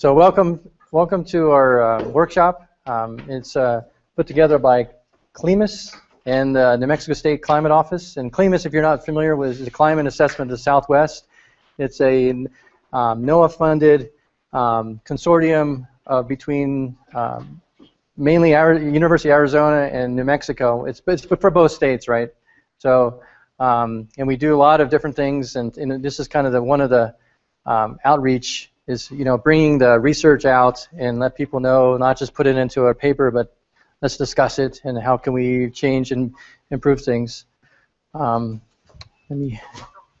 So welcome, welcome to our uh, workshop. Um, it's uh, put together by CLIMAS and the New Mexico State Climate Office. And CLIMAS, if you're not familiar with the Climate Assessment of the Southwest, it's a um, NOAA-funded um, consortium uh, between um, mainly Ari University of Arizona and New Mexico. It's, it's for both states, right? So, um, and we do a lot of different things, and, and this is kind of the one of the um, outreach is you know bringing the research out and let people know, not just put it into a paper, but let's discuss it and how can we change and improve things. Um, let me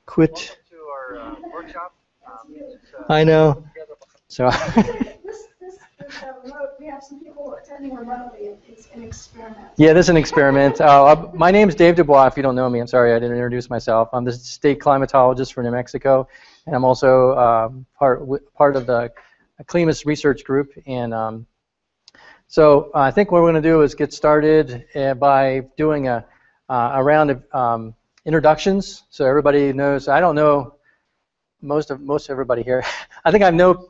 quit. To our uh workshop. I know. So. Yeah, this is an experiment. Uh, my name is Dave Dubois. If you don't know me, I'm sorry I didn't introduce myself. I'm the state climatologist for New Mexico, and I'm also uh, part part of the CLIMAS research group. And um, so uh, I think what we're going to do is get started uh, by doing a, uh, a round of um, introductions, so everybody knows. I don't know most of most everybody here. I think I know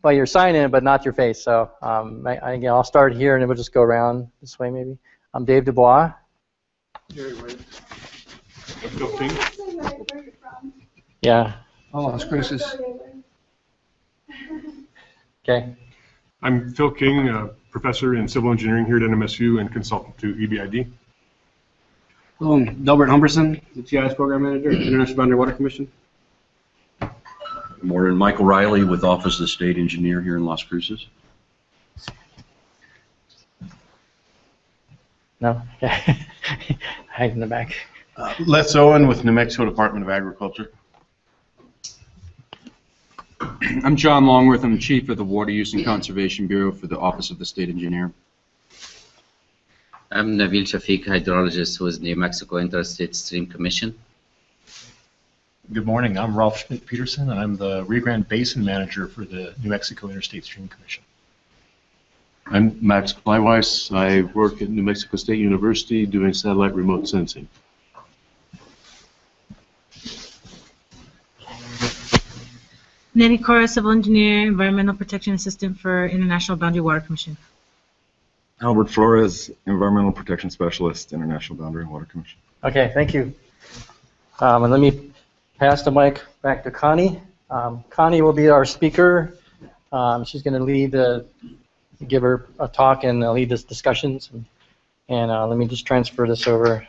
by your sign in, but not your face. So um, I, I, again, I'll start here, and then we'll just go around this way, maybe. I'm Dave Dubois. Yeah. Oh, Las Cruces. Okay. I'm Phil King, a professor in civil engineering here at NMSU and consultant to EBID. Hello, I'm Delbert Humberson, the GIS program manager, International Boundary Water Commission. Good morning, Michael Riley with Office of the State Engineer here in Las Cruces. No? Hide in the back. Uh, Les Owen with New Mexico Department of Agriculture. I'm John Longworth. I'm Chief of the Water Use and Conservation Bureau for the Office of the State Engineer. I'm Nabil Shafike, hydrologist with New Mexico Interstate Stream Commission. Good morning. I'm Rolf Schmidt-Petersen, and I'm the Rio Grande Basin Manager for the New Mexico Interstate Stream Commission. I'm Max Bleiweiss. I work at New Mexico State University doing satellite remote sensing. Nettie Cora, Civil Engineer, Environmental Protection Assistant for International Boundary Water Commission. Albert Flores, Environmental Protection Specialist, International Boundary Water Commission. Okay, thank you. Um, and let me pass the mic back to Connie. Um, Connie will be our speaker. Um, she's going to lead the, give her a talk and uh, lead this discussions. And, and uh, let me just transfer this over.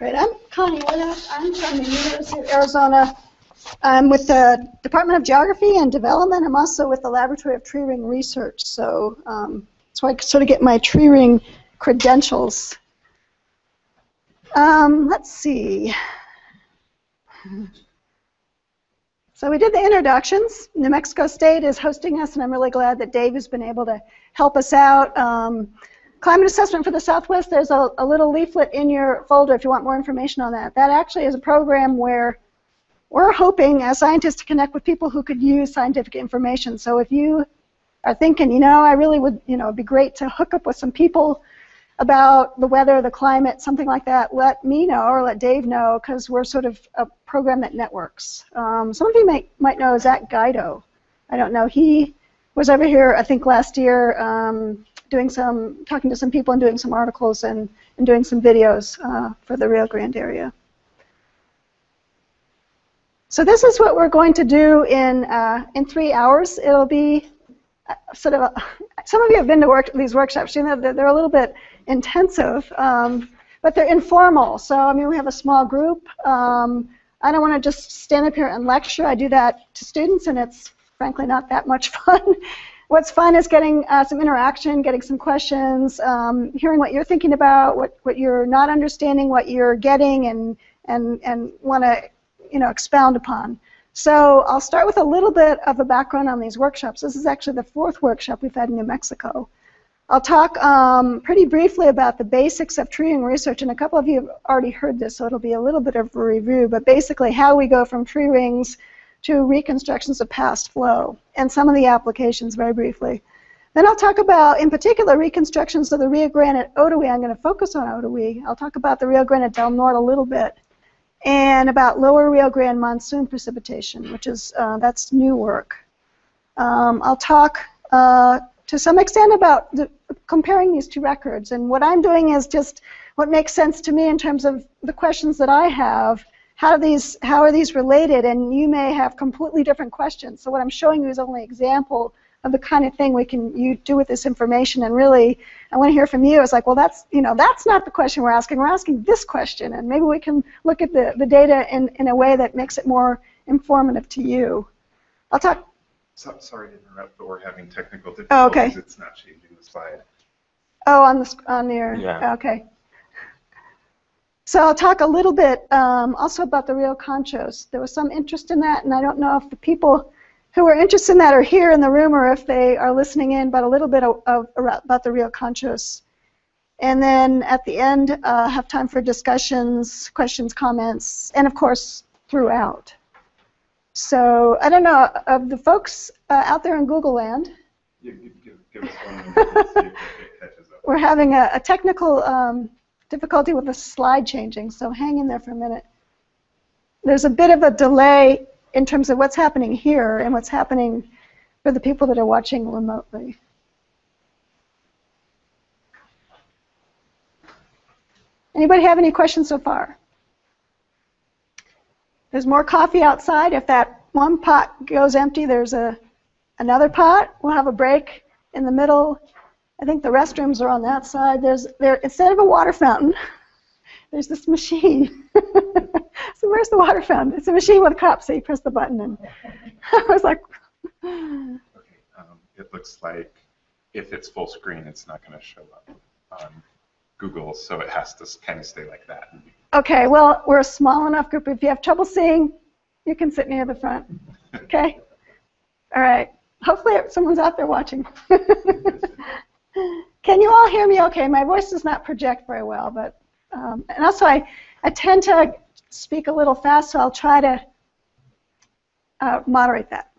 Right, I'm Connie Woodhouse. I'm from the University of Arizona. I'm with the Department of Geography and Development. I'm also with the Laboratory of Tree Ring Research. So, um, so I sort of get my tree ring credentials. Um, let's see. So we did the introductions. New Mexico State is hosting us, and I'm really glad that Dave has been able to help us out. Um, climate assessment for the Southwest, there's a, a, little leaflet in your folder if you want more information on that. That actually is a program where we're hoping as scientists to connect with people who could use scientific information. So if you are thinking, you know, I really would, you know, it'd be great to hook up with some people about the weather, the climate, something like that, let me know or let Dave know because we're sort of a program that networks. Um, some of you might, might know Zach Guido. I don't know. He was over here, I think, last year um, doing some, talking to some people and doing some articles and, and doing some videos uh, for the Rio Grande area. So this is what we're going to do in, uh, in three hours. It'll be uh, sort of, a, some of you have been to work, these workshops, you know, they're, they're a little bit intensive, um, but they're informal. So, I mean, we have a small group. Um, I don't want to just stand up here and lecture. I do that to students, and it's frankly not that much fun. What's fun is getting uh, some interaction, getting some questions, um, hearing what you're thinking about, what, what you're not understanding, what you're getting, and, and, and want to you know, expound upon. So I'll start with a little bit of a background on these workshops. This is actually the fourth workshop we've had in New Mexico. I'll talk um, pretty briefly about the basics of tree ring research, and a couple of you have already heard this, so it'll be a little bit of a review, but basically how we go from tree rings to reconstructions of past flow, and some of the applications very briefly. Then I'll talk about, in particular, reconstructions of the Rio Grande Otowi. I'm going to focus on Otowi. I'll talk about the Rio Grande del Norte a little bit. And about lower Rio Grande monsoon precipitation, which is, uh, that's new work. Um, I'll talk uh, to some extent about the, comparing these two records, and what I'm doing is just what makes sense to me in terms of the questions that I have. How, these, how are these related? And you may have completely different questions. So what I'm showing you is only example of the kind of thing we can you do with this information. And really, I want to hear from you. It's like, well, that's you know, that's not the question we're asking. We're asking this question, and maybe we can look at the, the data in, in a way that makes it more informative to you. I'll talk. So, sorry to interrupt, but we're having technical difficulties. Oh, okay. It's not changing the slide. Oh, on the sc- on your Yeah. okay. So I'll talk a little bit um, also about the Rio Conchos. There was some interest in that, and I don't know if the people who are interested in that are here in the room or if they are listening in, but a little bit of, of about the Rio Conchos. And then at the end, uh, have time for discussions, questions, comments, and of course throughout. So I don't know of the folks uh, out there in Google Land. You, you, give, give us one minute to see if it catches up. We're having a, a technical um, difficulty with the slide changing, so hang in there for a minute. There's a bit of a delay in terms of what's happening here and what's happening for the people that are watching remotely. Anybody have any questions so far? There's more coffee outside. If that one pot goes empty, there's a another pot. We'll have a break in the middle. I think the restrooms are on that side. There's there instead of a water fountain, there's this machine. so where's the water fountain? It's a machine with a cup, so you press the button and I was like Okay, um, it looks like if it's full screen, it's not going to show up on Google, so it has to kind of stay like that. Okay, well, we're a small enough group. If you have trouble seeing, you can sit near the front. Okay? All right. Hopefully someone's out there watching. can you all hear me okay? My voice does not project very well, but um, and also I, I tend to speak a little fast, so I'll try to uh, moderate that.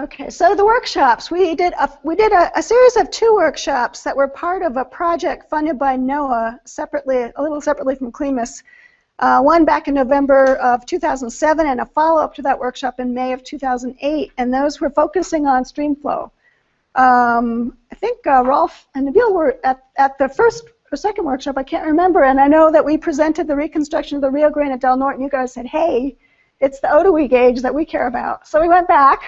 Okay, so the workshops we did a, we did a, a series of two workshops that were part of a project funded by NOAA separately, a little separately from CLIMAS. Uh, one back in November of 2007 and a follow-up to that workshop in May of 2008, and those were focusing on stream flow. Um, I think uh, Rolf and Nabil were at, at the first or second workshop, I can't remember, and I know that we presented the reconstruction of the Rio Grande at Del Norte, and you guys said, hey, it's the Otowi gauge that we care about. So we went back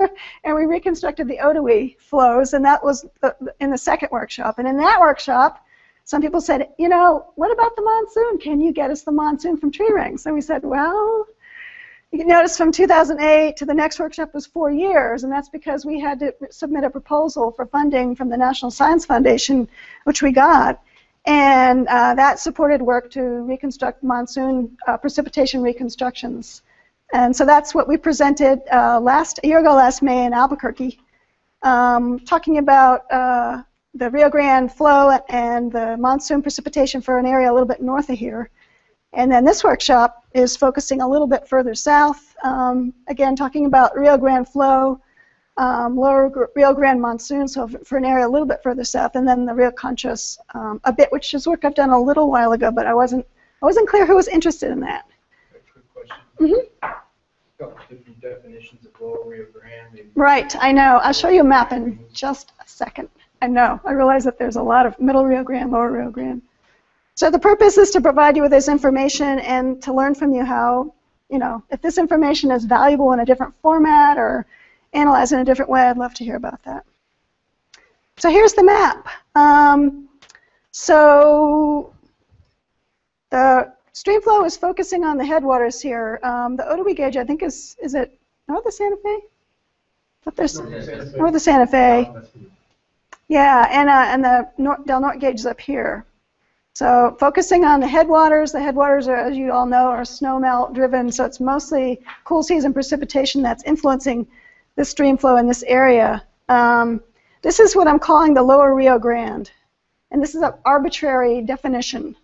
and we reconstructed the Otowi flows, and that was the, in the second workshop. And in that workshop, some people said, you know, what about the monsoon? Can you get us the monsoon from tree rings? And we said, well, you can notice from 2008 to the next workshop was four years, and that's because we had to submit a proposal for funding from the National Science Foundation, which we got. And uh, that supported work to reconstruct monsoon uh, precipitation reconstructions. And so that's what we presented uh, last a year ago, last May in Albuquerque, um, talking about uh, the Rio Grande flow and the monsoon precipitation for an area a little bit north of here. And then this workshop is focusing a little bit further south, um, again talking about Rio Grande flow, um, lower Rio Grande monsoon, so for an area a little bit further south, and then the Rio Conchos um, a bit, which is work I've done a little while ago, but I wasn't I wasn't clear who was interested in that. hmm Couple different definitions of lower Rio Grande, maybe Right, I know. I'll show you a map in just a second. I know. I realize that there's a lot of Middle Rio Grande, Lower Rio Grande. So the purpose is to provide you with this information and to learn from you how, you know, if this information is valuable in a different format or analyzed in a different way, I'd love to hear about that. So here's the map. Um, so the stream flow is focusing on the headwaters here. Um, the Otowi gauge, I think, is is it north of Santa Fe? Up there's north of Santa Fe. Yeah, and uh, and the Nor- Del Norte gauge is up here. So focusing on the headwaters, the headwaters are, as you all know, are snowmelt driven, so it's mostly cool season precipitation that's influencing the stream flow in this area. Um, this is what I'm calling the lower Rio Grande, and this is an arbitrary definition.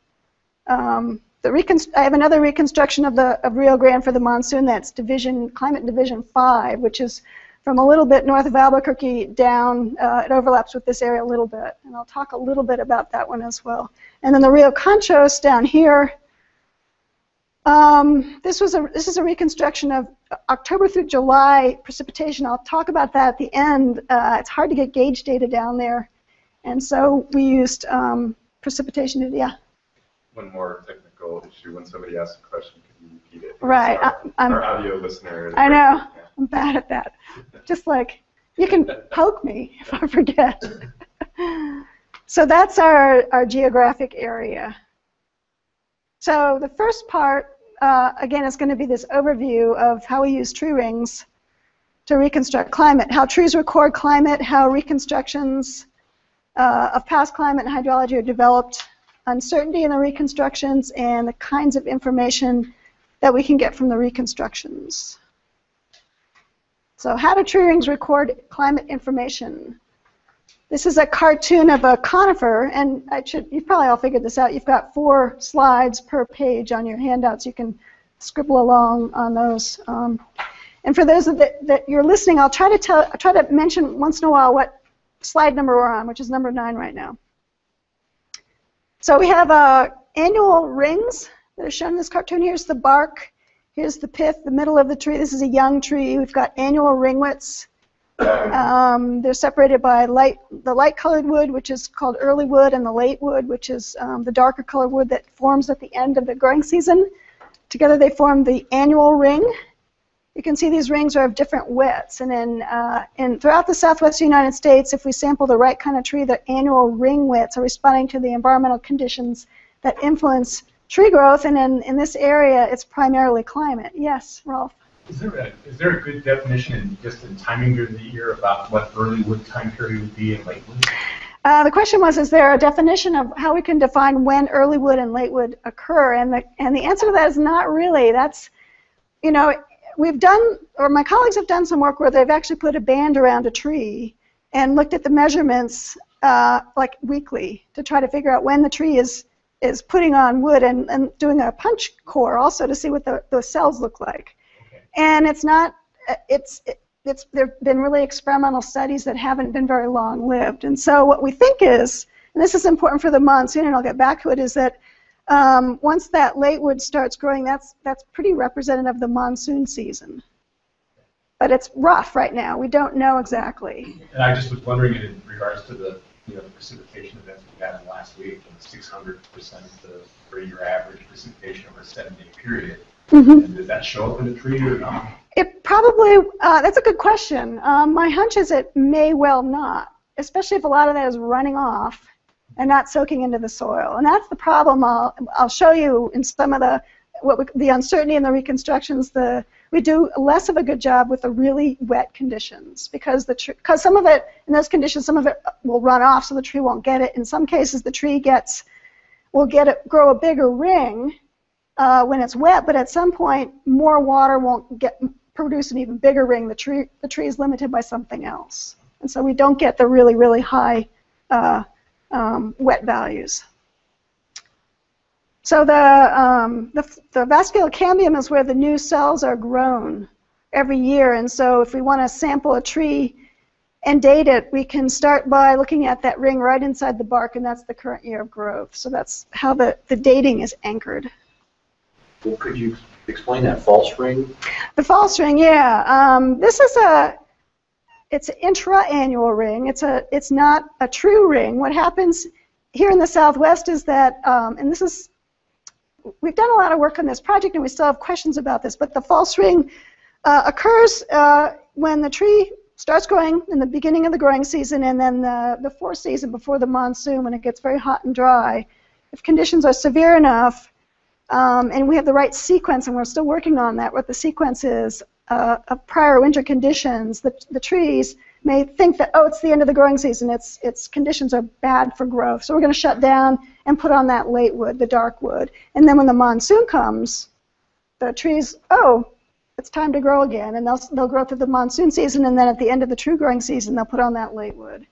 Um, I have another reconstruction of the of Rio Grande for the monsoon. That's division climate division five, which is from a little bit north of Albuquerque down. Uh, it overlaps with this area a little bit, and I'll talk a little bit about that one as well. And then the Rio Conchos down here Um, this was a this is a reconstruction of October through July precipitation. I'll talk about that at the end. Uh, it's hard to get gauge data down there, and so we used um, precipitation. data. Yeah, One more technical issue, when somebody asks a question, can you repeat it? Right, Our- I- I'm- Our audio listener. I know. I'm bad at that. Just like you can poke me if I forget. so that's our our geographic area. So the first part, uh, again, is going to be this overview of how we use tree rings to reconstruct climate, how trees record climate, how reconstructions uh, of past climate and hydrology are developed, uncertainty in the reconstructions, and the kinds of information that we can get from the reconstructions. So how do tree rings record climate information? This is a cartoon of a conifer, and I should, you've probably all figured this out. You've got four slides per page on your handouts. You can scribble along on those. Um, and for those that, that you're listening, I'll try to tell, I'll try to mention once in a while what slide number we're on, which is number nine right now. So we have uh, annual rings that are shown in this cartoon. Here's the bark. Here's the pith, the middle of the tree. This is a young tree. We've got annual ring widths. Um, they're separated by light, the light-colored wood, which is called early wood, and the late wood, which is um, the darker colored wood that forms at the end of the growing season. Together they form the annual ring. You can see these rings are of different widths, and then uh, in, throughout the southwest United States, if we sample the right kind of tree, the annual ring widths are responding to the environmental conditions that influence tree growth, and in, in this area, it's primarily climate. Yes, Rolf? Is there a, is there a good definition in just in timing during the year about what early wood time period would be and late wood? Uh, the question was, is there a definition of how we can define when early wood and late wood occur? And the, and the answer to that is not really. That's, you know, we've done, or my colleagues have done some work where they've actually put a band around a tree and looked at the measurements uh, like weekly to try to figure out when the tree is is putting on wood and, and doing a punch core also to see what the, the cells look like. And it's not, it's, it, it's, there have been really experimental studies that haven't been very long lived. And so what we think is, and this is important for the monsoon, and I'll get back to it, is that um, once that late wood starts growing, that's, that's pretty representative of the monsoon season. But it's rough right now. We don't know exactly. And I just was wondering in regards to the, you know, the precipitation events we had in last week, and 600 percent of the per year average precipitation over a seven-day period. Mhm. And Does that show up in the tree or not? It probably, uh, that's a good question. Um, my hunch is it may well not, especially if a lot of that is running off and not soaking into the soil. And that's the problem I'll, I'll show you in some of the, what we, the uncertainty in the reconstructions. The, we do less of a good job with the really wet conditions because the because some of it, in those conditions, some of it will run off so the tree won't get it. In some cases, the tree gets, will get it, grow a bigger ring uh, when it's wet, but at some point, more water won't get produce an even bigger ring. The tree the tree is limited by something else, and so we don't get the really really high uh, um, wet values. So the, um, the the vascular cambium is where the new cells are grown every year, and so if we want to sample a tree and date it, we can start by looking at that ring right inside the bark, and that's the current year of growth. So that's how the, the dating is anchored. Well, could you explain that false ring? The false ring, yeah. Um, this is a, it's an intra-annual ring. It's a, it's not a true ring. What happens here in the Southwest is that, um, and this is, we've done a lot of work on this project, and we still have questions about this. But the false ring uh, occurs uh, when the tree starts growing in the beginning of the growing season, and then the the fourth season before the monsoon, when it gets very hot and dry. If conditions are severe enough, um, and we have the right sequence, and we're still working on that, what the sequence is uh, of prior winter conditions, the, the trees may think that, oh, it's the end of the growing season, its, its conditions are bad for growth, so we're going to shut down and put on that late wood, the dark wood. And then when the monsoon comes, the trees, oh, it's time to grow again, and they'll, they'll grow through the monsoon season, and then at the end of the true growing season, they'll put on that late wood.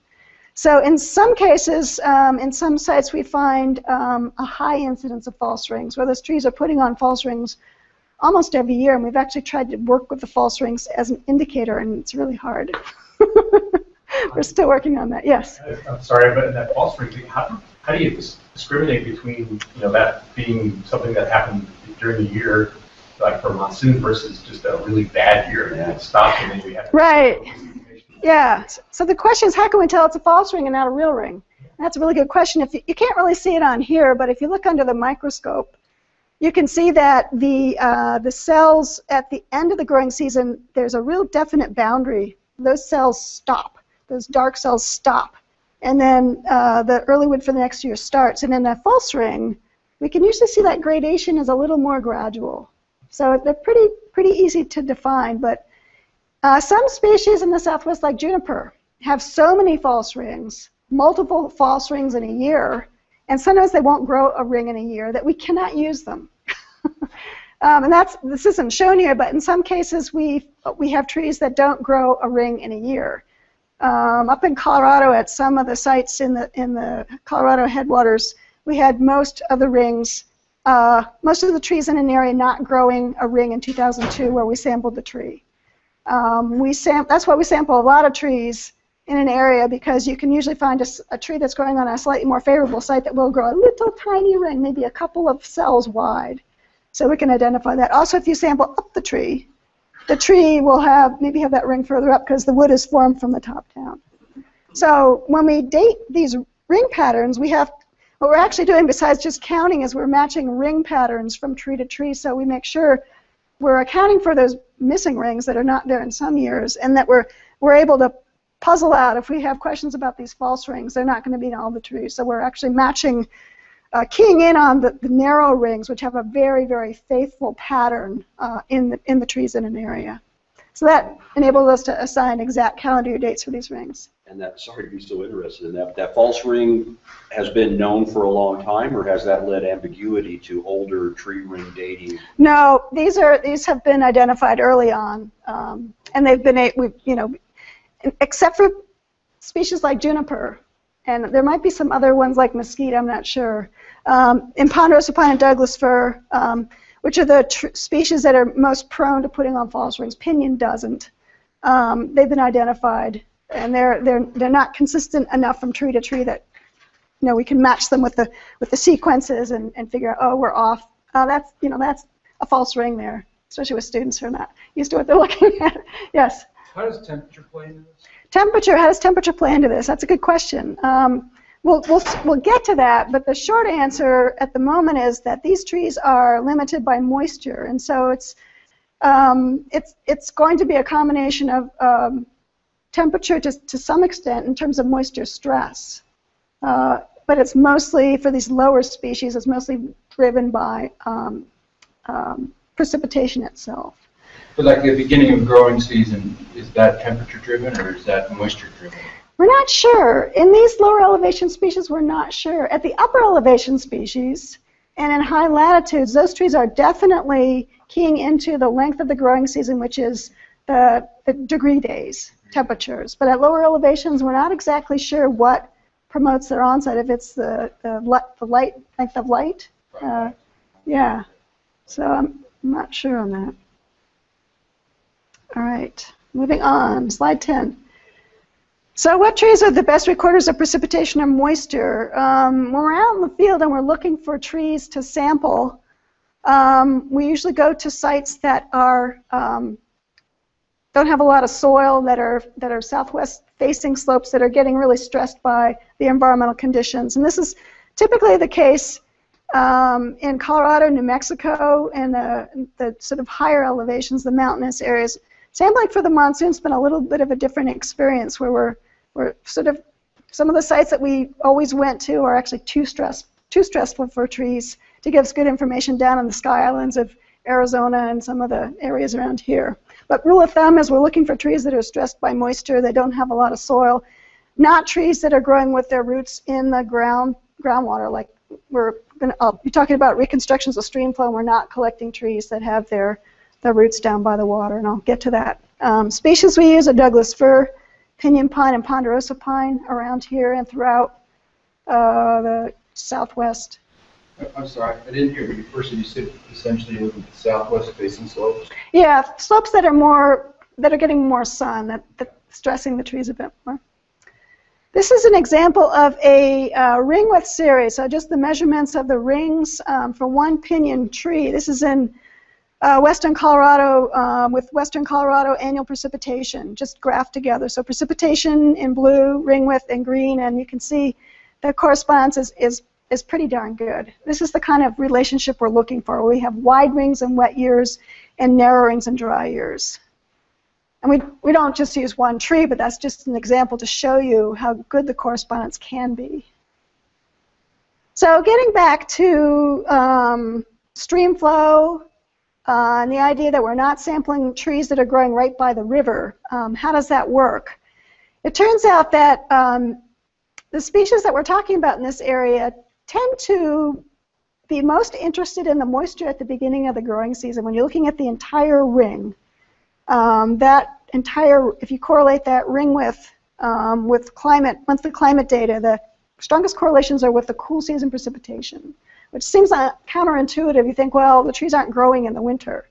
So in some cases, um, in some sites, we find um, a high incidence of false rings, where those trees are putting on false rings almost every year, and we've actually tried to work with the false rings as an indicator, and it's really hard. We're still working on that. Yes. I'm sorry, but in that false ring thing, how, how do you dis- discriminate between, you know, that being something that happened during the year, like for monsoon versus just a really bad year and it stopped and then we had. Right. Yeah. So the question is, how can we tell it's a false ring and not a real ring? That's a really good question. If you, you can't really see it on here, but if you look under the microscope, you can see that the uh, the cells at the end of the growing season, there's a real definite boundary. Those cells stop. Those dark cells stop, and then uh, the early wood for the next year starts. And in a false ring, we can usually see that gradation is a little more gradual. So they're pretty pretty easy to define, but uh, some species in the southwest, like juniper, have so many false rings, multiple false rings in a year, and sometimes they won't grow a ring in a year that we cannot use them. um, and that's this isn't shown here, but in some cases we we have trees that don't grow a ring in a year. Um, up in Colorado, at some of the sites in the in the Colorado headwaters, we had most of the rings, uh, most of the trees in an area not growing a ring in 2002, where we sampled the tree. Um, we sam- that's why we sample a lot of trees in an area because you can usually find a tree that's growing on a slightly more favorable site that will grow a little tiny ring, maybe a couple of cells wide. So we can identify that. Also, if you sample up the tree, the tree will have maybe have that ring further up because the wood is formed from the top down. So when we date these ring patterns, we have what we're actually doing besides just counting is we're matching ring patterns from tree to tree. So we make sure we're accounting for those missing rings that are not there in some years, and that we're we're able to puzzle out if we have questions about these false rings. They're not going to be in all the trees, so we're actually matching, uh, keying in on the, the narrow rings, which have a very very faithful pattern uh, in the in the trees in an area. So that enables us to assign exact calendar year dates for these rings. And that, sorry to be so interested in that, that false ring has been known for a long time, or has that led ambiguity to older tree ring dating? No, these are these have been identified early on, um, and they've been a- we you know, except for species like juniper, and there might be some other ones like mesquite. I'm not sure. Um, in ponderosa pine and Douglas fir, um, which are the species that are most prone to putting on false rings. Pinyon doesn't. Um, they've been identified, and they're they're they're not consistent enough from tree to tree that you know we can match them with the with the sequences and, and figure out oh we're off. Uh, that's you know that's a false ring there, especially with students who are not used to what they're looking at. yes. How does temperature play into this? Temperature, how does temperature play into this? That's a good question. Um, we'll, we'll, we'll get to that, but the short answer at the moment is that these trees are limited by moisture, and so it's, um, it's, it's going to be a combination of um, temperature to, to some extent in terms of moisture stress. Uh, but it's mostly, for these lower species, it's mostly driven by um, um, precipitation itself. But like the beginning of growing season, is that temperature driven or is that moisture driven? We're not sure. In these lower elevation species, we're not sure. At the upper elevation species and in high latitudes, those trees are definitely keying into the length of the growing season, which is the, the degree days, temperatures. But at lower elevations, we're not exactly sure what promotes their onset, if it's the, the, the light, length of light. Uh, yeah. So I'm not sure on that. All right, moving on, slide 10. So what trees are the best recorders of precipitation and moisture? Um, when we're out in the field and we're looking for trees to sample, um, we usually go to sites that are um, don't have a lot of soil, that are that are southwest facing slopes that are getting really stressed by the environmental conditions. And this is typically the case um, in Colorado, New Mexico, and the, the sort of higher elevations, the mountainous areas. Sampling for the monsoon's been a little bit of a different experience where we're, we're sort of, some of the sites that we always went to are actually too, stress, too stressful for trees to give us good information down on the sky islands of Arizona and some of the areas around here. But rule of thumb is we're looking for trees that are stressed by moisture, they don't have a lot of soil, not trees that are growing with their roots in the ground groundwater. Like we're going to, oh, you're talking about reconstructions of stream flow. We're not collecting trees that have their their roots down by the water, and I'll get to that. Um, species we use are Douglas fir, pinyon pine, and ponderosa pine around here and throughout uh, the southwest. I'm sorry, I didn't hear what you first said. You said essentially looking at the southwest facing slopes. Yeah, slopes that are more that are getting more sun, that, that stressing the trees a bit more. This is an example of a uh, ring width series, so just the measurements of the rings um, for one pinyon tree. This is in uh, western Colorado um, with western Colorado annual precipitation, just graphed together. So precipitation in blue, ring width in green, and you can see the correspondence is, is, is pretty darn good. This is the kind of relationship we're looking for. We have wide rings in wet years and narrow rings in dry years. And we, we don't just use one tree, but that's just an example to show you how good the correspondence can be. So getting back to um, stream flow, uh, and the idea that we're not sampling trees that are growing right by the river. Um, how does that work? It turns out that um, the species that we're talking about in this area tend to be most interested in the moisture at the beginning of the growing season. When you're looking at the entire ring, um, that entire, if you correlate that ring with um, with climate, monthly climate data, the strongest correlations are with the cool season precipitation which seems counterintuitive. You think, well, the trees aren't growing in the winter.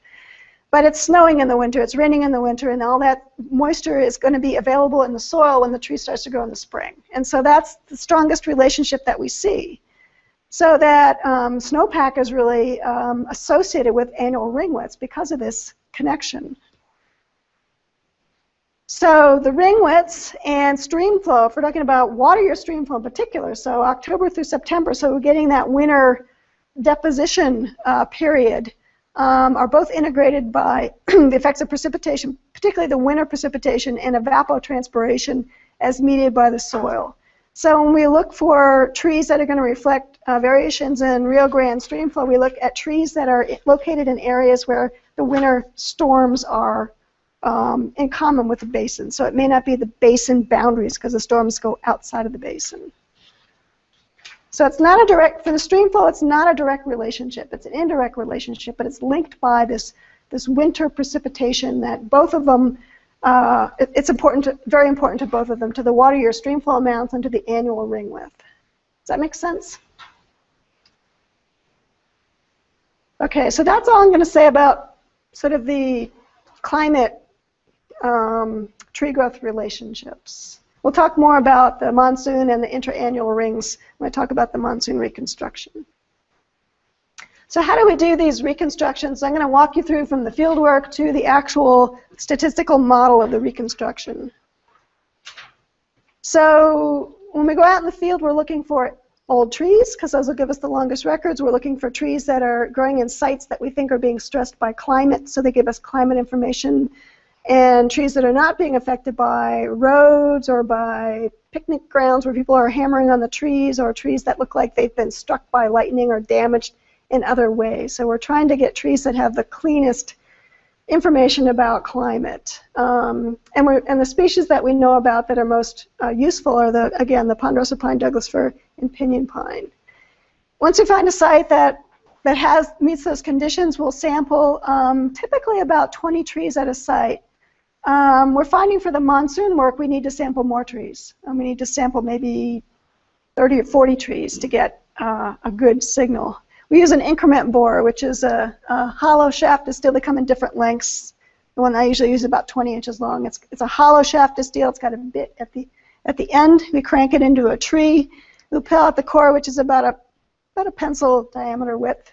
But it's snowing in the winter, it's raining in the winter, and all that moisture is going to be available in the soil when the tree starts to grow in the spring. And so that's the strongest relationship that we see. So that um, snowpack is really um, associated with annual ring widths because of this connection. So the ring widths and streamflow, if we're talking about water year streamflow in particular, so October through September, so we're getting that winter deposition uh, period, um, are both integrated by the effects of precipitation, particularly the winter precipitation and evapotranspiration as mediated by the soil. So when we look for trees that are going to reflect uh, variations in Rio Grande stream flow, we look at trees that are located in areas where the winter storms are um, in common with the basin. So it may not be the basin boundaries because the storms go outside of the basin. So it's not a direct, for the stream flow, it's not a direct relationship. It's an indirect relationship, but it's linked by this, this winter precipitation that both of them, uh, it, it's important, to, very important to both of them, to the water year stream flow amounts and to the annual ring width. Does that make sense? Okay, so that's all I'm going to say about sort of the climate um, tree growth relationships. We'll talk more about the monsoon and the interannual rings when I talk about the monsoon reconstruction. So how do we do these reconstructions? I'm going to walk you through from the fieldwork to the actual statistical model of the reconstruction. So when we go out in the field, we're looking for old trees because those will give us the longest records. We're looking for trees that are growing in sites that we think are being stressed by climate, so they give us climate information and trees that are not being affected by roads or by picnic grounds where people are hammering on the trees or trees that look like they've been struck by lightning or damaged in other ways. So we're trying to get trees that have the cleanest information about climate. Um, and, and, the species that we know about that are most uh, useful are the, again, the ponderosa pine, Douglas fir, and pinyon pine. Once we find a site that that has meets those conditions, we'll sample um, typically about 20 trees at a site um, we're finding for the monsoon work we need to sample more trees. And we need to sample maybe 30 or 40 trees to get uh, a good signal. We use an increment bore, which is a, a hollow shaft distill. They come in different lengths. The one I usually use is about 20 inches long. It's, it's a hollow shaft of steel. It's got a bit at the at the end. We crank it into a tree. We pull out the core, which is about a about a pencil diameter width.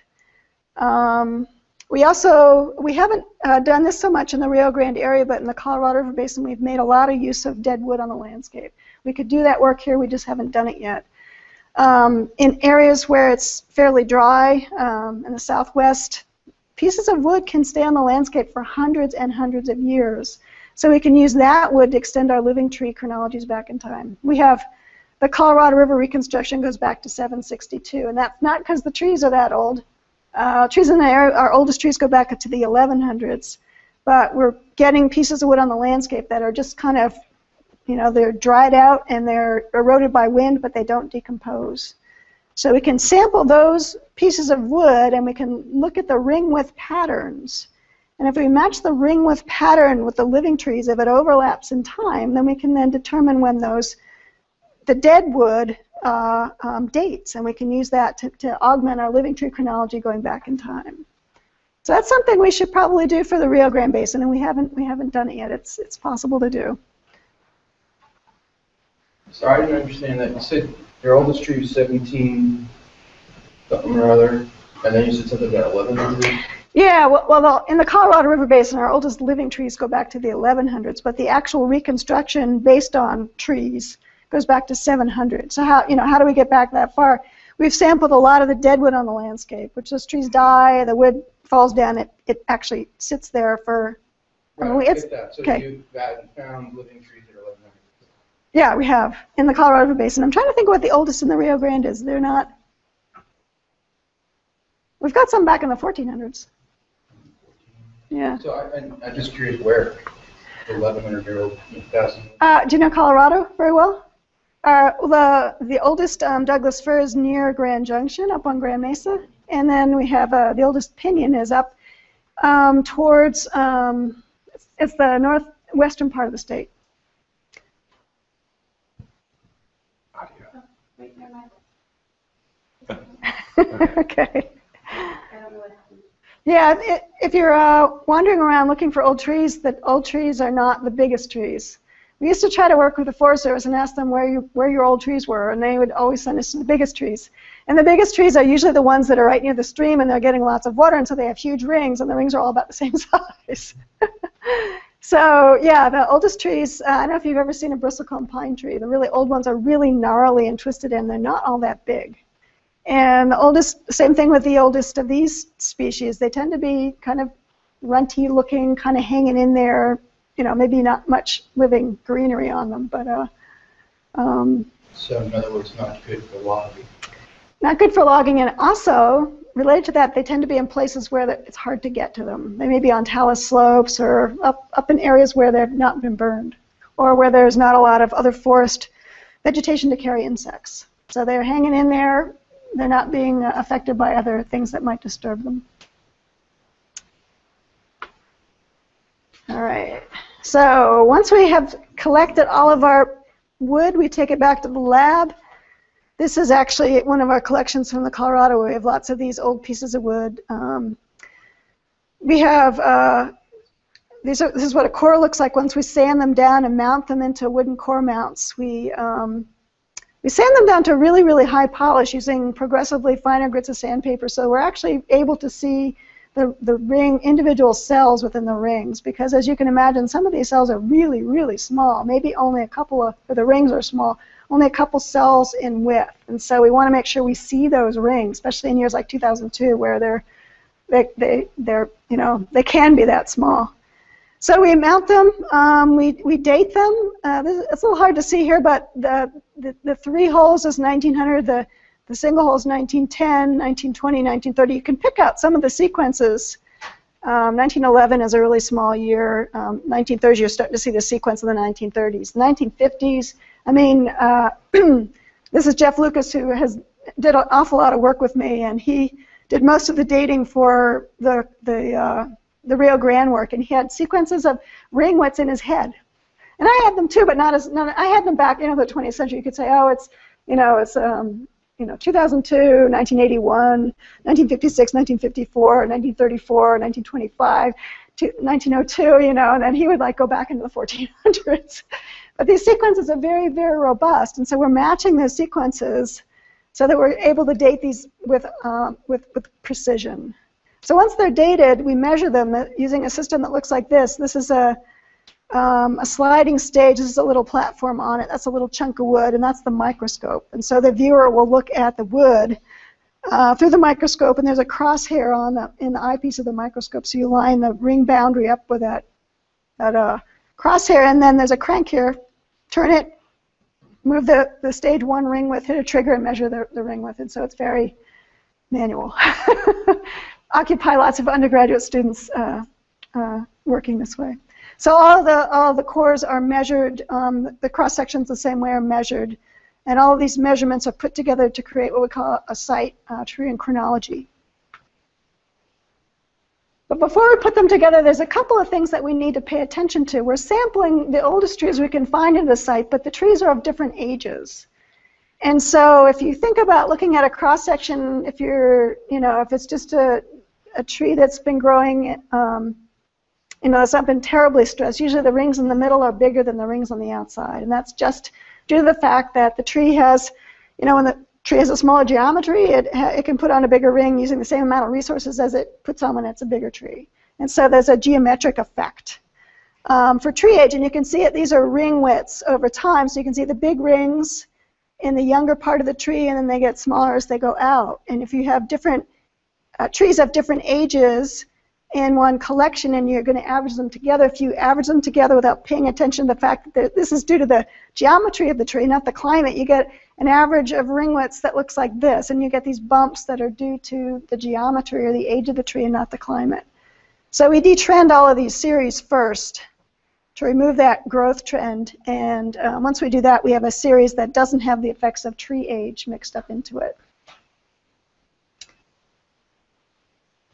Um, we also, we haven't uh, done this so much in the Rio Grande area, but in the Colorado River Basin, we've made a lot of use of dead wood on the landscape. We could do that work here, we just haven't done it yet. Um, in areas where it's fairly dry, um, in the southwest, pieces of wood can stay on the landscape for hundreds and hundreds of years. So we can use that wood to extend our living tree chronologies back in time. We have the Colorado River reconstruction goes back to 762, and that's not because the trees are that old. Uh, trees in the area, our oldest trees go back up to the 1100s, but we're getting pieces of wood on the landscape that are just kind of, you know, they're dried out and they're eroded by wind, but they don't decompose. So we can sample those pieces of wood and we can look at the ring width patterns. And if we match the ring width pattern with the living trees, if it overlaps in time, then we can then determine when those, the dead wood uh, um, dates, and we can use that to, to augment our living tree chronology going back in time. So that's something we should probably do for the Rio Grande Basin, and we haven't we haven't done it yet. It's it's possible to do. So I didn't understand that. You said your oldest tree was 17 something or other, and then you said something about 1100? Yeah, well, well, in the Colorado River Basin, our oldest living trees go back to the 1100s, but the actual reconstruction based on trees goes back to 700. So how, you know, how do we get back that far? We've sampled a lot of the dead wood on the landscape, which those trees die, the wood falls down, it, it actually sits there for, I mean, Right, I it's, get that. So okay. you found- living trees at 1100? Yeah, we have, in the Colorado River Basin. I'm trying to think what the oldest in the Rio Grande is. They're not, we've got some back in the 1400s. Yeah. So I, I'm- I'm just curious where the 1100 year old, 1000. Uh, do you know Colorado very well? Uh, the the oldest um, Douglas fir is near Grand Junction, up on Grand Mesa, and then we have uh, the oldest pinyon is up um, towards um, it's, it's the northwestern part of the state. okay. Yeah, i if you're uh, wandering around looking for old trees, the old trees are not the biggest trees. We used to try to work with the Forest Service and ask them where you where your old trees were, and they would always send us to the biggest trees. And the biggest trees are usually the ones that are right near the stream, and they're getting lots of water, and so they have huge rings, and the rings are all about the same size. so yeah, the oldest trees. Uh, I don't know if you've ever seen a bristlecone pine tree. The really old ones are really gnarly and twisted, and they're not all that big. And the oldest, same thing with the oldest of these species. They tend to be kind of runty looking, kind of hanging in there. You know, maybe not much living greenery on them, but uh, um, So in other words, not good for logging. not good for logging. And also, related to that, they tend to be in places where it's hard to get to them. They may be on talus slopes or up, up in areas where they've not been burned, or where there's not a lot of other forest vegetation to carry insects. So they're hanging in there. They're not being uh, affected by other things that might disturb them. All right. So once we have collected all of our wood, we take it back to the lab. This is actually one of our collections from the Colorado. We have lots of these old pieces of wood. Um, we have uh, these are, this is what a core looks like once we sand them down and mount them into wooden core mounts. We um, we sand them down to really really high polish using progressively finer grits of sandpaper. So we're actually able to see the, the ring individual cells within the rings because as you can imagine some of these cells are really really small maybe only a couple of or the rings are small only a couple cells in width and so we want to make sure we see those rings especially in years like 2002 where they're they, they they're you know they can be that small so we mount them um, we, we date them uh, this, it's a little hard to see here but the, the, the three holes is 1900 the the single hole is 1910, 1920, 1930. You can pick out some of the sequences. Um, 1911 is a really small year. Um, 1930s, you're starting to see the sequence of the 1930s. 1950s, I mean, uh, this is Jeff Lukas who has did an awful lot of work with me, and he did most of the dating for the the uh, the Rio Grande work, and he had sequences of ring widths in his head. And I had them too, but not as not, I had them back, you know, the 20th century. You could say, oh, it's you know, it's um, you know, 2002, 1981, 1956, 1954, 1934, 1925, to 1902, you know, and then he would like go back into the 1400s. But these sequences are very, very robust, and so we're matching those sequences so that we're able to date these with, um, with, with precision. So once they're dated, we measure them using a system that looks like this. This is a um, a sliding stage. This is a little platform on it. That's a little chunk of wood, and that's the microscope. And so the viewer will look at the wood uh, through the microscope, and there's a crosshair on the in the eyepiece of the microscope. So you line the ring boundary up with that that uh, crosshair, and then there's a crank here. Turn it, move the, the stage one ring width, hit a trigger, and measure the, the ring width. And so it's very manual. Occupy lots of undergraduate students uh, uh, working this way. So all the all the cores are measured. Um, the cross sections the same way are measured, and all of these measurements are put together to create what we call a site uh, tree and chronology. But before we put them together, there's a couple of things that we need to pay attention to. We're sampling the oldest trees we can find in the site, but the trees are of different ages. And so if you think about looking at a cross section, if you're, you know, if it's just a, a tree that's been growing um, you know, it's not been terribly stressed. Usually the rings in the middle are bigger than the rings on the outside, and that's just due to the fact that the tree has, you know, when the tree has a smaller geometry, it, it can put on a bigger ring using the same amount of resources as it puts on when it's a bigger tree. And so there's a geometric effect. Um, for tree age, and you can see it, these are ring widths over time, so you can see the big rings in the younger part of the tree, and then they get smaller as they go out. And if you have different uh, trees have different ages in one collection, and you're going to average them together. If you average them together without paying attention to the fact that this is due to the geometry of the tree, not the climate, you get an average of ring widths that looks like this, and you get these bumps that are due to the geometry or the age of the tree and not the climate. So we detrend all of these series first to remove that growth trend. And uh, once we do that, we have a series that doesn't have the effects of tree age mixed up into it.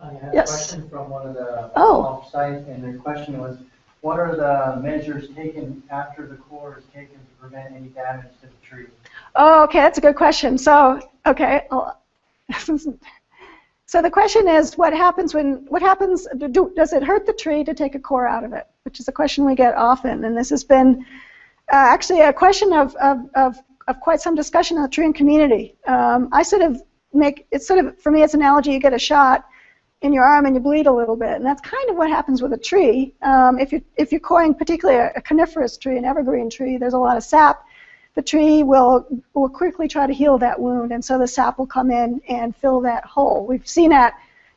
I had a Yes. question from one of the Oh. off-site, and the question was, what are the measures taken after the core is taken to prevent any damage to the tree? Oh, okay, that's a good question. So, okay, so the question is, what happens when, what happens, do, does it hurt the tree to take a core out of it? Which is a question we get often, and this has been uh, actually a question of, of, of, of quite some discussion in the tree ring community. Um, I sort of make, it's sort of, for me, it's an analogy, you get a shot in your arm and you bleed a little bit, and that's kind of what happens with a tree. Um, if, you, if you're coring particularly a, a coniferous tree, an evergreen tree, there's a lot of sap, the tree will, will quickly try to heal that wound, and so the sap will come in and fill that hole. We've seen that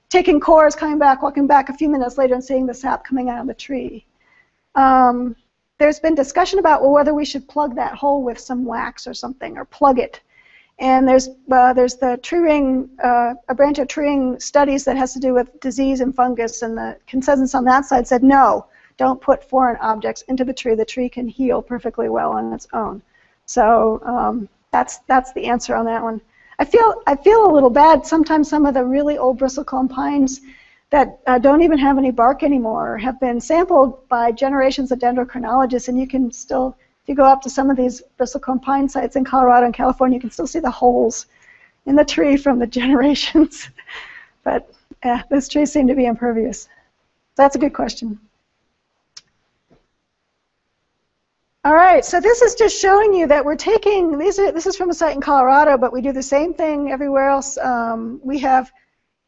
taking cores, coming back, walking back a few minutes later and seeing the sap coming out of the tree. Um, there's been discussion about well, whether we should plug that hole with some wax or something, or plug it. And there's uh, there's the tree ring, uh, a branch of tree ring studies that has to do with disease and fungus, and the consensus on that side said no, don't put foreign objects into the tree. The tree can heal perfectly well on its own. So um, that's that's the answer on that one. I feel I feel a little bad. Sometimes some of the really old bristlecone pines that uh, don't even have any bark anymore have been sampled by generations of dendrochronologists, and you can still, if you go up to some of these bristlecone pine sites in Colorado and California, you can still see the holes in the tree from the generations. but yeah, those trees seem to be impervious. That's a good question. All right, so this is just showing you that we're taking, these are, this is from a site in Colorado, but we do the same thing everywhere else. Um, we have,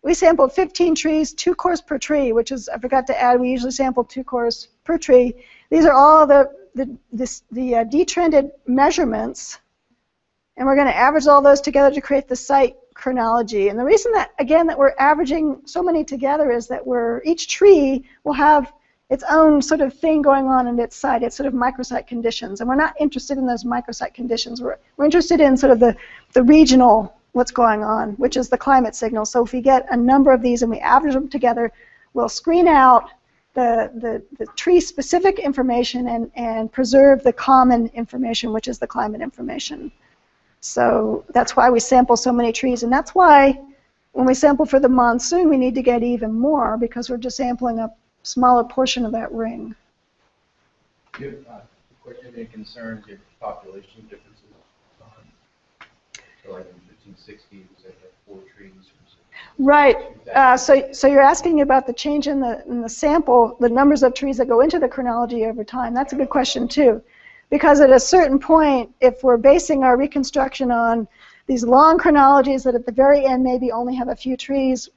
we sampled 15 trees, two cores per tree, which is, I forgot to add, we usually sample two cores per tree. These are all the, the, this, the uh, detrended measurements, and we're going to average all those together to create the site chronology. And the reason that, again, that we're averaging so many together is that we're, each tree will have its own sort of thing going on in its site, its sort of microsite conditions. And we're not interested in those microsite conditions. We're, we're interested in sort of the, the regional what's going on, which is the climate signal. So if we get a number of these and we average them together, we'll screen out the, the, the tree-specific information and, and preserve the common information, which is the climate information. So that's why we sample so many trees, and that's why when we sample for the monsoon, we need to get even more because we're just sampling a smaller portion of that ring. Do uh, question, any concerns if population differences? um, So like in fifteen sixty, was four trees? Right. Uh, so, so you're asking about the change in the in the sample, the numbers of trees that go into the chronology over time. That's a good question too, because at a certain point, if we're basing our reconstruction on these long chronologies that at the very end maybe only have a few trees,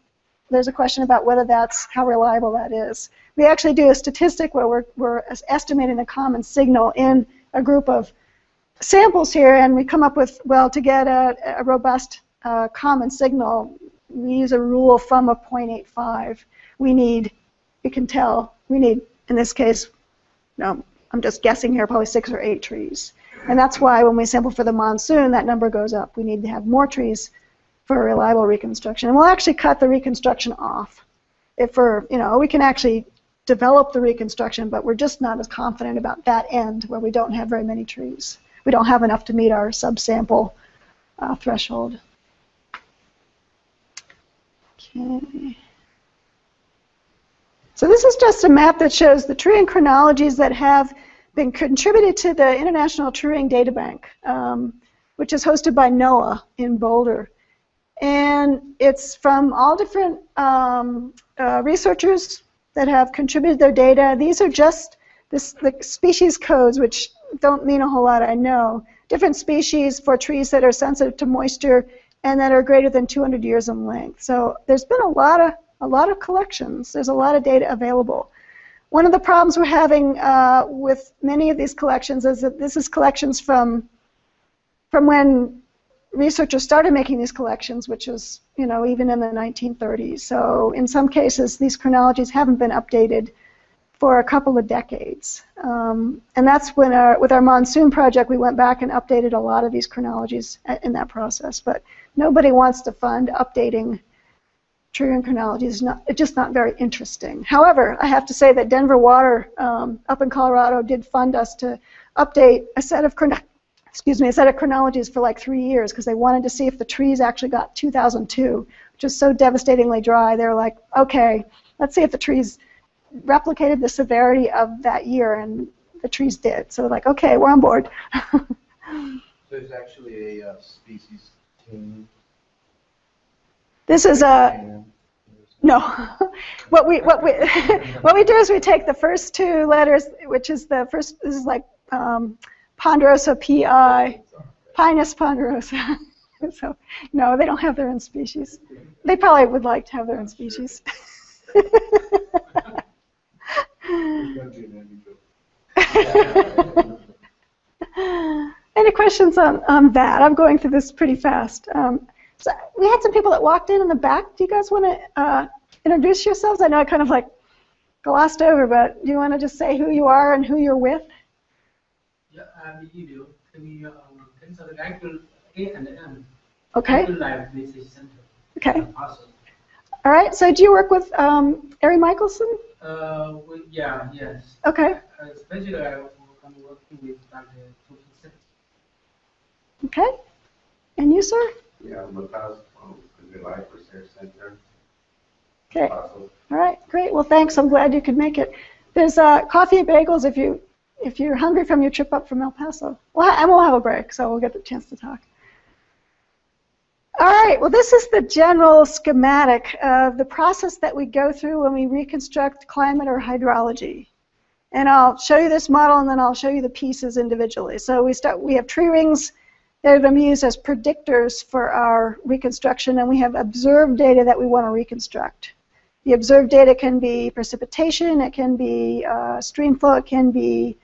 there's a question about whether that's how reliable that is. We actually do a statistic where we're, we're estimating the common signal in a group of samples here, and we come up with, well, to get a, a robust uh, common signal, we use a rule of thumb of 0.85. We need, you can tell, we need, in this case, no, I'm just guessing here, probably six or eight trees. And that's why when we sample for the monsoon, that number goes up. We need to have more trees for a reliable reconstruction. And we'll actually cut the reconstruction off. If we're, you know, we can actually develop the reconstruction, but we're just not as confident about that end where we don't have very many trees. We don't have enough to meet our subsample uh, threshold. Okay. So this is just a map that shows the tree ring chronologies that have been contributed to the International Tree Data Bank, um, which is hosted by NOAA in Boulder. And it's from all different um, uh, researchers that have contributed their data. These are just this, the species codes, which don't mean a whole lot, I know, different species for trees that are sensitive to moisture and that are greater than 200 years in length. So there's been a lot of, a lot of collections. There's a lot of data available. One of the problems we're having uh, with many of these collections is that this is collections from, from when researchers started making these collections, which was, you know, even in the 1930s. So in some cases, these chronologies haven't been updated for a couple of decades. Um, and that's when our, with our monsoon project, we went back and updated a lot of these chronologies in that process. But nobody wants to fund updating tree chronologies. It's, not, it's just not very interesting. However, I have to say that Denver Water um, up in Colorado did fund us to update a set of chron- excuse me, a set of chronologies for like three years because they wanted to see if the trees actually got 2002, which is so devastatingly dry. They were like, okay, let's see if the trees replicated the severity of that year, and the trees did. So they're like, okay, we're on board. It's actually a uh, species. This is a no. what we what we what we do is we take the first two letters, which is the first. This is like um, Ponderosa pi, Pinus ponderosa. so no, they don't have their own species. They probably would like to have their own species. Any questions on, on that? I'm going through this pretty fast. Um, so we had some people that walked in in the back. Do you guys want to uh, introduce yourselves? I know I kind of like glossed over, but do you want to just say who you are and who you're with? Yeah, I'm Ido. We um, consult actual A and M. Okay. AgriLife Research Center. Okay. Awesome. All right. So do you work with um, Ari Michelsen? Uh, we, yeah, yes. Okay. Uh, especially I'm working with Dr. Okay. And you, sir? Yeah, I'm Matas from the Life Research Center. Okay. All right. Great. Well, thanks. I'm glad you could make it. There's uh, coffee and bagels if you if you're hungry from your trip up from El Paso. Well, and we'll have a break, so we'll get the chance to talk. All right, well, this is the general schematic of the process that we go through when we reconstruct climate or hydrology. And I'll show you this model, and then I'll show you the pieces individually. So we start. We have tree rings that are going to used as predictors for our reconstruction, and we have observed data that we want to reconstruct. The observed data can be precipitation, it can be uh, stream flow, it can be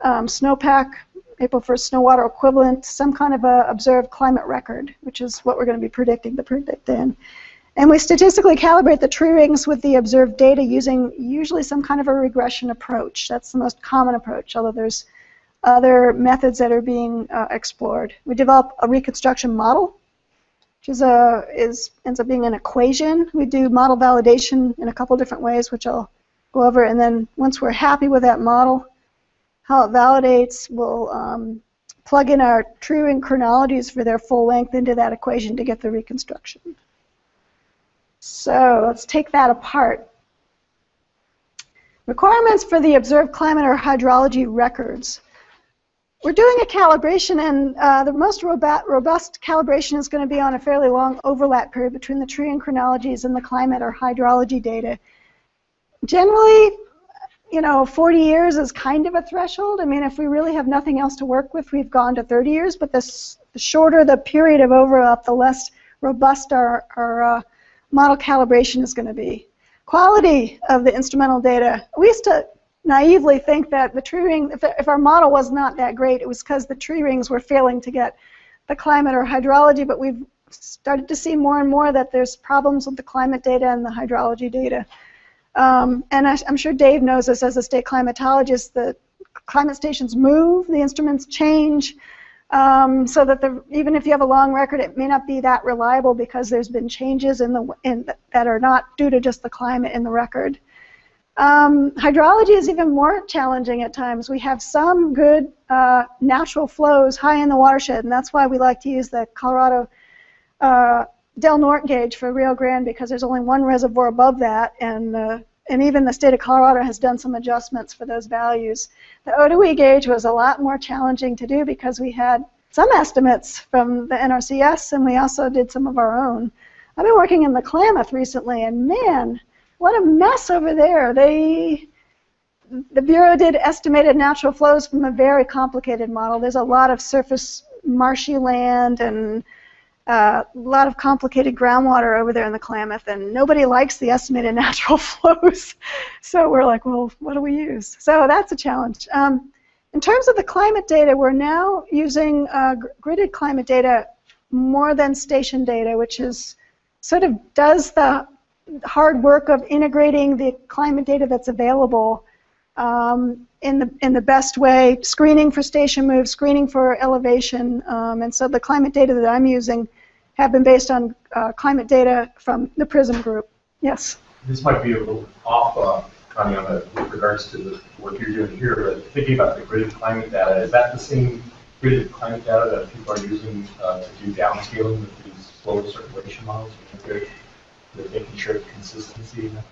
um, snowpack, April 1st snow water equivalent, some kind of a observed climate record, which is what we're going to be predicting the predictand. And we statistically calibrate the tree rings with the observed data using usually some kind of a regression approach. That's the most common approach, although there's other methods that are being uh, explored. We develop a reconstruction model, which is a, is, ends up being an equation. We do model validation in a couple different ways, which I'll go over. And then once we're happy with that model, how it validates, we'll um, plug in our tree ring chronologies for their full length into that equation to get the reconstruction. So let's take that apart. Requirements for the observed climate or hydrology records. We're doing a calibration, and uh, the most robust, calibration is going to be on a fairly long overlap period between the tree ring chronologies and the climate or hydrology data. Generally, you know, 40 years is kind of a threshold. I mean, if we really have nothing else to work with, we've gone to 30 years, but this, the shorter the period of overlap, the less robust our, our uh, model calibration is going to be. Quality of the instrumental data. We used to naively think that the tree ring, if, if our model was not that great, it was because the tree rings were failing to get the climate or hydrology, but we've started to see more and more that there's problems with the climate data and the hydrology data. Um, and I, am sure Dave knows this as a state climatologist, the climate stations move, the instruments change, um, so that the, even if you have a long record, it may not be that reliable because there's been changes in the, in, that are not due to just the climate in the record. Um, hydrology is even more challenging at times. We have some good uh, natural flows high in the watershed, and that's why we like to use the Colorado uh, Del Norte gauge for Rio Grande because there's only one reservoir above that, and uh, and even the state of Colorado has done some adjustments for those values. The Otowi gauge was a lot more challenging to do because we had some estimates from the NRCS, and we also did some of our own. I've been working in the Klamath recently, and man, what a mess over there. They the Bureau did estimated natural flows from a very complicated model. There's a lot of surface marshy land and uh, a lot of complicated groundwater over there in the Klamath, and nobody likes the estimated natural flows. so we're like, well, what do we use? So that's a challenge. Um, in terms of the climate data, we're now using uh, gr- gridded climate data more than station data, which is sort of does the hard work of integrating the climate data that's available um, in the in the best way, screening for station moves, screening for elevation, um, and so the climate data that I'm using have been based on uh, climate data from the Prism group. Yes. This might be a little off, uh, the, with regards to the work you're doing here, but thinking about the gridded climate data, is that the same gridded climate data that people are using uh, to do downscaling with these global circulation models? Making sure consistency in that?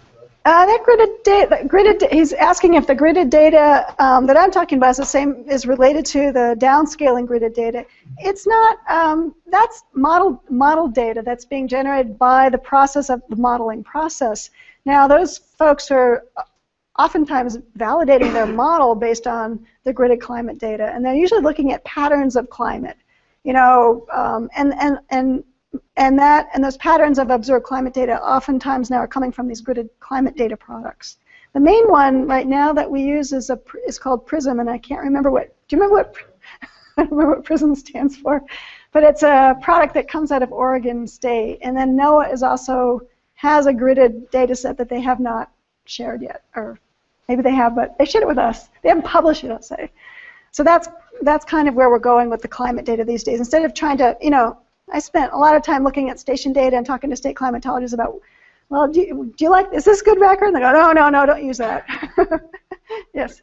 Uh, that gridded data, gridded, he's asking if the gridded data um, that I'm talking about is the same, is related to the downscaling gridded data. It's not, um, that's model, model data that's being generated by the process of the modeling process. Now, those folks are oftentimes validating their model based on the gridded climate data, and they're usually looking at patterns of climate. You know, um, and, and, and and that and those patterns of observed climate data oftentimes now are coming from these gridded climate data products. The main one right now that we use is a is called Prism, and I can't remember what. Do you remember what? I don't remember what Prism stands for, but it's a product that comes out of Oregon State, and then NOAA is also has a gridded data set that they have not shared yet, or maybe they have, but they shared it with us. They haven't published it, I'll say. So that's that's kind of where we're going with the climate data these days. Instead of trying to, you know, I spent a lot of time looking at station data and talking to state climatologists about, well, do you, do you like, is this good record? And they go, no, no, no, don't use that. yes.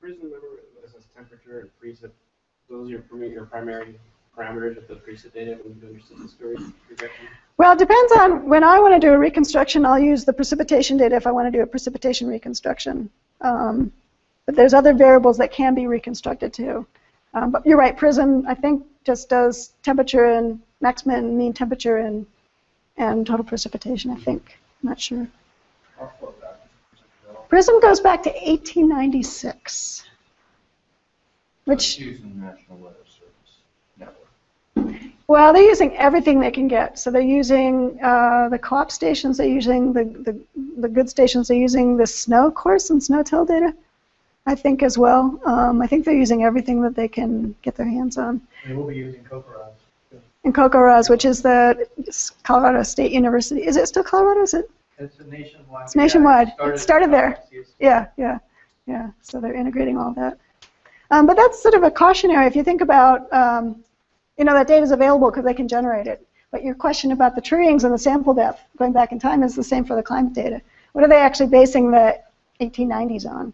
Prism, remember, it temperature and precip. Those are your, your primary parameters of the precip data when you're doing your statistical projection. Well, it depends on when I want to do a reconstruction, I'll use the precipitation data if I want to do a precipitation reconstruction. Um, but there's other variables that can be reconstructed too. Um, but you're right, Prism, I think, just does temperature and maximum and mean temperature and, and total precipitation, I think. I'm not sure. Prism goes back to 1896, which Using the National Weather Service network. Well, they're using everything they can get. So they're using uh, the co-op stations. They're using the, the the good stations. They're using the snow course and SNOTEL data, I think as well. Um, I think they're using everything that they can get their hands on. They will be using CoCoRaHS. And CoCoRaHS, which is the Colorado State University. Is it still Colorado? Is it? It's a nationwide. It's nationwide. Yeah, It started there. Yeah, yeah, yeah. So they're integrating all that. Um, but that's sort of a cautionary. If you think about, um, you know, that data is available because they can generate it. But your question about the tree rings and the sample depth going back in time is the same for the climate data. What are they actually basing the 1890s on?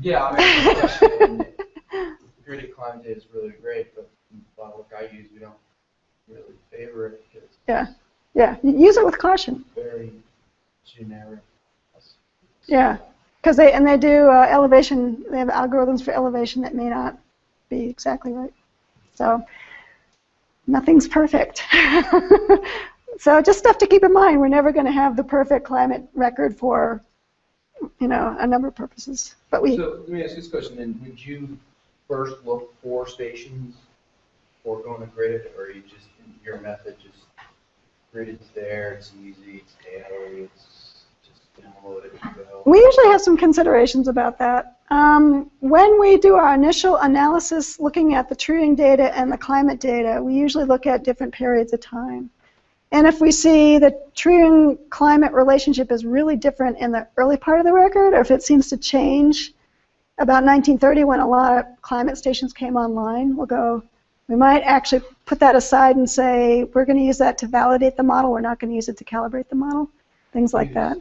Yeah, I mean, the gridded climate data is really great, but of what I use, we don't really favor it Yeah, yeah. Use it with caution. very generic. Yeah, because they and they do uh, elevation. They have algorithms for elevation that may not be exactly right. So nothing's perfect. so just stuff to keep in mind. We're never going to have the perfect climate record for, you know, a number of purposes. But we. So let me ask this question then, would you first look for stations or going to grid, or you just, your method just, gridded's there, it's easy, it's daily, it's just download it? We usually have some considerations about that. Um, when we do our initial analysis looking at the tree ring data and the climate data, we usually look at different periods of time. And if we see the tree and climate relationship is really different in the early part of the record, or if it seems to change about 1930 when a lot of climate stations came online, we'll go, we might actually put that aside and say, we're going to use that to validate the model, we're not going to use it to calibrate the model, things like that.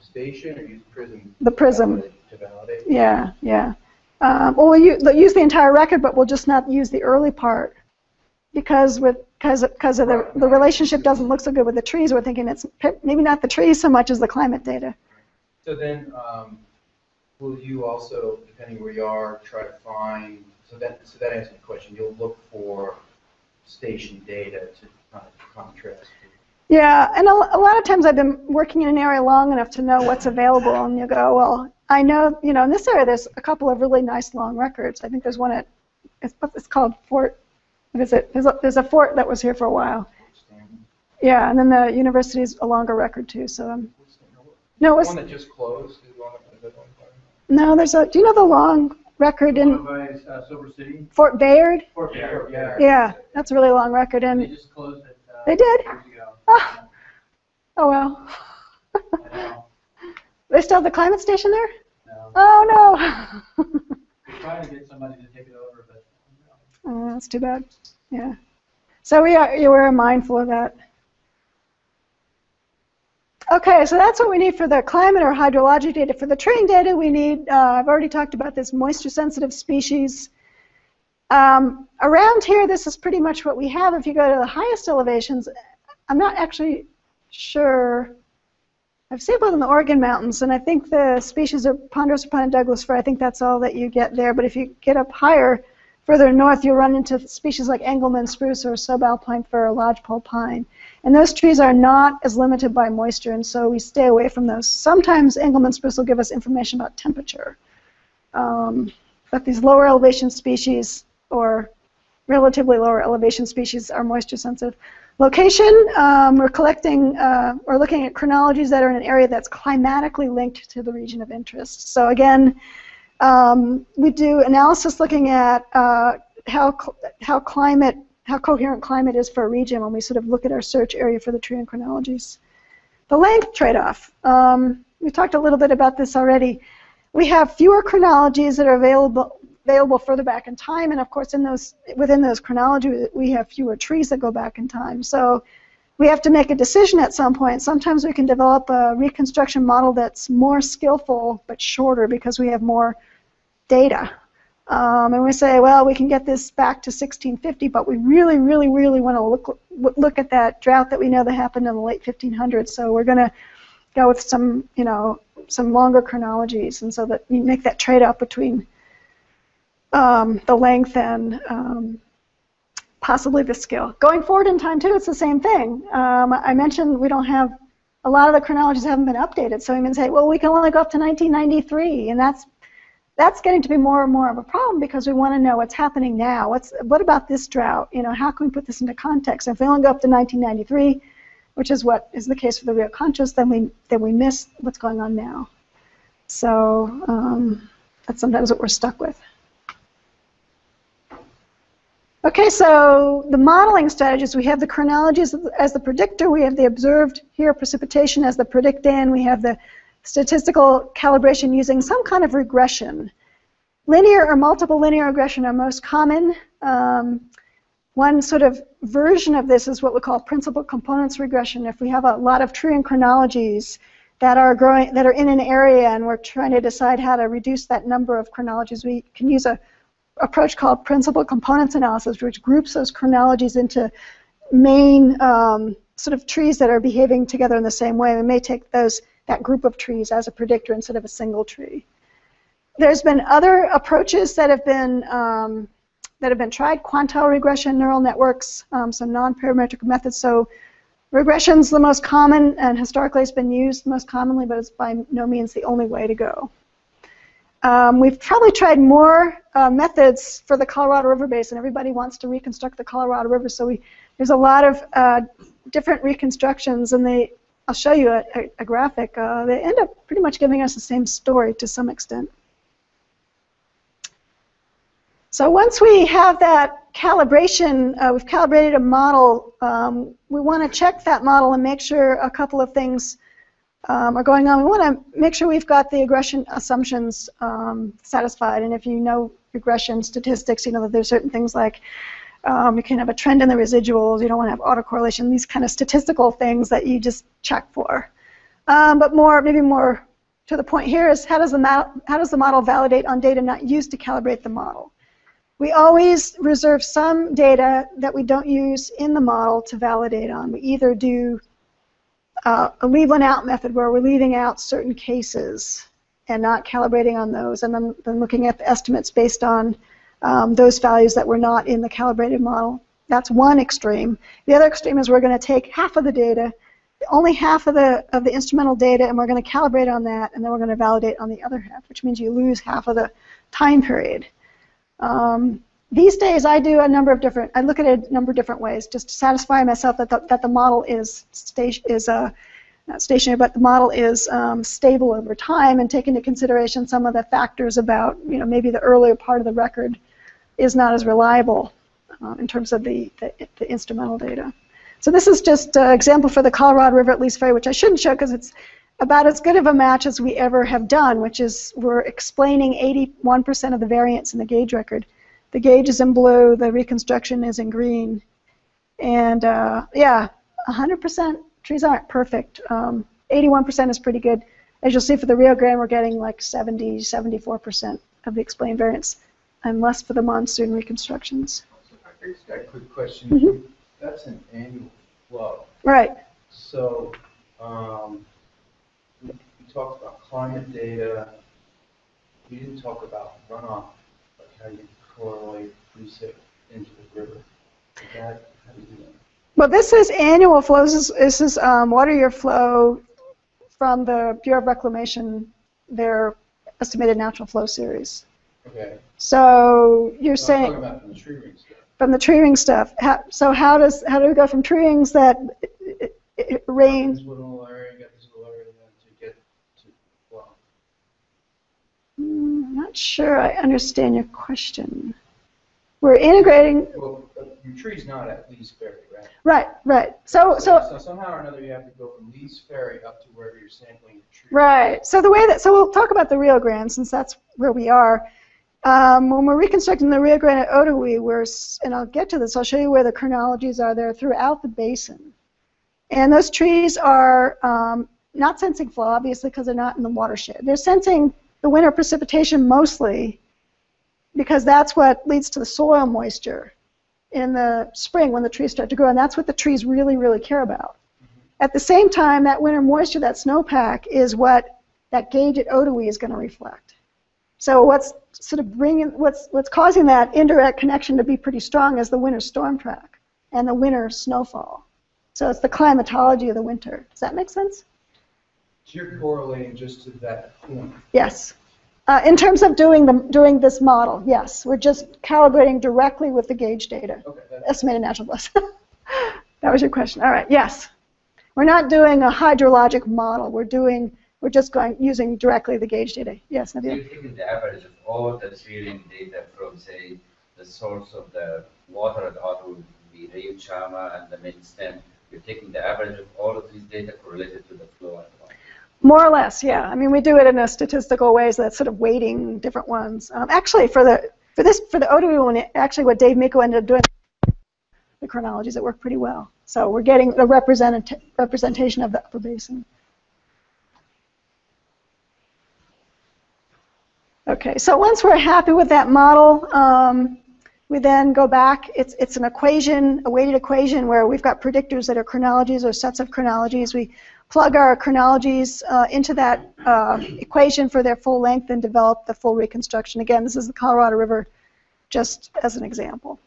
Station or use Prism? The Prism. To validate? Yeah, yeah. Um, well, we'll use the entire record, but we'll just not use the early part because with because because of the the relationship doesn't look so good with the trees. We're thinking it's maybe not the trees so much as the climate data. So then, um, will you also, depending where you are, try to find, so that, so that answers the question, you'll look for station data to kind of contrast. Yeah, and a, a lot of times I've been working in an area long enough to know what's available, and you go, well, I know, you know, in this area, there's a couple of really nice long records. I think there's one at, it's, it's called Fort, what is it? There's a, there's a fort that was here for a while. Yeah, and then the university's a longer record too, so, um, no, it was, one that just closed, is the one that, is that one? no, there's a, do you know the long record in By uh, Silver City? Fort Bayard? Fort Bayard, yeah. Yeah, that's a really long record, They and just closed it. uh, they did? Oh, oh well. They still have the climate station there? No. Oh, no. We're trying to get somebody to take it over, but Oh, that's too bad. Yeah. So we are, we're mindful of that. Okay, so that's what we need for the climate or hydrologic data. For the training data, we need, uh, I've already talked about this, moisture-sensitive species. Um, around here, this is pretty much what we have. If you go to the highest elevations, I'm not actually sure. I've sampled in the Organ Mountains, and I think the species are Ponderosa pine and Douglas fir. I think that's all that you get there. But if you get up higher, further north, you'll run into species like Engelmann spruce or subalpine fir or lodgepole pine. And those trees are not as limited by moisture, and so we stay away from those. Sometimes Engelmann spruce will give us information about temperature. Um, but these lower elevation species or relatively lower elevation species are moisture sensitive. Location, um, we're collecting, uh, we're looking at chronologies that are in an area that's climatically linked to the region of interest. So again, um, we do analysis looking at uh, how, cl- how climate, how coherent climate is for a region when we sort of look at our search area for the tree ring chronologies. The length trade-off. Um, we talked a little bit about this already. We have fewer chronologies that are available available further back in time, and of course, in those within those chronologies, we have fewer trees that go back in time. So we have to make a decision at some point. Sometimes we can develop a reconstruction model that's more skillful but shorter because we have more data. Um, and we say, well, we can get this back to 1650, but we really, really, really want to look look at that drought that we know that happened in the late 1500s. So we're going to go with some, you know, some longer chronologies, and so that you make that trade-off between um, the length and um, possibly the skill. Going forward in time too, it's the same thing. Um, I mentioned we don't have a lot of the chronologies haven't been updated, so we can say, well, we can only go up to 1993, and that's that's getting to be more and more of a problem because we want to know what's happening now. What's what about this drought? You know, how can we put this into context? If we only go up to 1993, which is what is the case for the Rio Conchos, then we then we miss what's going on now. So um, that's sometimes what we're stuck with. Okay, so the modeling strategies, we have the chronologies as the predictor, we have the observed here precipitation as the predictand, we have the statistical calibration using some kind of regression. Linear or multiple linear regression are most common. Um, one sort of version of this is what we call principal components regression. If we have a lot of tree ring chronologies that are growing, that are in an area, and we're trying to decide how to reduce that number of chronologies, we can use a approach called principal components analysis, which groups those chronologies into main um, sort of trees that are behaving together in the same way. We may take those that group of trees as a predictor instead of a single tree. There's been other approaches that have been um, that have been tried: quantile regression, neural networks, um, some non-parametric methods. So regression's the most common, and historically it's been used most commonly, but it's by no means the only way to go. Um, we've probably tried more uh, methods for the Colorado River Basin. Everybody wants to reconstruct the Colorado River, so we, there's a lot of uh, different reconstructions, and they, I'll show you a, a, a graphic. Uh, they end up pretty much giving us the same story to some extent. So once we have that calibration, uh, we've calibrated a model, um, we want to check that model and make sure a couple of things um, are going on. We want to make sure we've got the regression assumptions um, satisfied. And if you know regression statistics, you know that there's certain things like um, you can have a trend in the residuals. You don't want to have autocorrelation. These kind of statistical things that you just check for. Um, but more, maybe more to the point here is how does the how does the model validate on data not used to calibrate the model? We always reserve some data that we don't use in the model to validate on. We either do uh, a leave one out method where we're leaving out certain cases and not calibrating on those, and then, then looking at the estimates based on um, those values that were not in the calibrated model. That's one extreme. The other extreme is we're going to take half of the data only half of the of the instrumental data, and we're going to calibrate on that, and then we're going to validate on the other half, which means you lose half of the time period. Um, these days, I do a number of different. I look at it a number of different ways, just to satisfy myself that the, that the model is station is uh, not stationary, but the model is um, stable over time, and take into consideration some of the factors about you know maybe the earlier part of the record is not as reliable uh, in terms of the, the, the instrumental data. So this is just an example for the Colorado River at Lee's Ferry, which I shouldn't show because it's about as good of a match as we ever have done, which is we're explaining 81% of the variance in the gauge record. The gauge is in blue, the reconstruction is in green. And uh, yeah, 100% trees aren't perfect. Um, 81% is pretty good. As you'll see for the Rio Grande, we're getting like 70, 74% of the explained variance, and less for the monsoon reconstructions. I just got a quick question. Mhm. That's an annual flow. Right. So, um, we talked about climate data. We didn't talk about runoff, like how you correlate precip into the river. That, how do you do that? Well, this is annual flows. This is, this is um, water year flow from the Bureau of Reclamation, their estimated natural flow series. Okay. So you're saying talking about from the tree ring stuff. from the tree ring stuff. How, so how does how do we go from tree rings that it, it, it rains? This little area, got this little area then to get to. Hmm, I'm not sure I understand your question. We're integrating. Well, your tree's not at Lee's Ferry, right? Right, right. So so So somehow or another, you have to go from Lee's Ferry up to wherever you're sampling your tree. Right. So the way that so we'll talk about the Rio Grande since that's where we are. Um, when we're reconstructing the Rio Grande at we're and I'll get to this. I'll show you where the chronologies are there throughout the basin, and those trees are um, not sensing flow obviously because they're not in the watershed. They're sensing the winter precipitation mostly because that's what leads to the soil moisture in the spring when the trees start to grow, and that's what the trees really really care about. At the same time, that winter moisture, that snowpack, is what that gauge at Otowi is going to reflect. So what's sort of bringing, what's what's causing that indirect connection to be pretty strong is the winter storm track and the winter snowfall. So it's the climatology of the winter. Does that make sense? So you're correlating just to that point. Yes. Uh, in terms of doing the doing this model, yes, we're just calibrating directly with the gauge data, estimated natural flows. that was your question. All right. Yes. We're not doing a hydrologic model. We're doing we're just going using directly the gauge data. Yes, Nadia? You're taking the average of all the tree ring data from, say, the source of the water at Otowi would be Rio Chama and the main stem. You're taking the average of all of these data correlated to the flow and water. More or less, yeah. I mean, we do it in a statistical way, so that's sort of weighting different ones. Um, actually, for the for this for the Otowi one, actually, what Dave Meko ended up doing, the chronologies, it worked pretty well. So we're getting the represent representation of the upper basin. Okay, so once we're happy with that model, um, we then go back. It's, it's an equation, a weighted equation, where we've got predictors that are chronologies or sets of chronologies. We plug our chronologies uh, into that uh, equation for their full length and develop the full reconstruction. Again, this is the Colorado River, just as an example.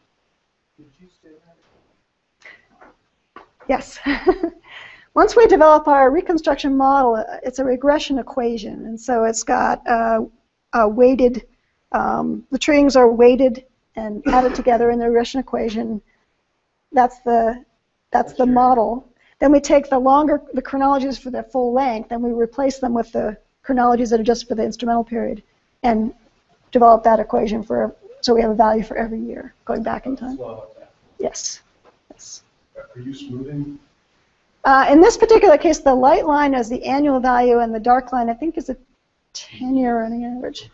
Yes. Once we develop our reconstruction model, uh, it's a regression equation, and so it's got uh, uh, weighted, um, the trees are weighted and added together in the regression equation. That's the, that's the model. Then we take the longer, the chronologies for the full length, and we replace them with the chronologies that are just for the instrumental period, and develop that equation for, so we have a value for every year, going back in time. Yes. Yes. Are you smoothing? Uh, in this particular case, the light line is the annual value, and the dark line, I think, is a 10-year running average.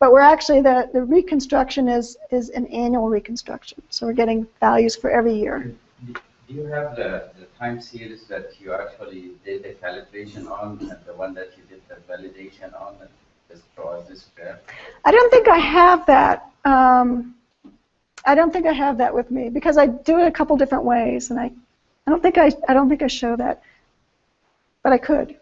But we're actually, the, the reconstruction is, is an annual reconstruction. So we're getting values for every year. Do you have the, the time series that you actually did the calibration on and the one that you did the validation on and just draw this graph? I don't think I have that. Um, I don't think I have that with me because I do it a couple different ways, and I, I don't think I, I don't think I show that, but I could.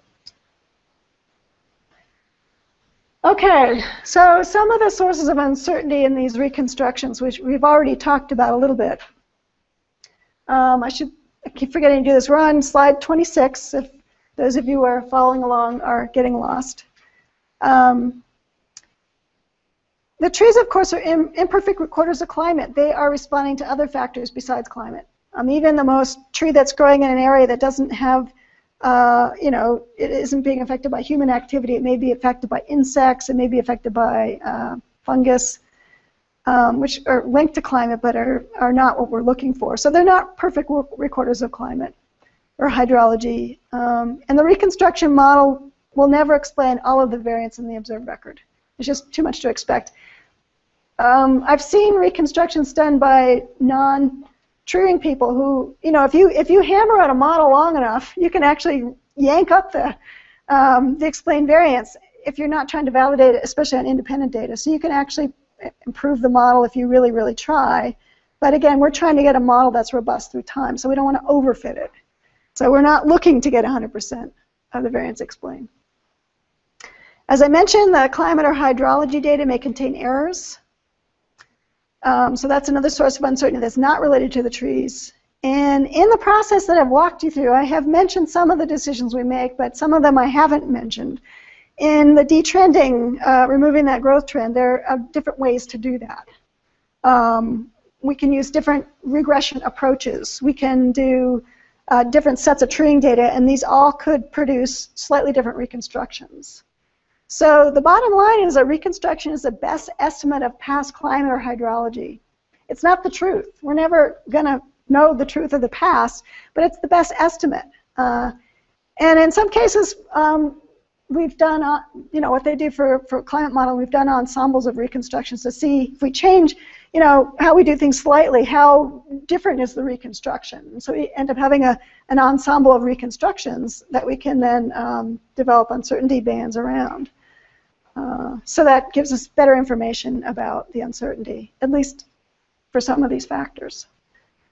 Okay, so some of the sources of uncertainty in these reconstructions, which we've already talked about a little bit. Um, I should I keep forgetting to do this. We're on slide 26, if those of you who are following along are getting lost. Um, the trees, of course, are im- imperfect recorders of climate. They are responding to other factors besides climate. Um, even the most tree that's growing in an area that doesn't have, uh, you know, it isn't being affected by human activity. It may be affected by insects. It may be affected by uh, fungus, um, which are linked to climate but are, are not what we're looking for. So they're not perfect recorders of climate or hydrology. Um, and the reconstruction model will never explain all of the variance in the observed record. It's just too much to expect. Um, I've seen reconstructions done by non-tree-ring people who, you know, if you if you hammer out a model long enough, you can actually yank up the um, the explained variance if you're not trying to validate it, especially on independent data. So you can actually improve the model if you really, really try. But again, we're trying to get a model that's robust through time, so we don't want to overfit it. So we're not looking to get 100% of the variance explained. As I mentioned, the climate or hydrology data may contain errors. Um, so that's another source of uncertainty that's not related to the trees. And in the process that I've walked you through, I have mentioned some of the decisions we make, but some of them I haven't mentioned. In the detrending, uh, removing that growth trend, there are different ways to do that. Um, we can use different regression approaches. We can do uh, different sets of tree ring data, and these all could produce slightly different reconstructions. So the bottom line is that reconstruction is the best estimate of past climate or hydrology. It's not the truth. We're never going to know the truth of the past, but it's the best estimate. Uh, and in some cases, um, we've done, uh, you know, what they do for, for climate model, we've done ensembles of reconstructions to see if we change, you know, how we do things slightly, how different is the reconstruction. So we end up having a, an ensemble of reconstructions that we can then um, develop uncertainty bands around. Uh, so that gives us better information about the uncertainty, at least for some of these factors.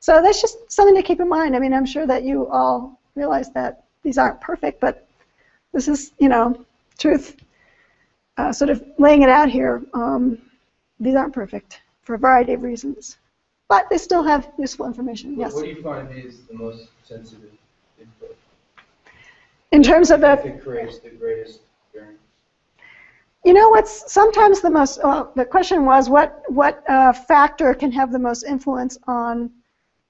So that's just something to keep in mind. I mean, I'm sure that you all realize that these aren't perfect, but this is, you know, truth, uh, sort of laying it out here. Um, these aren't perfect for a variety of reasons, but they still have useful information. Yes. What do you find is the most sensitive input? In terms of the creates the greatest? You know what's sometimes the most, well, the question was what, what uh, factor can have the most influence on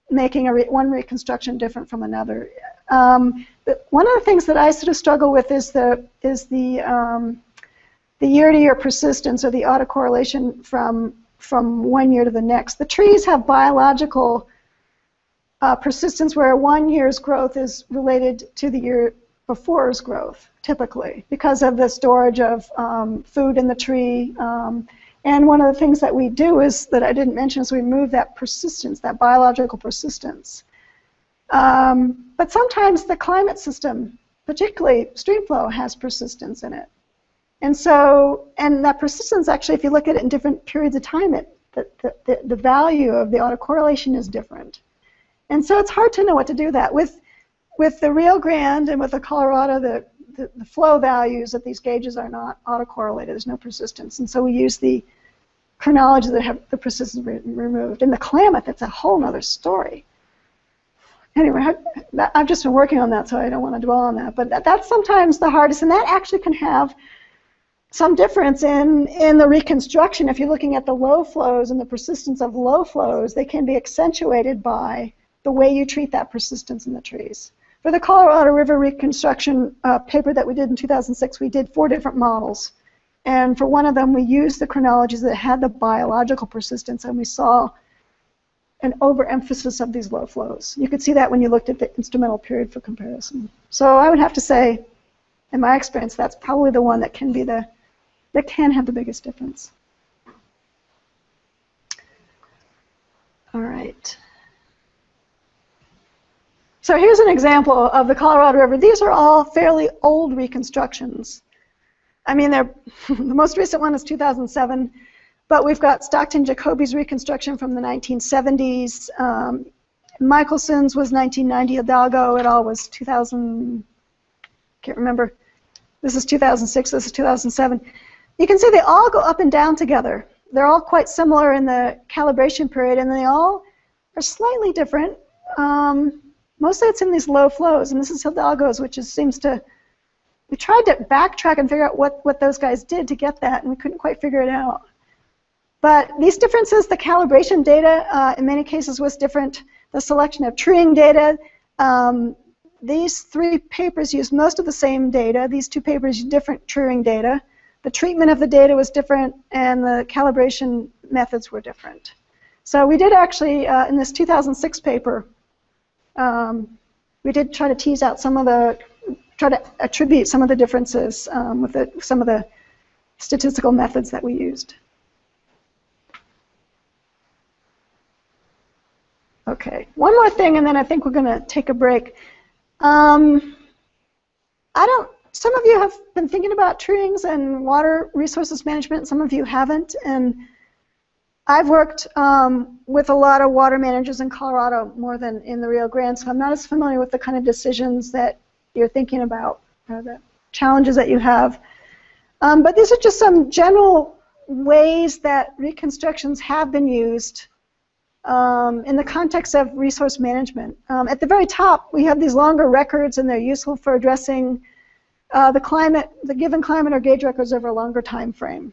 making a re one reconstruction different from another? Um, one of the things that I sort of struggle with is the, is the, um, the year-to-year persistence or the autocorrelation from, from one year to the next. The trees have biological uh, persistence where one year's growth is related to the year before's growth, typically, because of the storage of um, food in the tree. Um, and one of the things that we do is, that I didn't mention, is we move that persistence, that biological persistence. Um, but sometimes the climate system, particularly stream flow, has persistence in it. And so, and that persistence actually, if you look at it in different periods of time, it, the, the, the value of the autocorrelation is different. And so it's hard to know what to do that. With, with the Rio Grande and with the Colorado, the, the, the flow values of these gauges are not autocorrelated. There's no persistence. And so we use the chronology that have the persistence re removed. In the Klamath, it's a whole other story. Anyway, I, I've just been working on that, so I don't want to dwell on that. But that, that's sometimes the hardest, and that actually can have some difference in, in the reconstruction. If you're looking at the low flows and the persistence of low flows, they can be accentuated by the way you treat that persistence in the trees. For the Colorado River reconstruction uh, paper that we did in 2006, we did four different models. And for one of them, we used the chronologies that had the biological persistence, and we saw an overemphasis of these low flows. You could see that when you looked at the instrumental period for comparison. So I would have to say, in my experience, that's probably the one that can be the that can have the biggest difference. All right. So here's an example of the Colorado River. These are all fairly old reconstructions. I mean, the most recent one is 2007, but we've got Stockton Jacoby's reconstruction from the 1970s. Um, Michelson's was 1990. Hidalgo et al was 2000. Can't remember. This is 2006. This is 2007. You can see they all go up and down together. They're all quite similar in the calibration period, and they all are slightly different. Um, mostly it's in these low flows, and this is Hidalgo's, which is, seems to, we tried to backtrack and figure out what, what those guys did to get that, and we couldn't quite figure it out. But these differences, the calibration data uh, in many cases was different. The selection of tree ring data, um, these three papers used most of the same data. These two papers used different tree ring data. The treatment of the data was different, and the calibration methods were different. So we did actually, uh, in this 2006 paper, um, we did try to tease out some of the, try to attribute some of the differences um, with the, some of the statistical methods that we used. Okay, one more thing, and then I think we're going to take a break. Um, I don't. Some of you have been thinking about trees and water resources management. Some of you haven't, and I've worked um, with a lot of water managers in Colorado more than in the Rio Grande, so I'm not as familiar with the kind of decisions that you're thinking about, or the challenges that you have. Um, but these are just some general ways that reconstructions have been used um, in the context of resource management. Um, at the very top, we have these longer records, and they're useful for addressing uh, the climate, the given climate or gauge records over a longer time frame.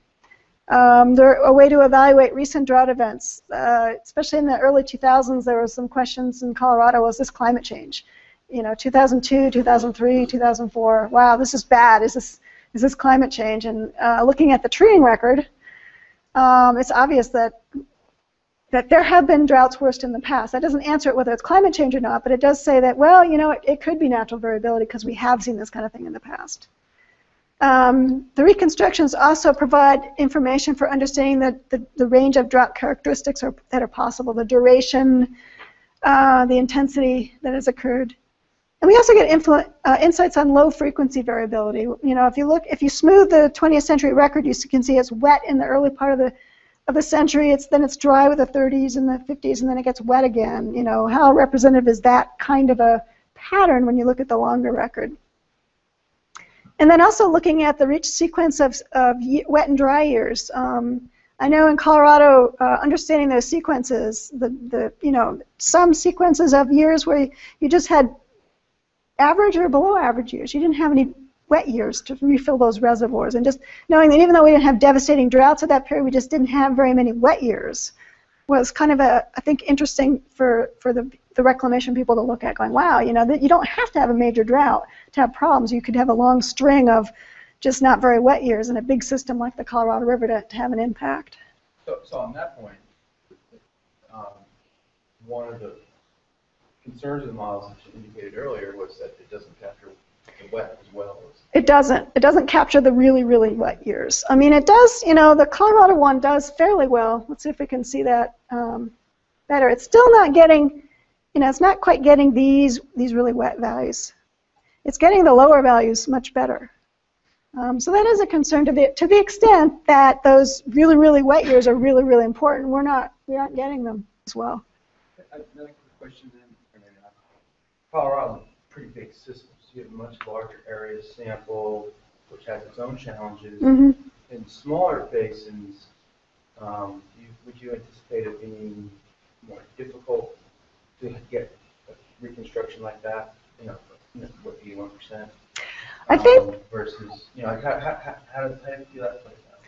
Um, they're a way to evaluate recent drought events. Uh, especially in the early 2000s, there were some questions in Colorado, was this climate change? You know, 2002, 2003, 2004, wow, this is bad. Is this, is this climate change? And uh, looking at the tree ring record, um, it's obvious that that there have been droughts worse in the past. That doesn't answer it whether it's climate change or not, but it does say that, well, you know, it, it could be natural variability because we have seen this kind of thing in the past. Um, the reconstructions also provide information for understanding the, the, the range of drought characteristics are, that are possible, the duration, uh, the intensity that has occurred. And we also get uh, insights on low frequency variability. You know, if you look, if you smooth the 20th century record, you can see it's wet in the early part of the of the century. It's then it's dry with the 30s and the 50s, and then it gets wet again. You know, how representative is that kind of a pattern when you look at the longer record? And then also looking at the rich sequence of, of wet and dry years. Um, I know in Colorado, uh, understanding those sequences, the, the you know some sequences of years where you just had average or below average years. You didn't have any wet years to refill those reservoirs. And just knowing that even though we didn't have devastating droughts at that period, we just didn't have very many wet years was kind of a, I think, interesting for, for the, the reclamation people to look at going, wow, you know, that you don't have to have a major drought to have problems. You could have a long string of just not very wet years in a big system like the Colorado River to, to have an impact. So, so on that point, um, one of the concerns of the models that you indicated earlier was that it doesn't capture the wet as well as it doesn't. It doesn't capture the really, really wet years. I mean, it does, you know, the Colorado one does fairly well. Let's see if we can see that um, better. It's still not getting, you know, it's not quite getting these, these really wet values. It's getting the lower values much better. Um, so that is a concern to the, to the extent that those really, really wet years are really, really important. We're not, we aren't getting them as well. Another quick question then. Colorado, pretty big system you have a much larger area sample, which has its own challenges. Mhm. In smaller basins, um, you, would you anticipate it being more difficult to get a reconstruction like that? You know, you know what, 81 percent? I think- Versus, you know, like how, how, how, how do how do you feel that plays out?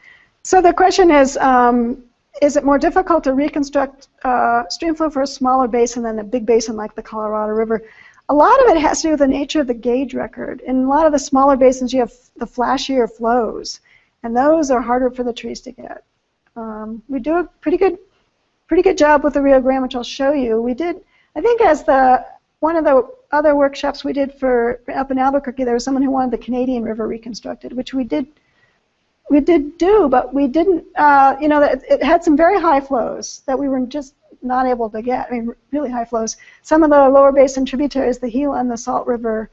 So the question is, um, is it more difficult to reconstruct uh, stream flow for a smaller basin than a big basin like the Colorado River? A lot of it has to do with the nature of the gauge record. In a lot of the smaller basins, you have the flashier flows, and those are harder for the trees to get. Um, we do a pretty good, pretty good job with the Rio Grande, which I'll show you. We did, I think, as the one of the other workshops we did for up in Albuquerque, there was someone who wanted the Canadian River reconstructed, which we did we did do, but we didn't, uh, you know, it, it, had some very high flows that we were just not able to get. I mean, really high flows. Some of the lower basin tributaries, the Gila and the Salt River,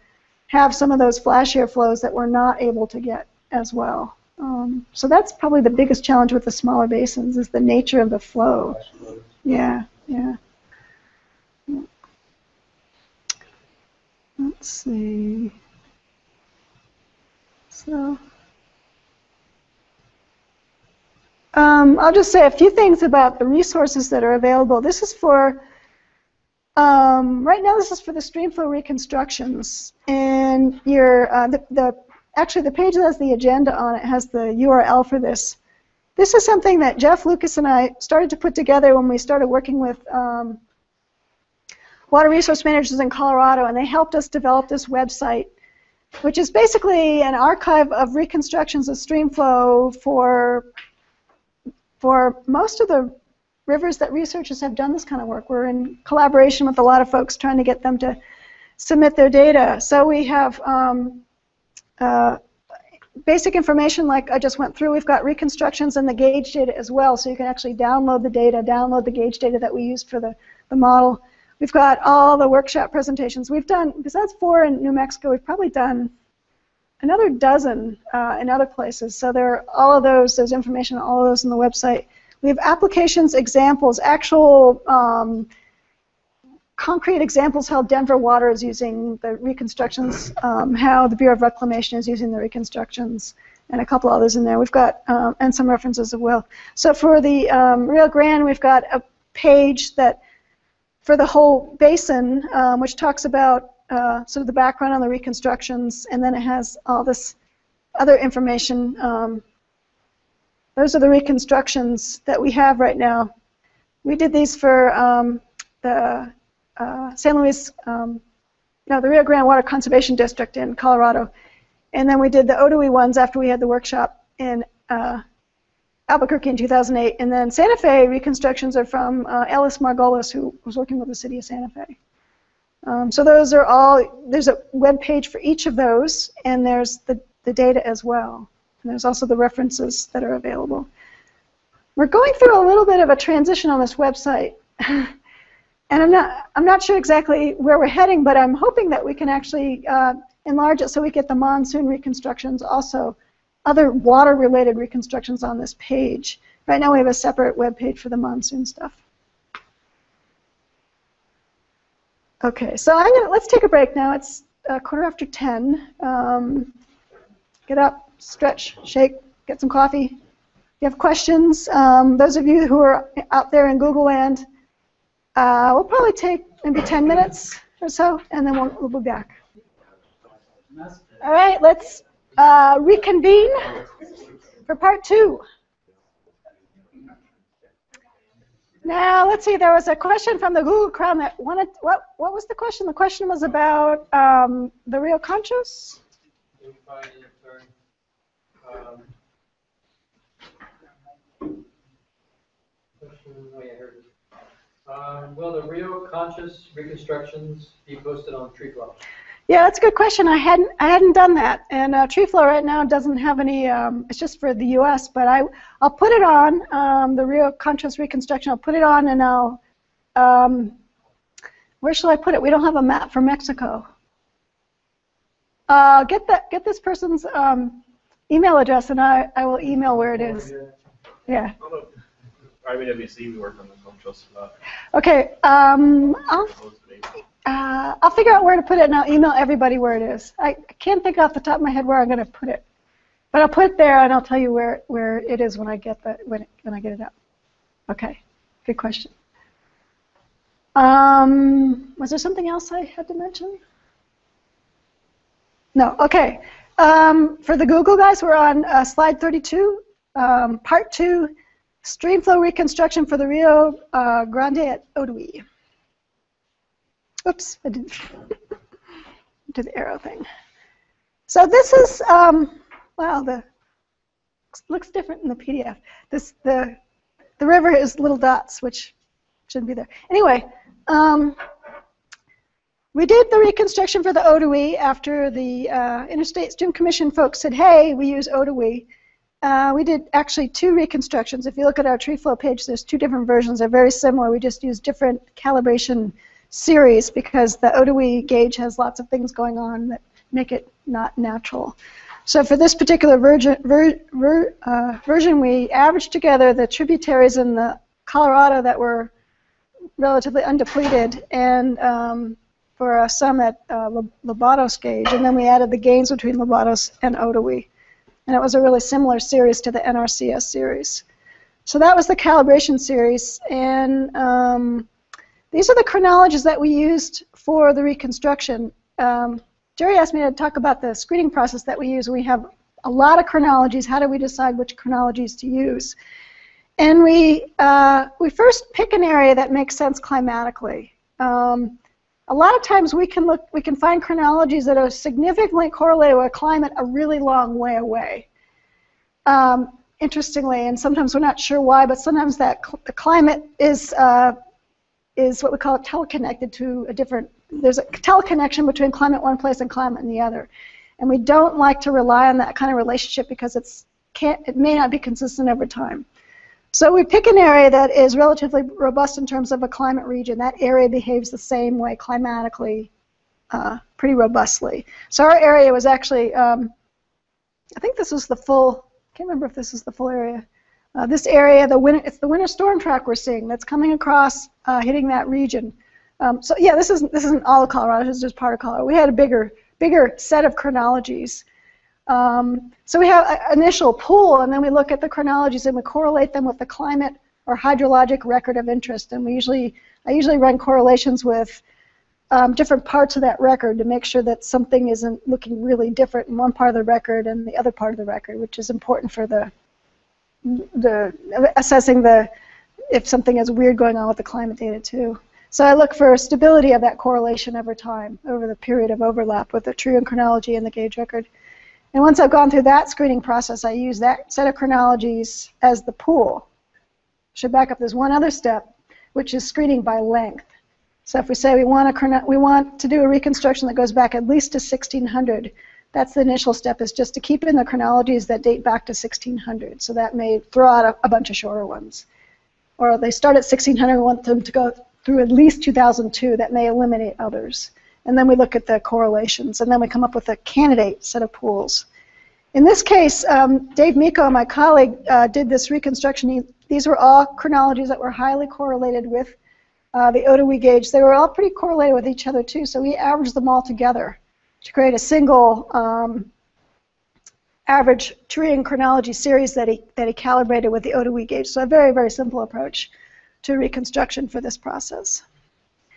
have some of those flashier flows that we're not able to get as well. Um, so that's probably the biggest challenge with the smaller basins is the nature of the flow. Yeah, yeah. Let's see. So. Um, I'll just say a few things about the resources that are available. This is for Um, right now, this is for the streamflow reconstructions, and your uh, the, the actually the page that has the agenda on it has the URL for this. This is something that Jeff Lukas and I started to put together when we started working with um, water resource managers in Colorado, and they helped us develop this website, which is basically an archive of reconstructions of streamflow for for most of the rivers that researchers have done this kind of work. We're in collaboration with a lot of folks trying to get them to submit their data. So we have um, uh, basic information like I just went through. We've got reconstructions and the gauge data as well, so you can actually download the data, download the gauge data that we used for the, the model. We've got all the workshop presentations. We've done, besides four in New Mexico, we've probably done another dozen uh, in other places. So there are all of those, there's information on all of those on the website. We have applications, examples, actual um, concrete examples how Denver Water is using the reconstructions, um, how the Bureau of Reclamation is using the reconstructions, and a couple others in there. We've got, um, and some references as well. So for the um, Rio Grande, we've got a page that, for the whole basin, um, which talks about uh, sort of the background on the reconstructions, and then it has all this other information um, those are the reconstructions that we have right now. We did these for um, the uh, San Luis, um, no, the Rio Grande Water Conservation District in Colorado. And then we did the Otowi ones after we had the workshop in uh, Albuquerque in 2008. And then Santa Fe reconstructions are from uh, Ellis Margolis, who was working with the city of Santa Fe. Um, so those are all, there's a web page for each of those, and there's the, the data as well. And there's also the references that are available. We're going through a little bit of a transition on this website. and I'm not, I'm not sure exactly where we're heading, but I'm hoping that we can actually uh, enlarge it so we get the monsoon reconstructions also, other water-related reconstructions on this page. Right now we have a separate web page for the monsoon stuff. Okay, so I'm gonna, let's take a break now. It's a quarter after 10. Um, get up, stretch, shake, get some coffee. If you have questions, um, those of you who are out there in Google land, uh, we'll probably take maybe 10 minutes or so, and then we'll, we'll be back. All right, let's uh, reconvene for part two. Now, let's see, there was a question from the Google crowd that wanted, what, what was the question? The question was about um, the Rio Conchos? Um, will the Rio Conchos reconstructions be posted on TreeFlow? Yeah, that's a good question. I hadn't I hadn't done that, and uh, TreeFlow right now doesn't have any. Um, it's just for the U.S., but I I'll put it on um, the Rio Conchos reconstruction. I'll put it on, and I'll. Um, where shall I put it? We don't have a map for Mexico. Uh, get that. Get this person's um, email address, and I I will email where it is. Yeah. IBWC, we work on the Conchos. Okay. Um, I'll. Uh, I'll figure out where to put it and I'll email everybody where it is. I can't think off the top of my head where I'm going to put it, but I'll put it there and I'll tell you where, where it is when I get the when, it, when I get it up. Okay, good question. Um, was there something else I had to mention? No. Okay. Um, for the Google guys, we're on uh, slide 32, um, part two, streamflow reconstruction for the Rio uh, Grande at Otowi. Oops, I didn't do the arrow thing. So this is, um, wow, the looks different in the PDF. This the the river is little dots, which shouldn't be there. Anyway, um, we did the reconstruction for the Otowi after the uh, Interstate Stream Commission folks said, hey, we use Otowi. Uh, we did actually two reconstructions. If you look at our TreeFlow page, there's two different versions. They're very similar. We just use different calibration series because the Otowi gauge has lots of things going on that make it not natural. So for this particular version, ver, ver, uh, version, we averaged together the tributaries in the Colorado that were relatively undepleted and um, for a sum at uh, Lobatos gauge, and then we added the gains between Lobatos and Otowi. And it was a really similar series to the NRCS series. So that was the calibration series, and um, these are the chronologies that we used for the reconstruction. Um, Jerry asked me to talk about the screening process that we use. We have a lot of chronologies. How do we decide which chronologies to use? And we, uh, we first pick an area that makes sense climatically. Um, a lot of times we can look, we can find chronologies that are significantly correlated with climate a really long way away. Um, interestingly, and sometimes we're not sure why, but sometimes that cl the climate is uh, is what we call teleconnected to a different. There's a teleconnection between climate one place and climate in the other, and we don't like to rely on that kind of relationship because it's can't it may not be consistent over time. So we pick an area that is relatively robust in terms of a climate region. That area behaves the same way climatically, uh, pretty robustly. So our area was actually, um, I think this was the full, I can't remember if this is the full area. Uh, this area, the winter, it's the winter storm track we're seeing that's coming across, uh, hitting that region. Um, so yeah, this isn't this isn't all of Colorado. This is just part of Colorado. We had a bigger bigger set of chronologies. Um, so we have an initial pool, and then we look at the chronologies and we correlate them with the climate or hydrologic record of interest. And we usually, I usually run correlations with um, different parts of that record to make sure that something isn't looking really different in one part of the record and the other part of the record, which is important for the the assessing the if something is weird going on with the climate data too. So I look for stability of that correlation over time, over the period of overlap with the tree ring chronology and the gauge record. And once I've gone through that screening process, I use that set of chronologies as the pool. Should back up. There's one other step, which is screening by length. So if we say we want, a, we want to do a reconstruction that goes back at least to 1600, that's the initial step, is just to keep in the chronologies that date back to 1600. So that may throw out a, a bunch of shorter ones. Or they start at 1600 and want them to go through at least 2002. That may eliminate others and then we look at the correlations, and then we come up with a candidate set of pools. In this case, um, Dave Meko, my colleague, uh, did this reconstruction. He, these were all chronologies that were highly correlated with uh, the Otowi gauge. They were all pretty correlated with each other too, so we averaged them all together to create a single um, average tree ring chronology series that he, that he calibrated with the Otowi gauge. So a very, very simple approach to reconstruction for this process.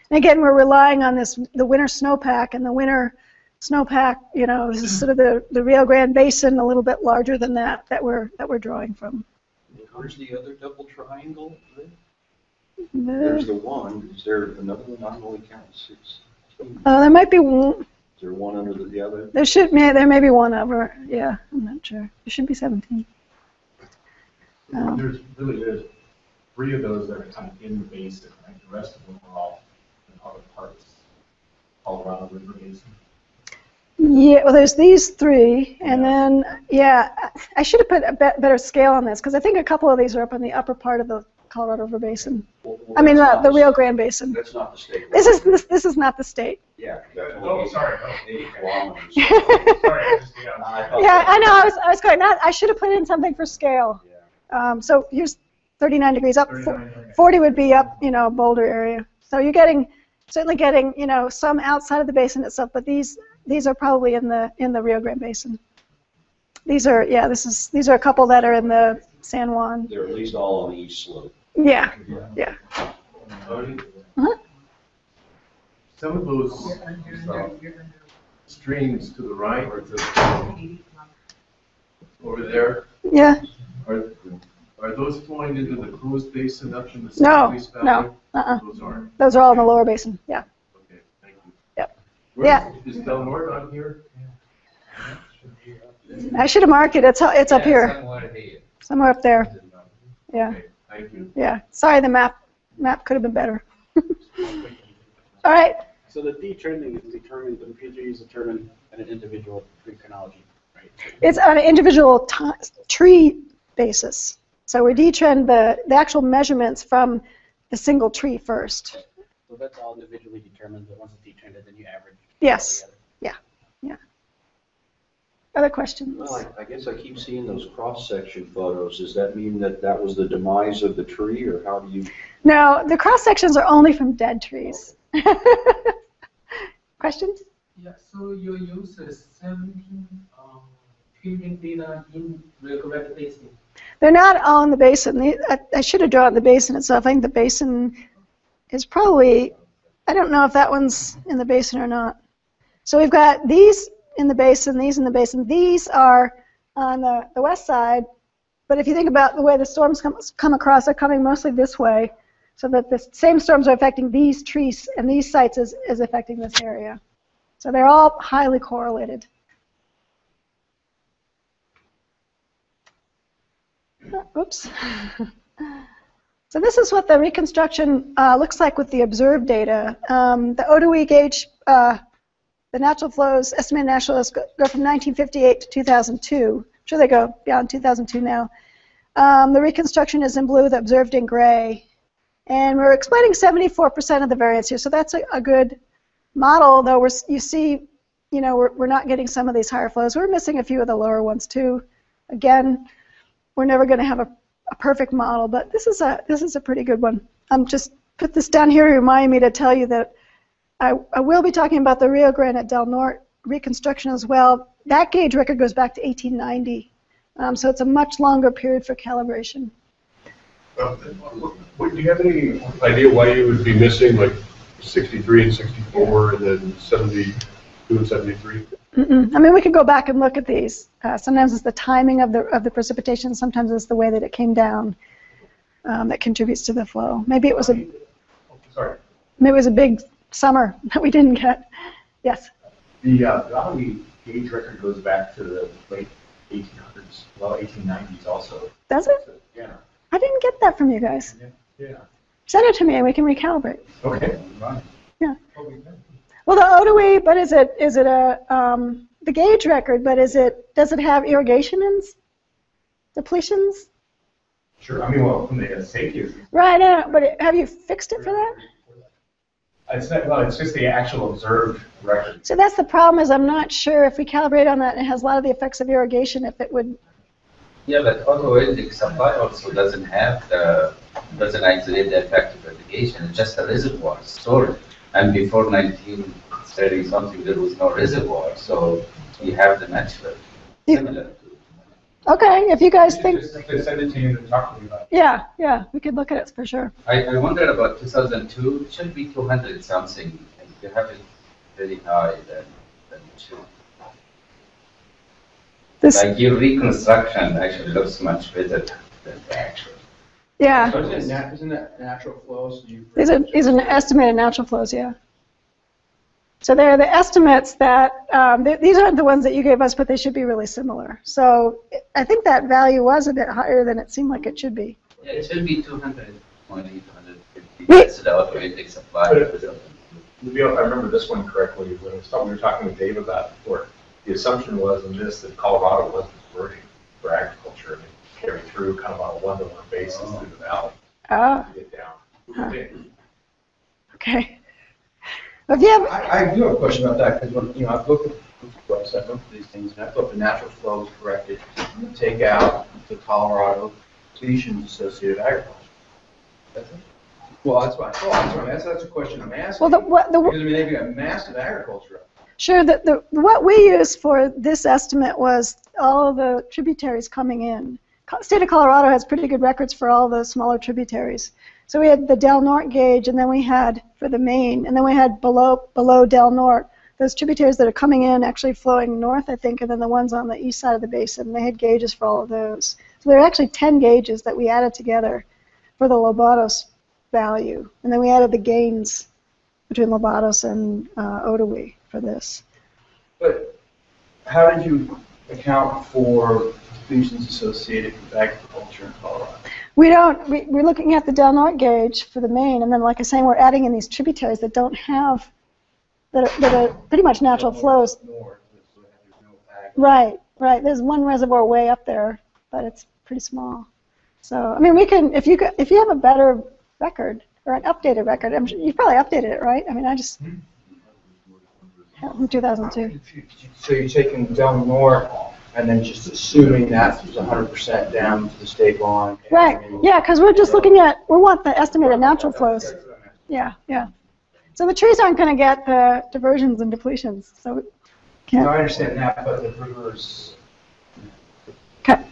And again, we're relying on this the winter snowpack, and the winter snowpack, you know, this is sort of the, the Rio Grande Basin, a little bit larger than that, that we're that we're drawing from. Where's the other double triangle? The- There's the one. Is there another one? I only count six. Uh, there might be one. There one under the, the other? There should may there may be one over. Yeah, I'm not sure. There should be 17. Um, There's really, there's three of those that are kind of in the basin, right? The rest of them are all in other parts, Colorado River Basin. Yeah, well, there's these three, and then yeah, I should have put a be- better scale on this because I think a couple of these are up in the upper part of the Colorado River Basin. I mean, uh, the Rio Grande Basin. That's not the state. This is this, this is not the state. Yeah. Oh, sorry. Eighty kilometers. Sorry, I just, yeah. I Yeah, I know. I was I was going. Not, I should have put in something for scale. Um, so here's 39 degrees up. Fo- 40 would be up, you know, Boulder area. So you're getting certainly getting, you know, some outside of the basin itself, but these these are probably in the in the Rio Grande Basin. These are yeah. This is these are a couple that are in the San Juan. They're at least all on the east slope. Yeah, yeah. Uh-huh. Some of those uh, streams to the right or to the over there, Yeah. are, are those flowing into the Cruz Basin up in the No, Southeast Valley? no. Uh-uh. Those aren't? Those are all in the lower basin. Yeah. Okay, thank you. Yep. Where- Yeah. Is Del Norte on here? I should have marked it. It's it's up here, somewhere here. somewhere up there. Yeah. Thank you. Yeah. Sorry, the map map could have been better. all right. So the detrending is determined, the procedure is determined at an individual tree chronology, right? It's on an individual tree basis. So we detrend the, the actual measurements from the single tree first. So that's all individually determined, but once it's detrended, then you average. Yes. Yeah. Yeah. Other questions? Well, I, I guess I keep seeing those cross-section photos. Does that mean that that was the demise of the tree, or how do you? No, the cross sections are only from dead trees. Questions? Yeah, so you use uh, 17 um, tree data in Rio Grande Basin. They're not all in the basin. The- I, I should have drawn the basin itself. I think the basin is probably, I don't know if that one's in the basin or not. So we've got these in the basin, these in the basin. These are on the, the west side, but if you think about the way the storms come, come across, they're coming mostly this way, so that the same storms are affecting these trees and these sites as, as affecting this area. So they're all highly correlated. Oops. So this is what the reconstruction uh, looks like with the observed data. Um, the Otowi gauge, uh, the natural flows, estimated natural flows go, go from 1958 to 2002. I'm sure they go beyond 2002 now. Um, the reconstruction is in blue, the observed in gray. And we're explaining 74% of the variance here, so that's a, a good model, though we're, you see, you know, we're, we're not getting some of these higher flows. We're missing a few of the lower ones too. Again, we're never going to have a, a perfect model, but this is a this is a pretty good one. I'm just put this down here to remind me to tell you that I, I will be talking about the Rio Grande Del Norte reconstruction as well. That gauge record goes back to 1890, um, so it's a much longer period for calibration. Uh, Do you have any idea why you would be missing like 63 and 64 and then 72 and 73? Mm-mm. I mean, we could go back and look at these. Uh, sometimes it's the timing of the of the precipitation. Sometimes it's the way that it came down um, that contributes to the flow. Maybe it was a Sorry. maybe it was a big summer that we didn't get. Yes. The, uh, the gauge record goes back to the late 1800s, well, 1890s also. Does it? Yeah. I didn't get that from you guys. Yeah. Send it to me and we can recalibrate. Okay. Right. Yeah. Well, the Otowi, but is it is it a um, the gauge record? But is it does it have irrigation ins, depletions? Sure. I mean, well, from the safety Right. Know, but it, have you fixed it for that? It's not, well, it's just the actual observed record. So that's the problem. Is I'm not sure if we calibrate on that and it has a lot of the effects of irrigation. If it would. Yeah, but autoelectric supply also doesn't have the, doesn't isolate the effect of irrigation, it's just a reservoir stored. And before nineteen thirty something, there was no reservoir, so you have the natural, similar. Okay. If you guys think. Just to send it to you and talk to me about it. Yeah. Yeah. We could look at it for sure. I, I wondered about two thousand two, it should be two hundred something, and if you have it very high, then, then it should. This. Like your reconstruction actually looks much better than the actual. Yeah. So isn't it nat- isn't that natural flows? You- These are, these are estimated natural flows, yeah. So they're the estimates that, um, th- these aren't the ones that you gave us, but they should be really similar. So I think that value was a bit higher than it seemed like it should be. Yeah, it should be two hundred twenty, two hundred fifty, Wait. that's the automatic supply. Maybe if I remember this one correctly, when it was, we were talking with Dave about it before, the assumption was in this that Colorado wasn't converting for agriculture and it carried through kind of on a one-to-one basis through the valley Oh, to get down. Huh. okay. You have, I, I do have a question about that, because when, you know, I've looked at the website, looked at these things, and I thought the natural flow was corrected, to take out the Colorado depletions associated with agriculture. That's it? Well, that's what I thought, that's what I'm asking, that's a question I'm asking. Well, the- what- the- Because, I mean, they've got massive agriculture up sure, the, the, what we used for this estimate was all of the tributaries coming in. Co- State of Colorado has pretty good records for all the smaller tributaries. So we had the Del Norte gauge, and then we had for the main, and then we had below below Del Norte those tributaries that are coming in, actually flowing north, I think, and then the ones on the east side of the basin. They had gauges for all of those. So there are actually 10 gauges that we added together for the Lobatos value, and then we added the gains between Lobatos and uh, Otowi for this. But how did you account for depletions associated with agriculture in Colorado? We don't, we, we're looking at the Del Norte gauge for the main, and then like I was saying, we're adding in these tributaries that don't have, that are, that are pretty much natural flows. Right, right. There's one reservoir way up there, but it's pretty small. So, I mean, we can, if you, could- if you have a better record, or an updated record, I'm sure, you probably updated it, right? I mean, I just, Yeah, from 2002. So you're taking Del Norte and then just assuming that was hundred percent down to the state line? Right, yeah, because we're just looking at, we want the estimated natural flows. Yeah, yeah. So the trees aren't going to get the diversions and depletions, so we can't. I understand that, but the rivers, Okay.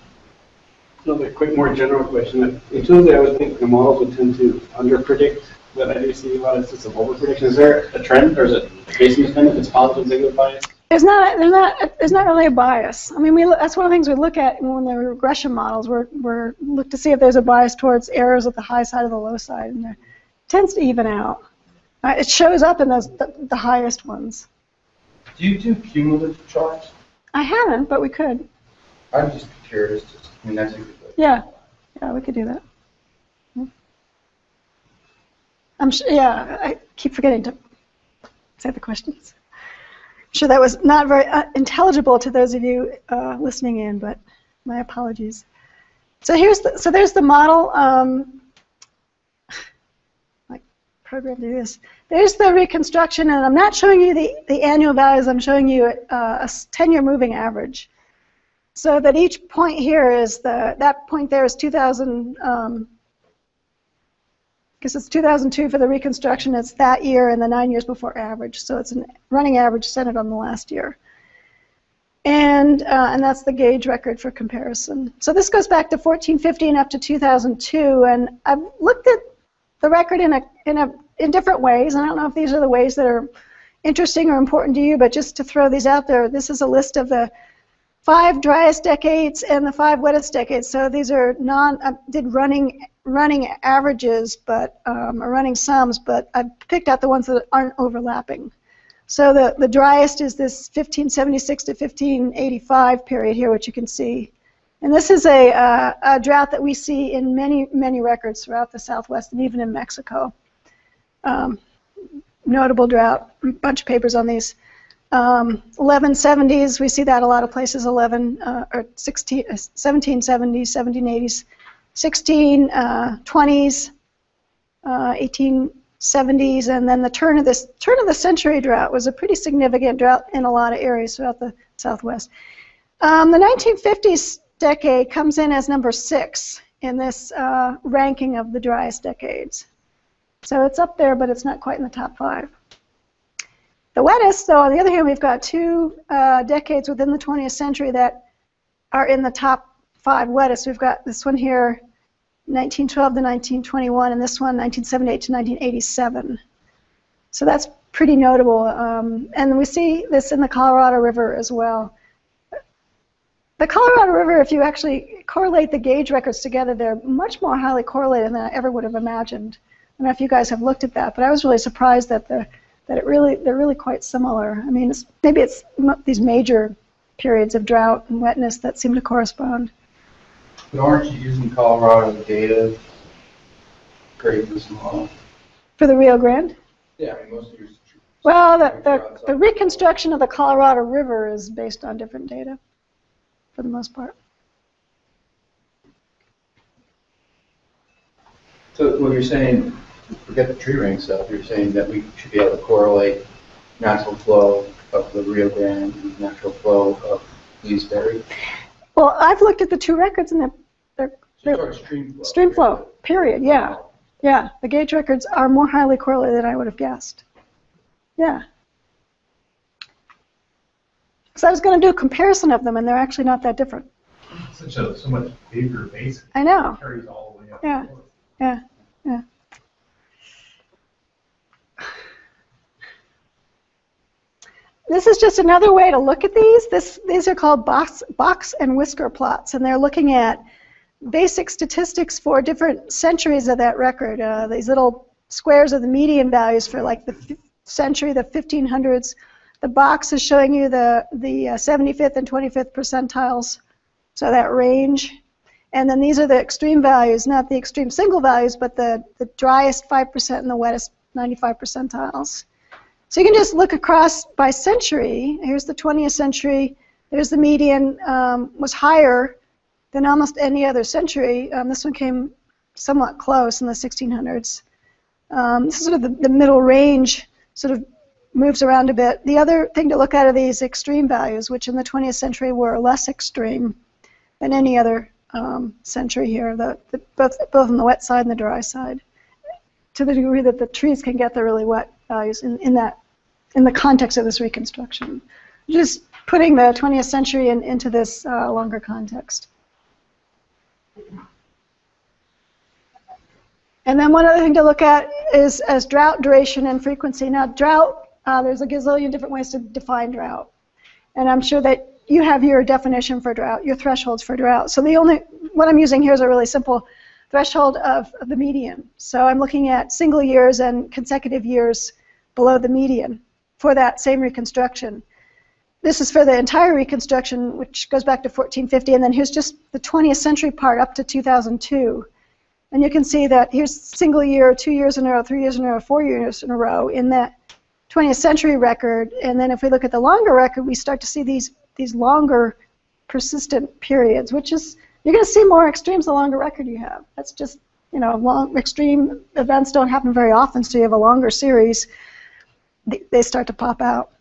Another quick, more general question. Intuitively, I would think the models would tend to underpredict but I do see a lot of instances of overprediction. Is there a trend, or is it basically dependent? It's positive, negative bias? There's not, there's not, there's not really a bias. I mean, we, that's one of the things we look at when the regression models, we're, we're, look to see if there's a bias towards errors at the high side or the low side, and it tends to even out. Uh, it shows up in those, the, the highest ones. Do you do cumulative charts? I haven't, but we could. I'm just curious, just, I mean, that's a good way. Yeah, yeah, we could do that. I'm sure, yeah, I keep forgetting to say the questions. Sure that was not very uh, intelligible to those of you uh, listening in, but my apologies. So here's the, so there's the model. Um, like program to do this. There's the reconstruction, and I'm not showing you the, the annual values. I'm showing you uh, a 10-year moving average. So that each point here is the, that point there is 2000, um, because it's 2002 for the reconstruction, it's that year and the nine years before average. So it's a running average centered on the last year. And, uh, and that's the gauge record for comparison. So this goes back to 1450 and up to 2002. And I've looked at the record in, a, in, a, in different ways. And I don't know if these are the ways that are interesting or important to you, but just to throw these out there, this is a list of the five driest decades and the five wettest decades. So these are non, I did running running averages, but um, or running sums, but I've picked out the ones that aren't overlapping. So the, the driest is this 1576 to 1585 period here, which you can see. And this is a, uh, a drought that we see in many, many records throughout the Southwest and even in Mexico. Um, notable drought, a bunch of papers on these. Um, 1170s, we see that a lot of places, 11 uh, or 16, uh, 1770s, 1780s, 1620s, uh, 1870s, and then the turn of this turn of the century drought was a pretty significant drought in a lot of areas throughout the Southwest. Um, the 1950s decade comes in as number six in this uh, ranking of the driest decades. So it's up there, but it's not quite in the top five. The wettest, though, on the other hand, we've got two uh, decades within the 20th century that are in the top five wettest. We've got this one here, 1912 to 1921, and this one, 1978 to 1987. So that's pretty notable. Um, and we see this in the Colorado River as well. The Colorado River, if you actually correlate the gauge records together, they're much more highly correlated than I ever would have imagined. I don't know if you guys have looked at that, but I was really surprised that the that it really they're really quite similar. I mean, it's, maybe it's these major periods of drought and wetness that seem to correspond. But aren't you using Colorado data create this model? For the Rio Grande? Yeah, I mean, most of your Well, the, the, the reconstruction of the Colorado River is based on different data, for the most part. So when you're saying, forget the tree ring stuff, you're saying that we should be able to correlate natural flow of the Rio Grande and natural flow of Lees Ferry? Well, I've looked at the two records and they're Sorry, stream flow. stream flow, period, yeah. Yeah, the gauge records are more highly correlated than I would have guessed. Yeah. So I was going to do a comparison of them, and they're actually not that different. Such a, so much bigger basin. I know. Carries all the way up. Yeah, yeah, yeah. This is just another way to look at these. This, these are called box, box and whisker plots, and they're looking at basic statistics for different centuries of that record. Uh, these little squares are the median values for like the century, the 1500s. The box is showing you the, the uh, 75th and 25th percentiles, so that range. And then these are the extreme values, not the extreme single values, but the, the driest 5% and the wettest 95 percentiles. So you can just look across by century. Here's the 20th century. There's the median um, was higher than almost any other century. Um, this one came somewhat close in the 1600s. Um, this is sort of the, the middle range sort of moves around a bit. The other thing to look at are these extreme values, which in the 20th century were less extreme than any other um, century here, the, the, both, both on the wet side and the dry side, to the degree that the trees can get the really wet values in, in that in the context of this reconstruction. Just putting the 20th century in, into this uh, longer context. And then one other thing to look at is as drought duration and frequency. Now, drought, uh, there's a gazillion different ways to define drought. And I'm sure that you have your definition for drought, your thresholds for drought. So the only, what I'm using here is a really simple threshold of, of the median. So I'm looking at single years and consecutive years below the median for that same reconstruction. This is for the entire reconstruction, which goes back to 1450, and then here's just the 20th century part up to 2002. And you can see that here's single year, two years in a row, three years in a row, four years in a row in that 20th century record. And then if we look at the longer record, we start to see these, these longer persistent periods, which is, you're going to see more extremes the longer record you have. That's just, you know, long, extreme events don't happen very often, so you have a longer series, they, they start to pop out.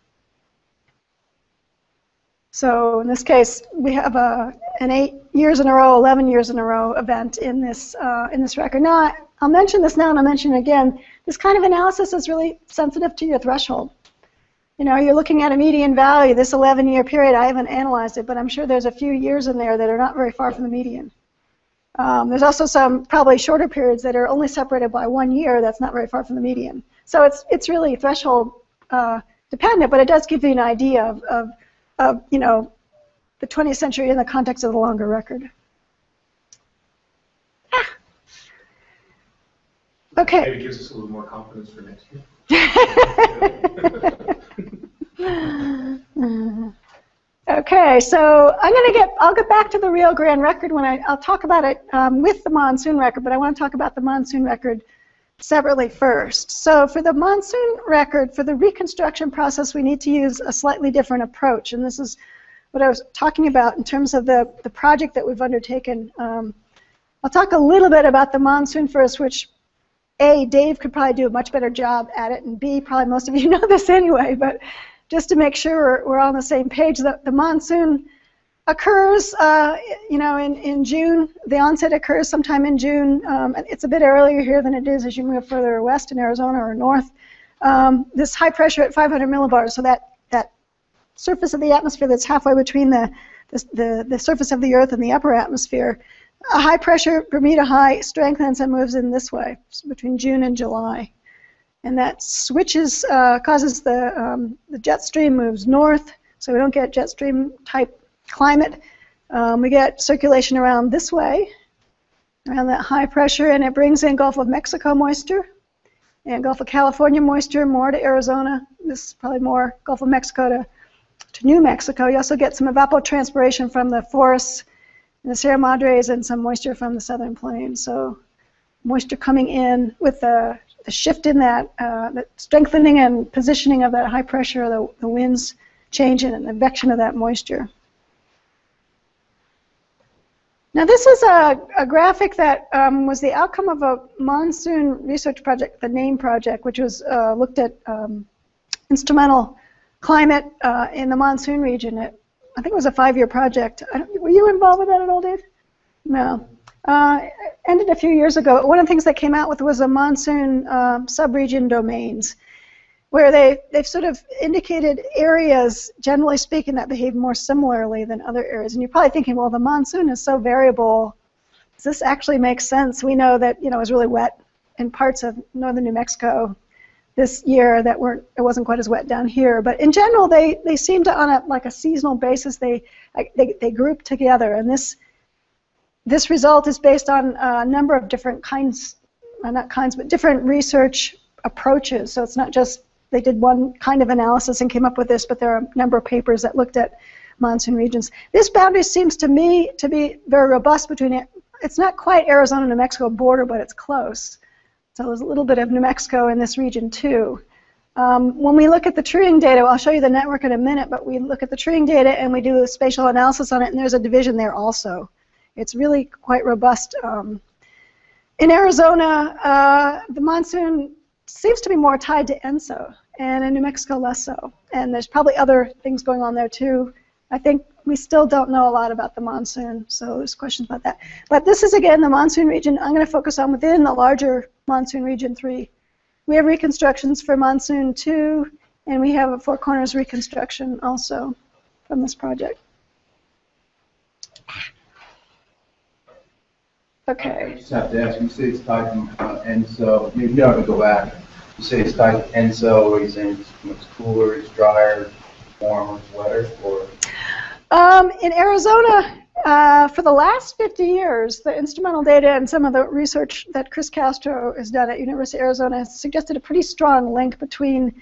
So in this case, we have a, an eight years in a row, 11 years in a row event in this, uh, in this record. Now, I'll mention this now and I'll mention again. This kind of analysis is really sensitive to your threshold. You know, you're looking at a median value, this 11-year period, I haven't analyzed it, but I'm sure there's a few years in there that are not very far from the median. Um, there's also some probably shorter periods that are only separated by one year that's not very far from the median. So it's, it's really threshold uh, dependent, but it does give you an idea of, of, of, you know, the 20th century in the context of the longer record. Ah. Okay. Maybe gives us a little more confidence for next year. okay, so I'm going to get, I'll get back to the Rio Grande record when I, I'll talk about it um, with the monsoon record, but I want to talk about the monsoon record separately first. So for the monsoon record, for the reconstruction process, we need to use a slightly different approach, and this is what I was talking about in terms of the, the project that we've undertaken. Um, I'll talk a little bit about the monsoon first, which a, Dave could probably do a much better job at it, and B, probably most of you know this anyway, but just to make sure we're, we're on the same page, the, the monsoon occurs, uh, you know, in, in June. The onset occurs sometime in June. Um, it's a bit earlier here than it is as you move further west in Arizona or north. Um, this high pressure at 500 millibars, so that, that surface of the atmosphere that's halfway between the, the, the, the surface of the Earth and the upper atmosphere, a high pressure Bermuda high strengthens and moves in this way between June and July. And that switches, uh, causes the, um, the jet stream moves north, so we don't get jet stream type climate. Um, we get circulation around this way, around that high pressure, and it brings in Gulf of Mexico moisture and Gulf of California moisture more to Arizona. This is probably more Gulf of Mexico to, to New Mexico. You also get some evapotranspiration from the forests the Sierra Madres and some moisture from the southern plains. So moisture coming in with the, the shift in that, uh, the strengthening and positioning of that high pressure, the, the winds changing and the vection of that moisture. Now this is a, a graphic that um, was the outcome of a monsoon research project, the NAME project, which was uh, looked at um, instrumental climate uh, in the monsoon region. It, I think it was a five-year project. were you involved with that at all, Dave? No. Uh, ended a few years ago. One of the things that came out with was a monsoon uh, subregion domains where they, they've sort of indicated areas, generally speaking, that behave more similarly than other areas. And you're probably thinking, well, the monsoon is so variable. Does this actually make sense? We know that, you know, it was really wet in parts of northern New Mexico this year that weren't, it wasn't quite as wet down here. But in general, they, they seem to, on a, like a seasonal basis, they, they, they group together. And this, this result is based on a number of different kinds, uh, not kinds, but different research approaches. So it's not just they did one kind of analysis and came up with this, but there are a number of papers that looked at monsoon regions. This boundary seems to me to be very robust between it. It's not quite Arizona-New Mexico border, but it's close. So there's a little bit of New Mexico in this region too. Um, when we look at the tree ring data, I'll show you the network in a minute, but we look at the tree ring data and we do a spatial analysis on it, and there's a division there also. It's really quite robust. Um, in Arizona, uh, the monsoon seems to be more tied to ENSO and in New Mexico less so. And there's probably other things going on there too. I think we still don't know a lot about the monsoon, so there's questions about that. But this is again the monsoon region. I'm going to focus on within the larger monsoon region 3. We have reconstructions for monsoon 2, and we have a Four Corners reconstruction also from this project. Okay. I just have to ask, you say it's to uh, ENSO, you you don't have to go back. You say it's tied to ENSO, are you saying it's it's cooler, it's drier, warmer, it's wetter, or? Um, in Arizona, uh, for the last 50 years, the instrumental data and some of the research that Chris Castro has done at University of Arizona has suggested a pretty strong link between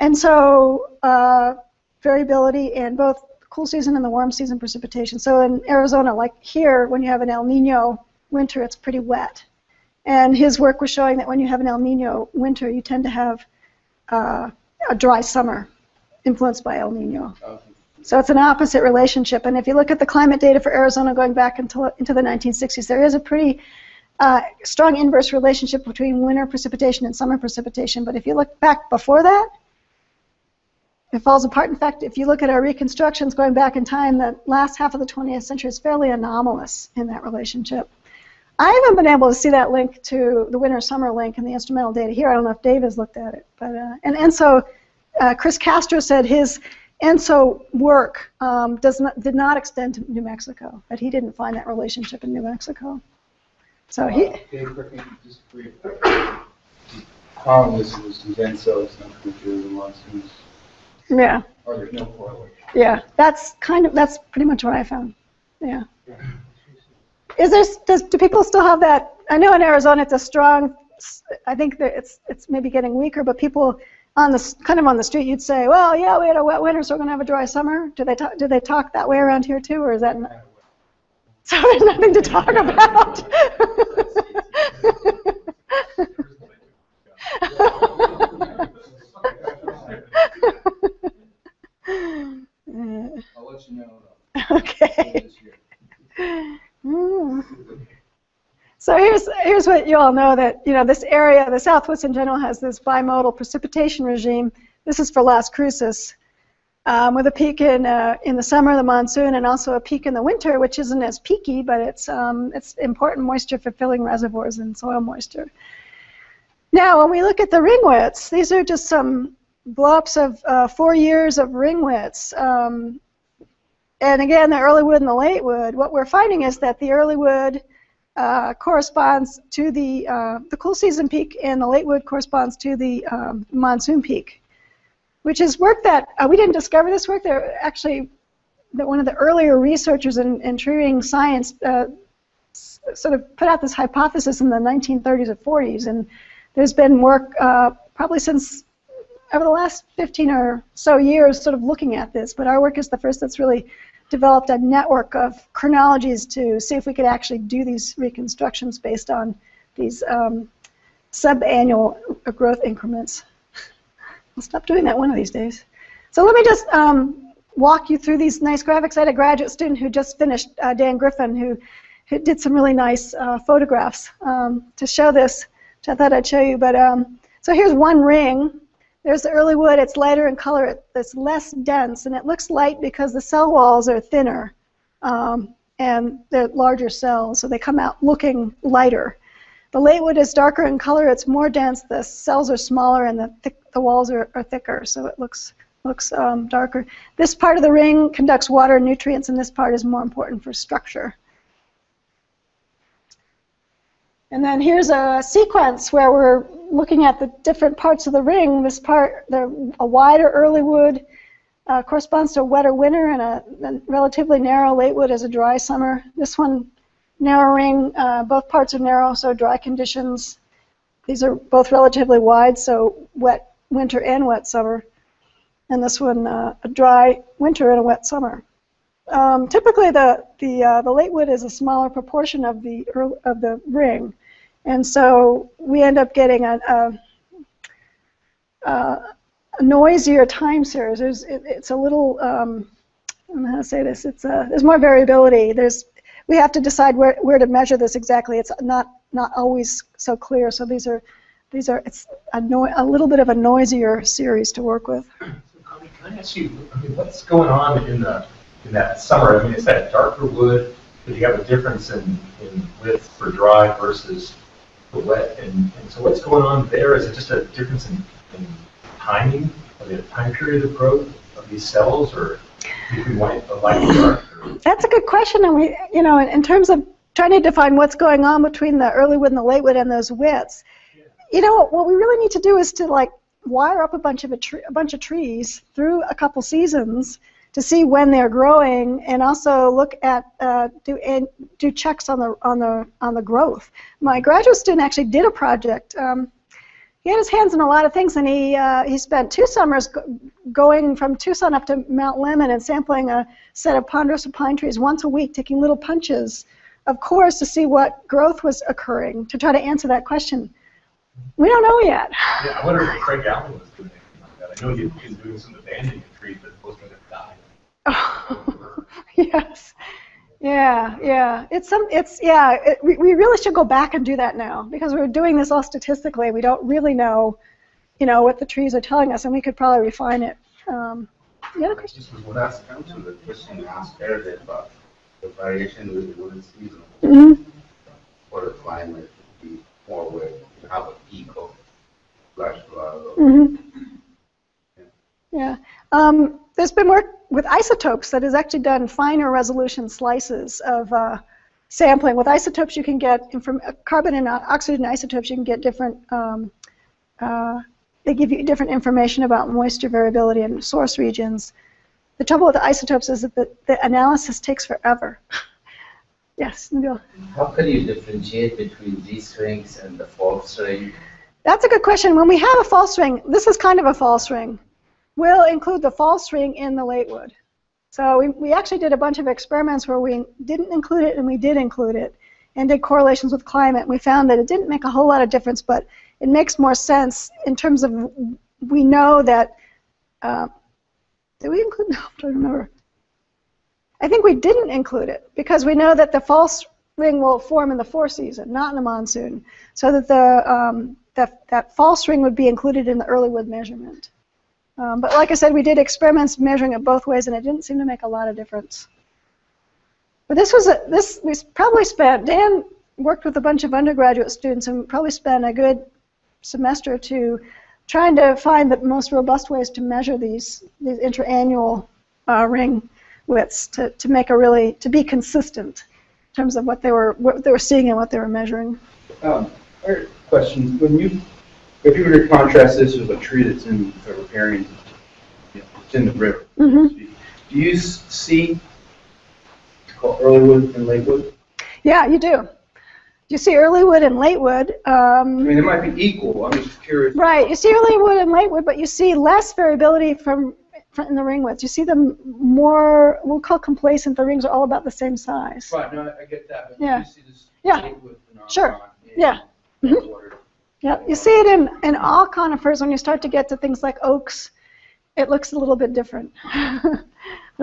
ENSO uh, variability and both cool season and the warm season precipitation. So in Arizona, like here, when you have an El Nino winter, it's pretty wet. And his work was showing that when you have an El Nino winter, you tend to have uh, a dry summer influenced by El Nino. So it's an opposite relationship. And if you look at the climate data for Arizona going back until, into the 1960s, there is a pretty uh, strong inverse relationship between winter precipitation and summer precipitation. But if you look back before that, it falls apart. In fact, if you look at our reconstructions going back in time, the last half of the 20th century is fairly anomalous in that relationship. I haven't been able to see that link to the winter-summer link in the instrumental data here. I don't know if Dave has looked at it. But, uh, and, and so uh, Chris Castro said his ENSO work um, does not, did not extend to New Mexico, that he didn't find that relationship in New Mexico. So he, Uh, Dave, just brief. Was, ENSO, not the yeah, or there's no correlation. yeah, that's kind of, that's pretty much what I found, yeah. Is there, does, do people still have that, I know in Arizona it's a strong, I think that it's, it's maybe getting weaker, but people on the, kind of on the street, you'd say, well, yeah, we had a wet winter, so we're gonna have a dry summer. Do they talk, do they talk that way around here too, or is that? not- So there's nothing to talk about? I'll let you know. Okay. So here's here's what you all know that you know this area, the Southwest in general, has this bimodal precipitation regime. This is for Las Cruces, um, with a peak in uh, in the summer, the monsoon, and also a peak in the winter, which isn't as peaky, but it's um, it's important moisture for filling reservoirs and soil moisture. Now, when we look at the ring widths, these are just some blobs of uh, four years of ring widths. Um, and again, the early wood and the late wood, what we're finding is that the early wood uh, corresponds to the, uh, the cool season peak, and the late wood corresponds to the um, monsoon peak, which is work that uh, we didn't discover this work. They're actually that one of the earlier researchers in, in tree ring science uh, sort of put out this hypothesis in the 1930s or 40s, and there's been work uh, probably since over the last 15 or so years sort of looking at this, but our work is the first that's really developed a network of chronologies to see if we could actually do these reconstructions based on these um, sub-annual growth increments. I'll stop doing that one of these days. So let me just um, walk you through these nice graphics. I had a graduate student who just finished, uh, Dan Griffin, who, who did some really nice uh, photographs um, to show this, which I thought I'd show you. But um, so here's one ring. There's the early wood. It's lighter in color. It's less dense, and it looks light because the cell walls are thinner, um, and they're larger cells, so they come out looking lighter. The late wood is darker in color. It's more dense. The cells are smaller, and the thick, the walls are, are thicker, so it looks looks um, darker. This part of the ring conducts water and nutrients, and this part is more important for structure. And then here's a sequence where we're looking at the different parts of the ring. This part, the, a wider early wood uh, corresponds to a wetter winter, and a, a relatively narrow late wood is a dry summer. This one, narrow ring, uh, both parts are narrow, so dry conditions. These are both relatively wide, so wet winter and wet summer. And this one, uh, a dry winter and a wet summer. Um, typically, the the uh, the late wood is a smaller proportion of the earl of the ring, and so we end up getting a, a, a noisier time series. It, it's a little um, I don't know how to say this. It's a, there's more variability. There's we have to decide where, where to measure this exactly. It's not not always so clear. So these are these are it's a, no, a little bit of a noisier series to work with. Can I ask you, I mean, what's going on in the, in that summer? I mean, is that darker wood? Did you have a difference in, in width for dry versus wet? And, and so what's going on there? Is it just a difference in, in timing, of the time period of growth of these cells or between white, light and dark? That's a good question, and we, you know, in, in terms of trying to define what's going on between the early wood and the late wood and those widths. You know, what we really need to do is to like wire up a bunch of a, tre- a bunch of trees through a couple seasons to see when they're growing, and also look at uh, do and do checks on the on the on the growth. My graduate student actually did a project. Um, he had his hands in a lot of things, and he uh, he spent two summers go- going from Tucson up to Mount Lemmon and sampling a set of ponderosa pine trees once a week, taking little punches of course to see what growth was occurring to try to answer that question. We don't know yet. Yeah, I wonder if Craig Allen was doing anything like that. I know he, he's doing some abandoning of trees that most of them died. yes. Yeah, yeah. It's some. It's yeah. It, we, we really should go back and do that now because we're doing this all statistically. We don't really know, you know, what the trees are telling us, and we could probably refine it. Um, the other question. This was what I to the question asked earlier about the variation with the wind season Mhm. for the climate to be more where you have a peak of flash flood. or- hmm Yeah. Um, there's been work with isotopes that has actually done finer resolution slices of uh, sampling. With isotopes, you can get from carbon and oxygen isotopes, you can get different. Um, uh, they give you different information about moisture variability and source regions. The trouble with the isotopes is that the, the analysis takes forever. yes, Nabil. How can you differentiate between these rings and the false ring? That's a good question. When we have a false ring, this is kind of a false ring. We'll include the false ring in the late wood. So we, we actually did a bunch of experiments where we didn't include it and we did include it and did correlations with climate. We found that it didn't make a whole lot of difference, but it makes more sense in terms of we know that. Uh, did we include? No, trying to remember. I think we didn't include it because we know that the false ring will form in the four season, not in the monsoon. So that the um, that that false ring would be included in the early wood measurement. Um, but like I said, we did experiments measuring it both ways, and it didn't seem to make a lot of difference. But this was a, this we probably spent Dan worked with a bunch of undergraduate students and probably spent a good semester or two trying to find the most robust ways to measure these these interannual uh, ring widths to, to make a really to be consistent in terms of what they were what they were seeing and what they were measuring. Um, question, when you, if you were to contrast this with a tree that's in a riparian, you know, it's in the river, hmm do you see called early wood and late wood? Yeah, you do. You see early wood and late wood. Um, I mean, they might be equal, I'm just curious. Right. You see early wood and late wood, but you see less variability from, from in the ring widths. You see them more, we'll call complacent. The rings are all about the same size. Right, no, I get that, but Yeah. you see this Yeah. late wood phenomenon. Sure. Yeah. Mhm. water. Yeah. You see it in, in all conifers when you start to get to things like oaks. It looks a little bit different. the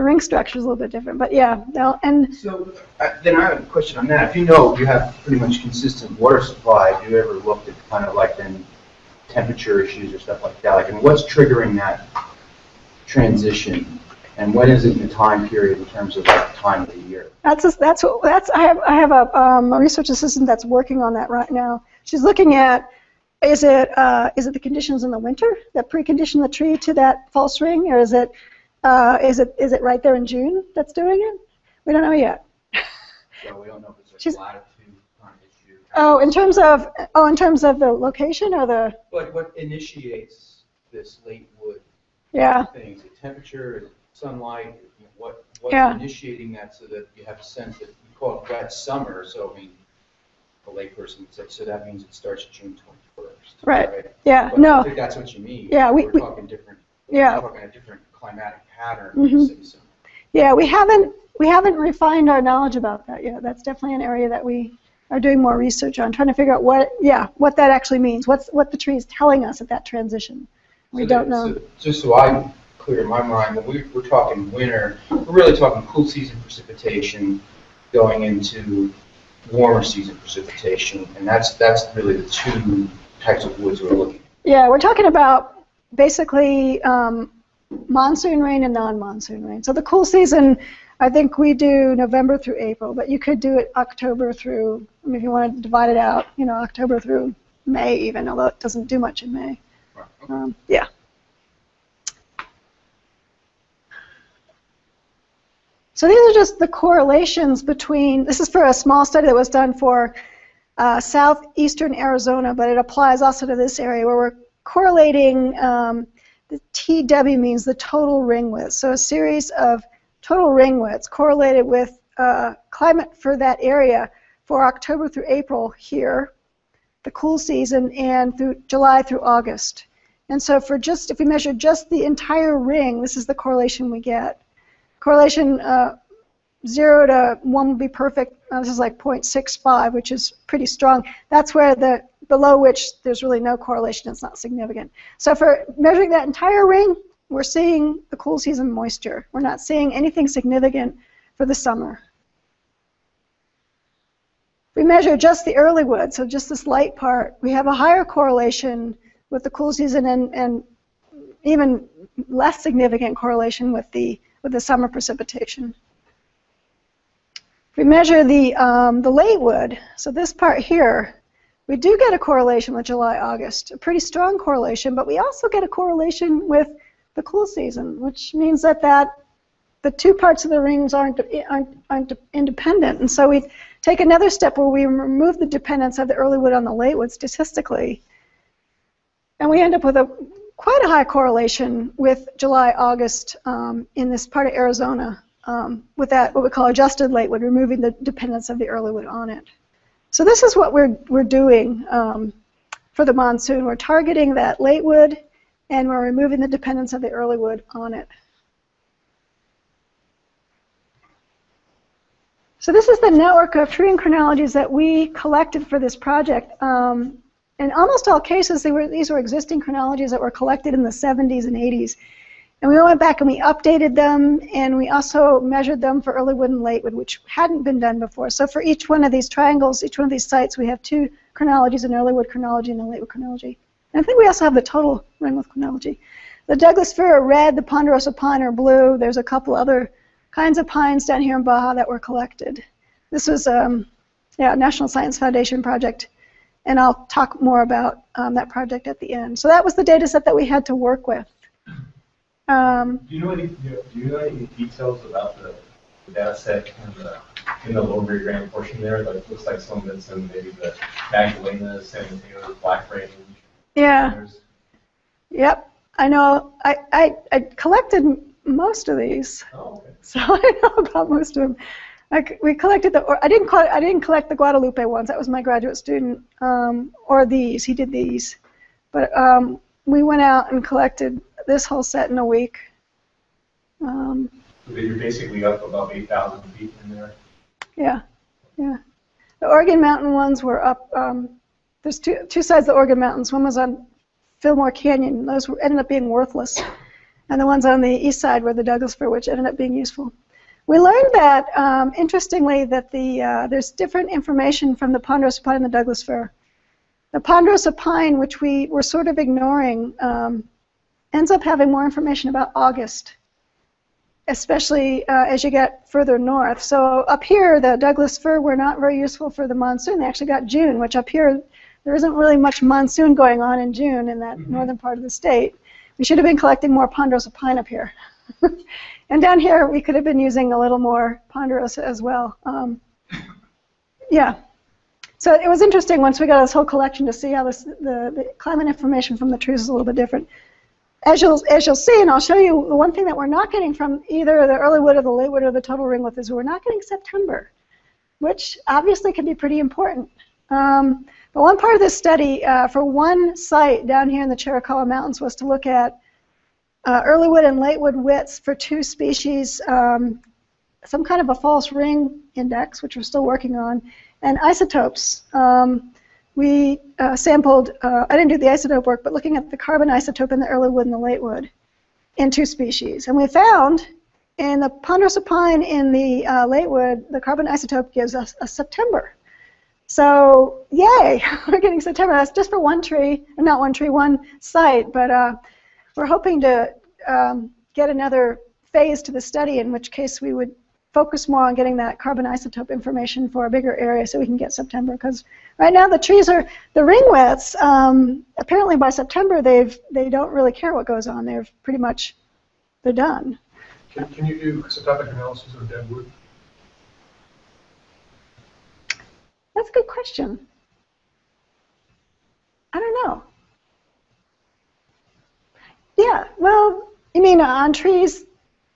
ring structure is a little bit different, but yeah. they'll- And So, uh, then I have a question on that. If you know you have pretty much consistent water supply, have you ever looked at kind of like then temperature issues or stuff like that? Like, and what's triggering that transition? And when is it in the time period in terms of like time of the year? That's just, that's what that's I have I have a, um, a research assistant that's working on that right now. She's looking at is it uh, is it the conditions in the winter that precondition the tree to that false ring, or is it uh, is it is it right there in June that's doing it? We don't know yet. So we don't know if it's She's- latitude issue. Oh, in terms of oh, in terms of the location or the What, what initiates this late wood Yeah. Things: Is it temperature, sunlight? What, Yeah. what's initiating that so that you have a sense that, you call it wet summer, so I mean, a layperson would say, so that means it starts June twenty-first. Right. Yeah, But no. I think that's what you mean. Yeah, we- We're talking different, Yeah. we're talking a different climatic pattern. Mhm. say summer. yeah we haven't we haven't refined our knowledge about that yet. That's definitely an area that we are doing more research on, trying to figure out what yeah what that actually means. What's what the tree is telling us at that transition. We So don't know. so- Just so I'm clear in my mind, when we, we're talking winter, we're really talking cool season precipitation going into warmer season precipitation, and that's, that's really the two types of woods we're looking at. Yeah, we're talking about basically um, monsoon rain and non-monsoon rain. So the cool season, I think we do November through April, but you could do it October through, I mean, if you want to divide it out, you know, October through May even, although it doesn't do much in May. Um, yeah. So these are just the correlations between, this is for a small study that was done for uh, southeastern Arizona, but it applies also to this area where we're correlating, um, the TW means the total ring width. So a series of total ring widths correlated with uh, climate for that area for October through April here, the cool season, and through July through August. And so for just, if we measure just the entire ring, this is the correlation we get. Correlation uh, 0 to 1 would be perfect. This is like 0.65, which is pretty strong. That's where the below which there's really no correlation. It's not significant. So for measuring that entire ring, we're seeing the cool season moisture. We're not seeing anything significant for the summer. If we measure just the early wood, so just this light part, we have a higher correlation with the cool season and, and even less significant correlation with the, with the summer precipitation. If we measure the, um, the late wood, so this part here, we do get a correlation with July, August, a pretty strong correlation, but we also get a correlation with the cool season, which means that, that the two parts of the rings aren't, aren't, aren't independent. And so we take another step where we remove the dependence of the early wood on the late wood statistically, and we end up with a quite a high correlation with July, August um, in this part of Arizona um, with that what we call adjusted Latewood, removing the dependence of the early wood on it. So this is what we're, we're doing um, for the monsoon. We're targeting that Latewood and we're removing the dependence of the early wood on it. So this is the network of tree ring chronologies that we collected for this project. Um, in almost all cases, were, these were existing chronologies that were collected in the 70s and 80s. And we went back and we updated them, and we also measured them for early wood and late wood, which hadn't been done before. So for each one of these triangles, each one of these sites, we have two chronologies, an early wood chronology and a late wood chronology. And I think we also have the total ringwidth chronology. The Douglas fir are red, the ponderosa pine are blue. There's a couple other kinds of pines down here in Baja that were collected. This was um, yeah, National Science Foundation project and I'll talk more about um, that project at the end. So that was the data set that we had to work with. Um, do you know any do you know any details about the, the data set in the in the lower Rio Grande portion there? That looks like some of it's in maybe the Magdalena, San Mateo, Black Range. Yeah. Yep. I know. I, I, I collected most of these, oh, okay. so I know about most of them. I, we collected the, or I didn't collect, I didn't collect the Guadalupe ones. That was my graduate student, um, or these. He did these, but um, we went out and collected this whole set in a week. Um, so you're basically up about 8,000 feet in there. Yeah, yeah. The Organ Mountain ones were up. Um, there's two two sides of the Organ Mountains. One was on Fillmore Canyon. Those were, ended up being worthless, and the ones on the east side were the Douglas fir, which ended up being useful. We learned that, um, interestingly, that the uh, there's different information from the ponderosa pine and the Douglas fir. The ponderosa pine, which we were sort of ignoring, um, ends up having more information about August, especially uh, as you get further north. So up here, the Douglas fir were not very useful for the monsoon. They actually got June, which up here, there isn't really much monsoon going on in June in that Mm-hmm. northern part of the state. We should have been collecting more ponderosa pine up here. and down here, we could have been using a little more ponderosa as well. Um, yeah. So it was interesting once we got this whole collection to see how this, the, the climate information from the trees is a little bit different. As you'll, as you'll see, and I'll show you, the one thing that we're not getting from either the early wood or the late wood or the total ring width is we're not getting September, which obviously can be pretty important. Um, but one part of this study uh, for one site down here in the Chiricahua Mountains was to look at uh, early wood and late wood widths for two species, um, some kind of a false ring index, which we're still working on, and isotopes. Um, we uh, sampled, uh, I didn't do the isotope work, but looking at the carbon isotope in the early wood and the late wood in two species. And we found in the ponderosa pine in the uh, late wood, the carbon isotope gives us a September. So, yay, we're getting September. That's just for one tree, not one tree, one site, but uh, we're hoping to um, get another phase to the study, in which case we would focus more on getting that carbon isotope information for a bigger area so we can get September. Because right now the trees are, the ring widths, um, apparently by September they've, they don't really care what goes on. They're pretty much, they're done. Can, can you do isotopic analysis of dead wood? That's a good question. I don't know. Yeah, well, you mean on trees,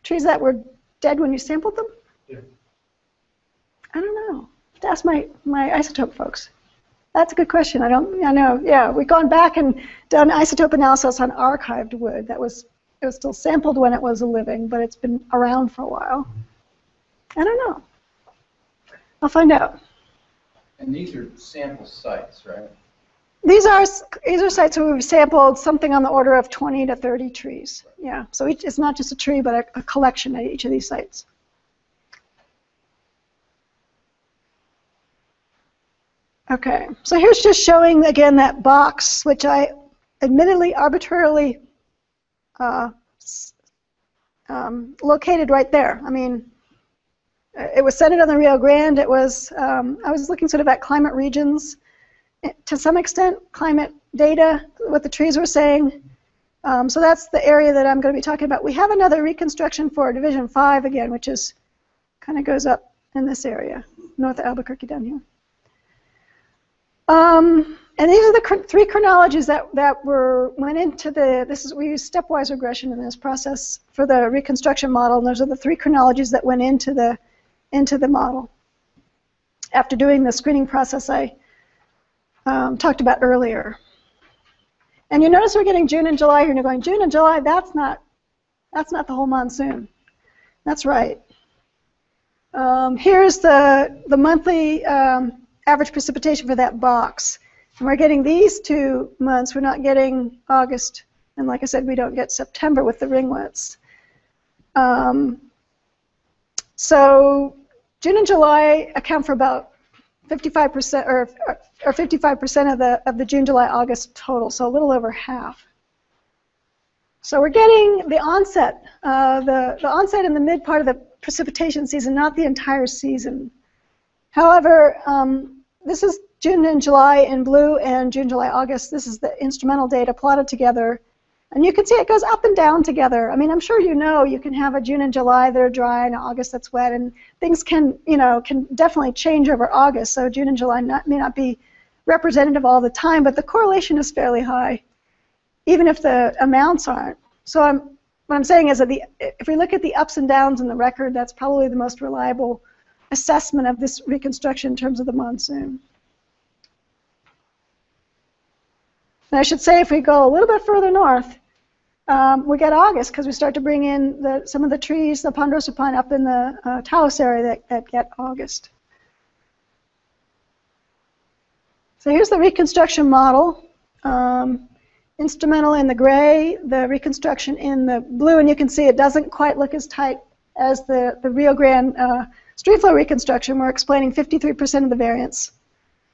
trees that were dead when you sampled them? I don't know. To ask my, my isotope folks. That's a good question. I don't, I know, yeah, we've gone back and done isotope analysis on archived wood. That was, it was still sampled when it was a living, but it's been around for a while. I don't know. I'll find out. And these are sample sites, right? These are these are sites where we've sampled something on the order of 20 to 30 trees. Yeah, so each, it's not just a tree, but a, a collection at each of these sites. Okay, so here's just showing again that box, which I admittedly arbitrarily uh, um, located right there. I mean, it was centered on the Rio Grande. It was um, I was looking sort of at climate regions to some extent, climate data, what the trees were saying. Um, so that's the area that I'm going to be talking about. We have another reconstruction for Division 5 again, which is kind of goes up in this area, north of Albuquerque down here. Um, and these are the three chronologies that, that were went into the, this is, we use stepwise regression in this process for the reconstruction model, and those are the three chronologies that went into the, into the model. After doing the screening process, I um, talked about earlier. And you notice we're getting June and July here, and you're going, June and July, that's not, that's not the whole monsoon. That's right. Um, here's the, the monthly um, average precipitation for that box. And we're getting these two months. We're not getting August. And like I said, we don't get September with the ring widths. Um, so June and July account for about 55% or, or 55% of the of the June, July, August total, so a little over half. So we're getting the onset, uh, the the onset in the mid part of the precipitation season, not the entire season. However, um, this is June and July in blue, and June, July, August. This is the instrumental data plotted together. And you can see it goes up and down together. I mean, I'm sure you know you can have a June and July that are dry and August that's wet, and things can, you know, can definitely change over August. So June and July not, may not be representative all the time, but the correlation is fairly high, even if the amounts aren't. So I'm, what I'm saying is that the, if we look at the ups and downs in the record, that's probably the most reliable assessment of this reconstruction in terms of the monsoon. And I should say if we go a little bit further north, um, we get August because we start to bring in the, some of the trees, the ponderosa pine up in the uh, Taos area that, that get August. So here's the reconstruction model. Um, instrumental in the gray, the reconstruction in the blue, and you can see it doesn't quite look as tight as the, the Rio Grande uh, streamflow reconstruction. We're explaining 53% of the variance.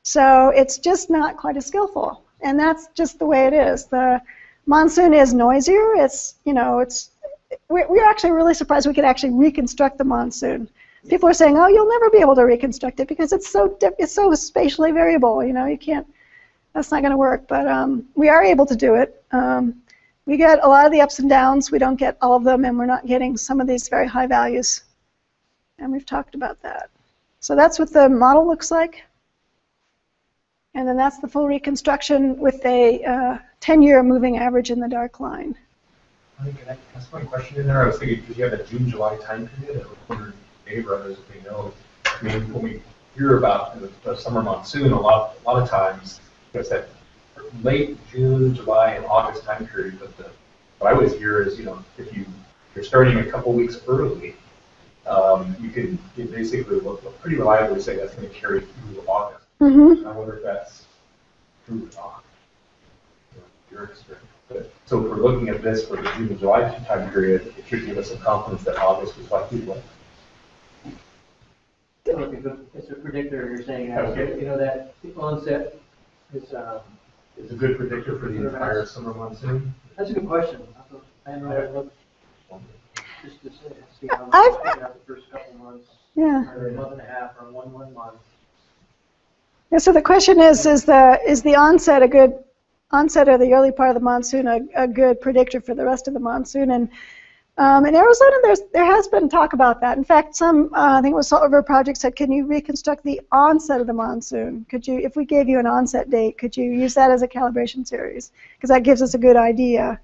So it's just not quite as skillful, and that's just the way it is. The monsoon is noisier. It's, you know, it's, we're, we're actually really surprised we could actually reconstruct the monsoon. People are saying, oh, you'll never be able to reconstruct it because it's so, it's so spatially variable, you know, you can't, that's not going to work. But um, we are able to do it. Um, we get a lot of the ups and downs. We don't get all of them, and we're not getting some of these very high values. And we've talked about that. So that's what the model looks like. And then that's the full reconstruction with a 10-year uh, moving average in the dark line. I think I ask one question in there? I was thinking, because you have that June, July time period, I wondered, Dave brothers, if they know. I mean, when we hear about the, the summer monsoon, a lot, a lot of times, it's that late June, July, and August time period. But the, what I always hear is, you know, if you you're starting a couple weeks early, um, you can you basically pretty reliably say that's going to carry through August. Mm-hmm. I wonder if that's true or not. Your experience. But, so if we're looking at this for the June and July time period, it should give us some confidence that August was likely wet. It's a predictor, you're saying, Okay. you know, that onset is, um, Is a good predictor for the entire summer monsoon. that's a good question. I don't know, I looked, just to see how much I've- I got the first couple months, Yeah. or a month and a half, or one, one month. Yeah, so the question is, is the, is the onset a good, onset or the early part of the monsoon a, a good predictor for the rest of the monsoon? And Um, in Arizona, there's, there has been talk about that. In fact, some, uh, I think it was Salt River Project said, can you reconstruct the onset of the monsoon? Could you, if we gave you an onset date, could you use that as a calibration series? Because that gives us a good idea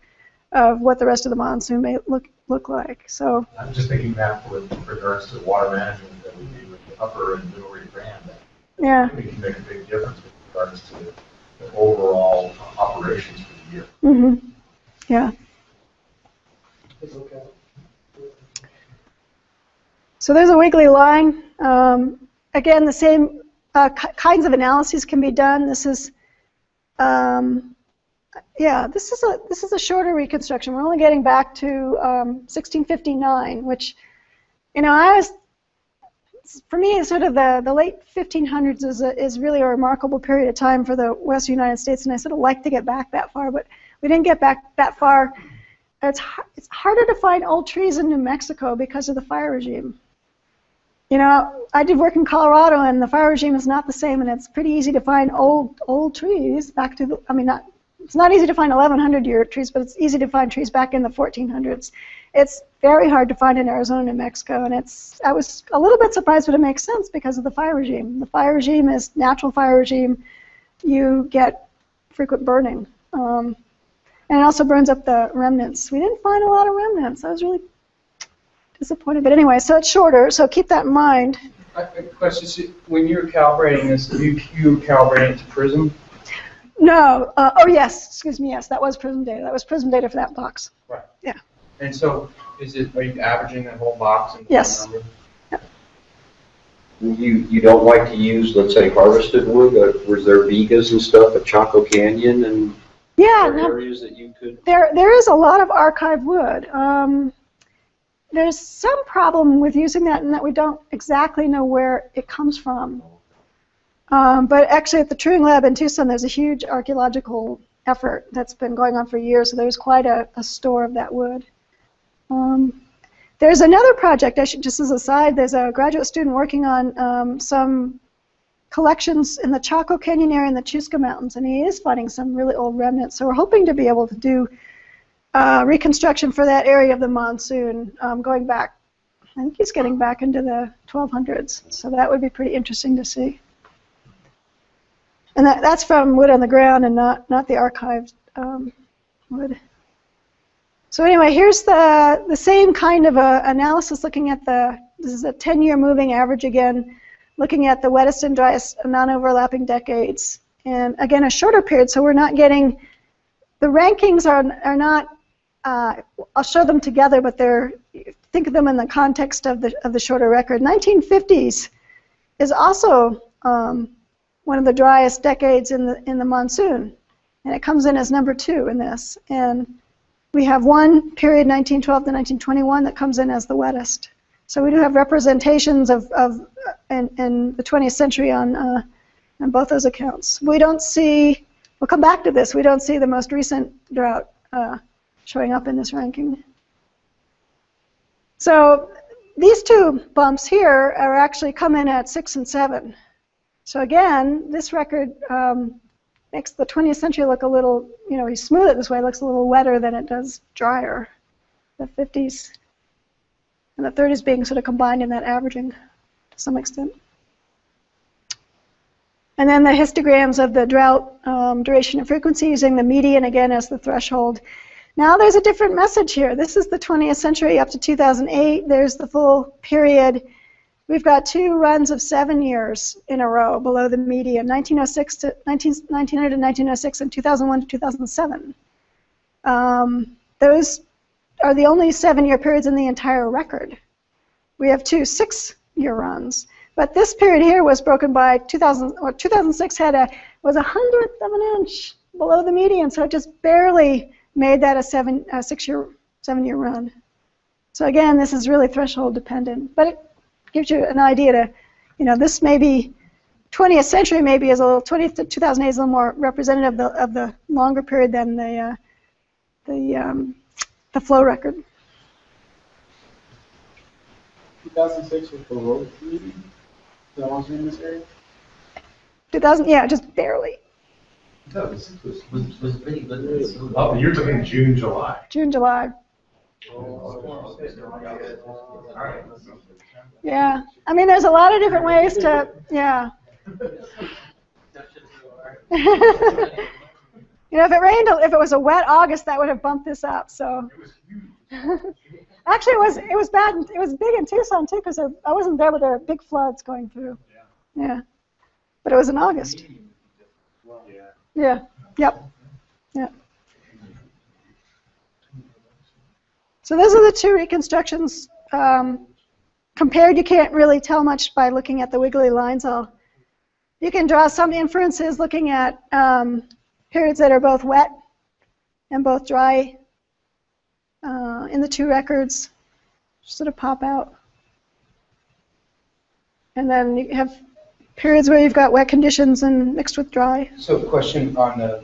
of what the rest of the monsoon may look, look like. So, I'm just thinking that with regards to water management that we do with the upper and middle Rio Grande, yeah. we can make a big difference with regards to the overall operations for the year. Mm-hmm. Yeah. So there's a wiggly line. Um, again, the same uh, ki- kinds of analyses can be done. This is, um, yeah, this is a this is a shorter reconstruction. We're only getting back to um, 1659, which, you know, I was for me, sort of the, the late 1500s is, a, is really a remarkable period of time for the Western United States, and I sort of like to get back that far, but we didn't get back that far. It's, it's harder to find old trees in New Mexico because of the fire regime. You know, I did work in Colorado, and the fire regime is not the same, and it's pretty easy to find old old trees back to the. I mean, not it's not easy to find 1100 year trees, but it's easy to find trees back in the 1400s. It's very hard to find in Arizona, New Mexico, and it's. I was a little bit surprised, but it makes sense because of the fire regime. The fire regime is natural fire regime. You get frequent burning, um, and it also burns up the remnants. We didn't find a lot of remnants. I was really disappointed, but anyway, so it's shorter. So keep that in mind. A question, so when you're calibrating this, you, you calibrate it to Prism? No. Uh, oh yes. Excuse me. Yes, that was Prism data. That was Prism data for that box. Right. Yeah. And so, is it, are you averaging that whole box and Yes. number? You, you don't like to use, let's say, harvested wood, uh, was there vigas and stuff at Chaco Canyon and Yeah. no, areas that you could? There, there is a lot of archive wood. Um, there's some problem with using that in that we don't exactly know where it comes from. Um, but actually, at the Tree-Ring Lab in Tucson, there's a huge archaeological effort that's been going on for years, so there's quite a, a store of that wood. Um, there's another project, I should just as a side, there's a graduate student working on um, some collections in the Chaco Canyon area in the Chuska Mountains, and he is finding some really old remnants. So we're hoping to be able to do uh, reconstruction for that area of the monsoon, um, going back. I think he's getting back into the 1200s, so that would be pretty interesting to see. And that, that's from wood on the ground and not not the archived um, wood. So anyway, here's the the same kind of a analysis looking at the this is a 10-year moving average again, looking at the wettest and driest non-overlapping decades, and again a shorter period. So we're not getting the rankings are are not. Uh, I'll show them together, but they're think of them in the context of the of the shorter record. 1950s is also um, one of the driest decades in the in the monsoon, and it comes in as number two in this. And we have one period, 1912 to 1921, that comes in as the wettest. So we do have representations of, of in, in the 20th century on uh, on both those accounts. We don't see. We'll come back to this. We don't see the most recent drought uh, showing up in this ranking. So these two bumps here are actually come in at six and seven. So again, this record um, makes the 20th century look a little, you know, you smooth it this way, it looks a little wetter than it does drier. The 50s and the 30s being sort of combined in that averaging to some extent. And then the histograms of the drought um, duration and frequency using the median again as the threshold. Now there's a different message here. This is the 20th century up to 2008. There's the full period. We've got two runs of seven years in a row below the median, 1906 to 19, 1900 to 1906 and 2001 to 2007. Um, those are the only seven-year periods in the entire record. We have two six-year runs. But this period here was broken by 2000, or 2006 had a was a hundredth of an inch below the median, so it just barely made that a seven, a six-year, seven-year run. So again, this is really threshold dependent, but it gives you an idea to, you know, this may be 20th century maybe is a little 20th to 2008 is a little more representative of the, of the longer period than the uh, the um, the flow record. 2006 was below the median. That was in this area. 2000, yeah, just barely. No, was, Was, was very good. oh, you're talking June, July. June, July. Yeah, I mean, there's a lot of different ways to, yeah. You know, if it rained, if it was a wet August, that would have bumped this up, so. Actually, it was, it was bad, it was big in Tucson too, because I wasn't there, but there were big floods going through. Yeah. But it was in August. Yeah, yep, yep. So those are the two reconstructions. Um, compared, you can't really tell much by looking at the wiggly lines. I'll, you can draw some inferences looking at um, periods that are both wet and both dry uh, in the two records, sort of pop out. And then you have periods where you've got wet conditions and mixed with dry. So question on the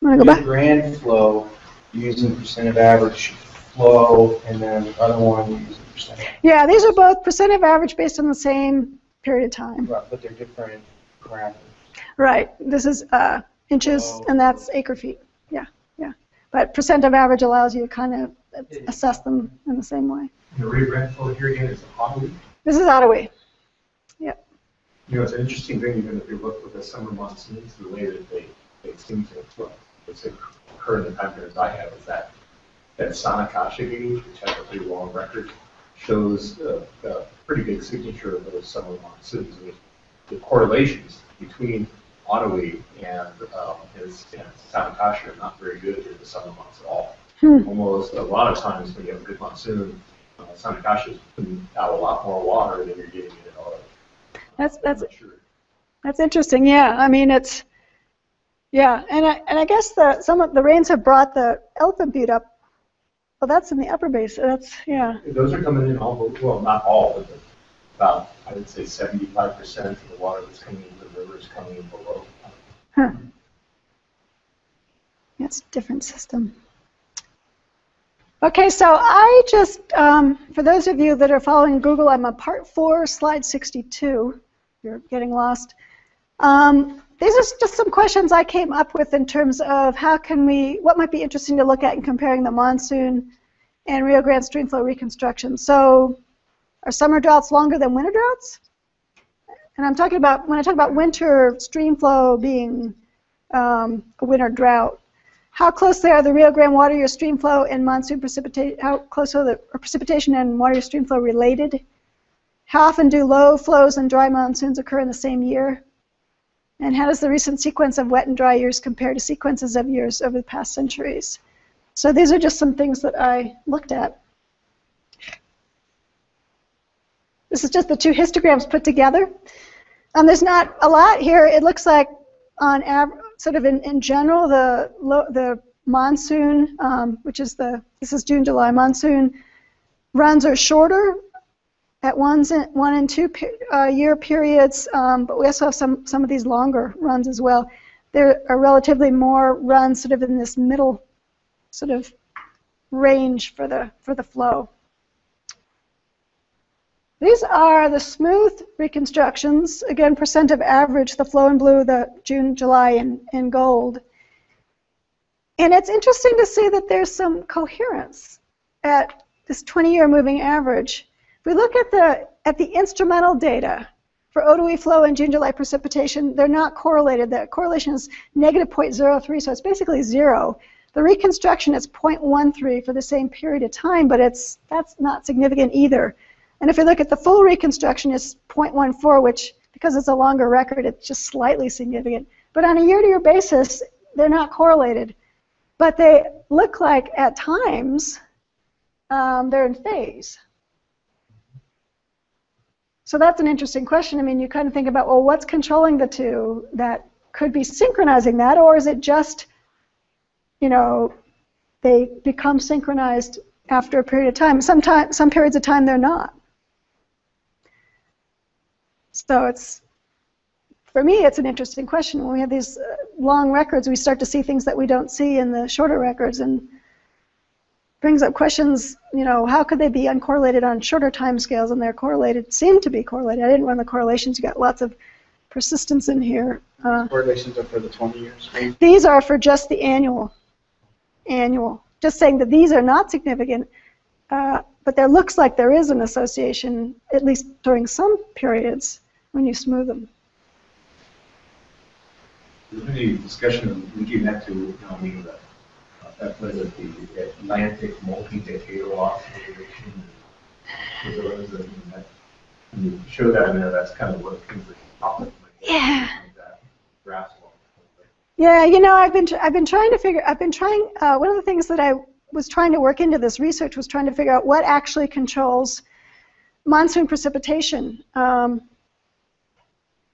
Want to go back? grand flow, using percent of average flow, and then the other one using percent, Yeah, these are both percent of average based on the same period of time. right, but they're different parameters. Right, this is uh, inches and that's acre feet. Yeah, yeah. But percent of average allows you to kind of assess them in the same way. The Rio Grande flow here again is Otowi. This is Otowi. Yep. You know, it's an interesting thing, even if you look with the summer monsoons, the way that they, they seem to, well, it's occur in the time periods I have, is that, that San Acacia gauge, which has a pretty long record, shows a, a pretty big signature of those summer monsoons. And the correlations between Otowi and, um, his, and San Acacia are not very good during the summer months at all. Hmm. Almost, a lot of times when you have a good monsoon, uh, San Acacia is putting out a lot more water than you're getting in Otowi. That's that's that's interesting. Yeah, I mean it's yeah, and I and I guess the some of the rains have brought the elephant butte up. Well, that's in the upper basin. That's yeah. Those are coming in all, well, not all, but about, I would say seventy-five percent of the water that's coming into the river is coming in below. Huh. That's a different system. Okay, so I just, um, for those of you that are following Google, I'm on part four, slide 62. You're getting lost. Um, these are just some questions I came up with in terms of how can we, what might be interesting to look at in comparing the monsoon and Rio Grande streamflow reconstruction. So, are summer droughts longer than winter droughts? And I'm talking about, when I talk about winter streamflow being um, a winter drought, how closely are the Rio Grande water year streamflow and monsoon precipitation, how close are the precipitation and water year streamflow related? How often do low flows and dry monsoons occur in the same year? And how does the recent sequence of wet and dry years compare to sequences of years over the past centuries? So these are just some things that I looked at. This is just the two histograms put together. Um, there's not a lot here. It looks like on sort of in, in general, the the monsoon, um, which is the this is June July monsoon, runs are shorter at one's in, one and two pe- uh, year periods, um, but we also have some some of these longer runs as well. There are relatively more runs sort of in this middle sort of range for the for the flow. These are the smooth reconstructions. Again, percent of average, the flow in blue, the June, July in, in gold. And it's interesting to see that there's some coherence at this 20-year moving average. If we look at the, at the instrumental data for Otowi flow and June, July precipitation, they're not correlated. The correlation is negative 0.03, so it's basically zero. The reconstruction is 0.13 for the same period of time, but it's, that's not significant either. And if you look at the full reconstruction, it's 0.14, which, because it's a longer record, it's just slightly significant. But on a year-to-year basis, they're not correlated. But they look like, at times, um, they're in phase. So that's an interesting question. I mean, you kind of think about, well, what's controlling the two that could be synchronizing that, or is it just, you know, they become synchronized after a period of time? Sometimes, some periods of time, they're not. So it's, for me, it's an interesting question. When we have these uh, long records, we start to see things that we don't see in the shorter records, and brings up questions. You know, how could they be uncorrelated on shorter time scales, and they're correlated, seem to be correlated. I didn't run the correlations. You got lots of persistence in here. Uh, Correlations are for the 20 years. these are for just the annual, annual. just saying that these are not significant, uh, but there looks like there is an association, at least during some periods, when you smooth them. There's any discussion of linking that to, you know, I mean, the, uh, that was it, the Atlantic multi-decadal oscillation. Was it- was it, I mean, that- you show that in there, that's kind of what things that pop up. like Yeah. that Grass. Yeah, you know, I've been tr- I've been trying to figure. I've been trying. Uh, one of the things that I was trying to work into this research was trying to figure out what actually controls monsoon precipitation. Um,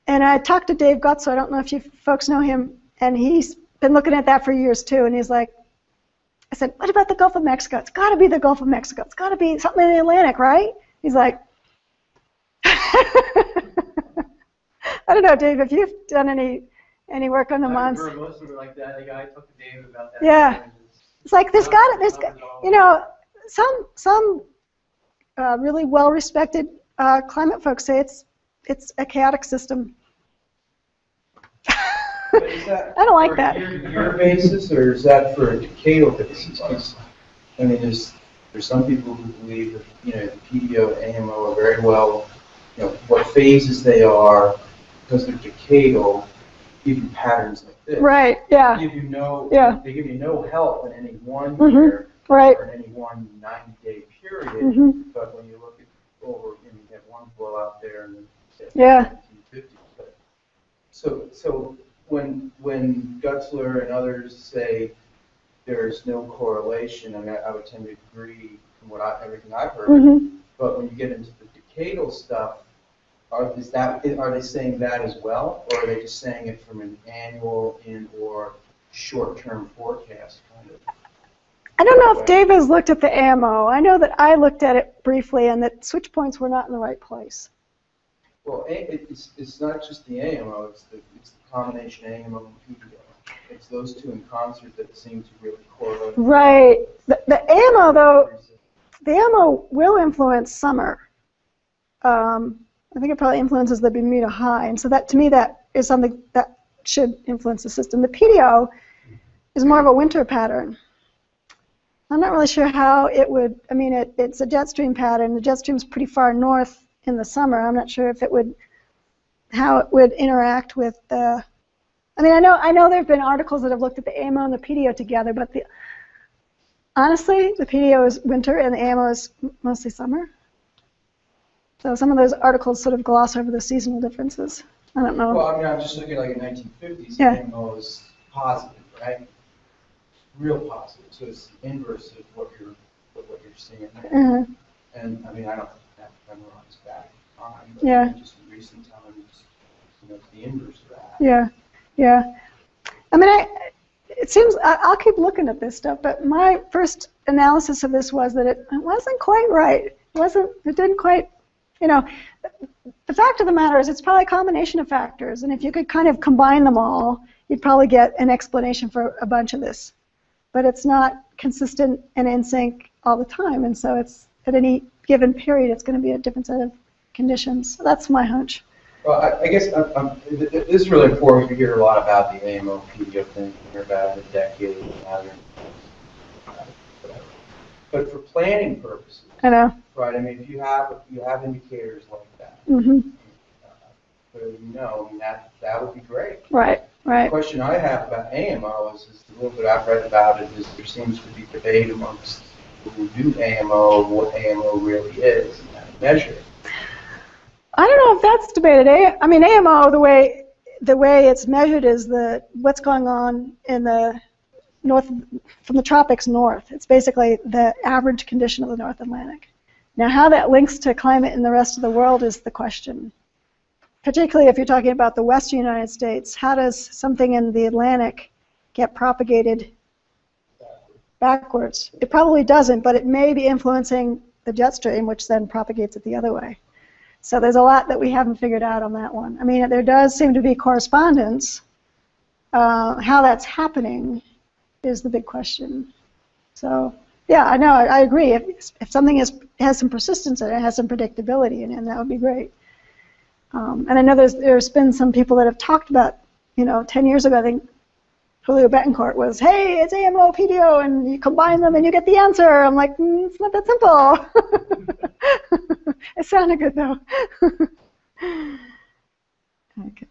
and I talked to Dave Gutzler. I don't know if you folks know him, and he's been looking at that for years too. And he's like, I said, what about the Gulf of Mexico? It's got to be the Gulf of Mexico. It's got to be something in the Atlantic, right? He's like, I don't know, Dave, if you've done any any work on the I monsoon. remember most of it like that, like I talked to Dave about that. Yeah. It's like there's got to, there's, got- you know, some some uh, really well-respected uh, climate folks say it's it's a chaotic system. But is that I don't like that. a year-to-year basis, or is that for a decadal basis? 'Cause, I mean, there's, there's some people who believe that, you know, the PDO and AMO are very well, you know, what phases they are, because they're decadal, give you patterns like this. Right, yeah. They give you no, Yeah. they give you no help in any one Mhm, year. right. Or in any one ninety-day period. Mhm. But when you look at over, you know, you have one blowout there and then. say, Yeah. 1950, but- So, so when, when Gutzler and others say there's no correlation, I mean, I I would tend to agree from what I, everything I've heard. Mhm. But when you get into the decadal stuff, are, is that, are they saying that as well? Or are they just saying it from an annual in or short-term forecast kind of? I don't know if Dave has looked at the AMO. I know that I looked at it briefly and that switch points were not in the right place. Well, it's, it's not just the AMO, it's the, it's the combination AMO and PDO. It's those two in concert that seem to really correlate. Right. The, the AMO, though, the AMO will influence summer. Um, I think it probably influences the Bermuda High, and so that to me that is something that should influence the system. The PDO is more of a winter pattern. I'm not really sure how it would. I mean, it, it's a jet stream pattern. The jet stream's pretty far north in the summer. I'm not sure if it would how it would interact with the. I mean, I know I know there have been articles that have looked at the AMO and the PDO together, but the honestly, the PDO is winter and the AMO is mostly summer. So some of those articles sort of gloss over the seasonal differences. I don't know. Well, I mean, I'm just looking like in 1950s, Yeah. AMO is positive, right? Real positive, so it's the inverse of what you're, what you're seeing there. Mhm. And, I mean, I don't have to memorize back on, Yeah. just in recent times, you know, the inverse of that. Yeah, yeah. I mean, I, it seems, I, I'll keep looking at this stuff, but my first analysis of this was that it, it wasn't quite right. It wasn't, it didn't quite, you know, the fact of the matter is it's probably a combination of factors, and if you could kind of combine them all, you'd probably get an explanation for a bunch of this. But it's not consistent and in sync all the time, and so it's, at any given period, it's going to be a different set of conditions. So that's my hunch. Well, I, I guess I'm, I'm, th- th- this is really important. We hear a lot about the AMO, PDO thing, hear about the decade, pattern, uh, whatever. But for planning purposes, I know. right, I mean, if you have, if you have indicators like that, hmm clearly you know, I mean, that, that would be great. Right, The right. question I have about AMO is, is the little bit I've read about it is there seems to be debate amongst who do AMO, what AMO really is and how to measure it. I don't know if that's debated. I mean, AMO, the way the way it's measured is the what's going on in the north from the tropics north. It's basically the average condition of the North Atlantic. Now, how that links to climate in the rest of the world is the question. Particularly if you're talking about the western United States, how does something in the Atlantic get propagated backwards? It probably doesn't, but it may be influencing the jet stream, which then propagates it the other way. So there's a lot that we haven't figured out on that one. I mean, there does seem to be correspondence. Uh, how that's happening is the big question. So, yeah, I know, I, I agree. If, if something is, has some persistence in it, has some predictability in it, that would be great. Um, and I know there's, there's been some people that have talked about, you know, 10 years ago, I think Julio Betancourt was, hey, it's AMO, PDO, and you combine them and you get the answer. I'm like, mm, it's not that simple. it sounded good though. okay.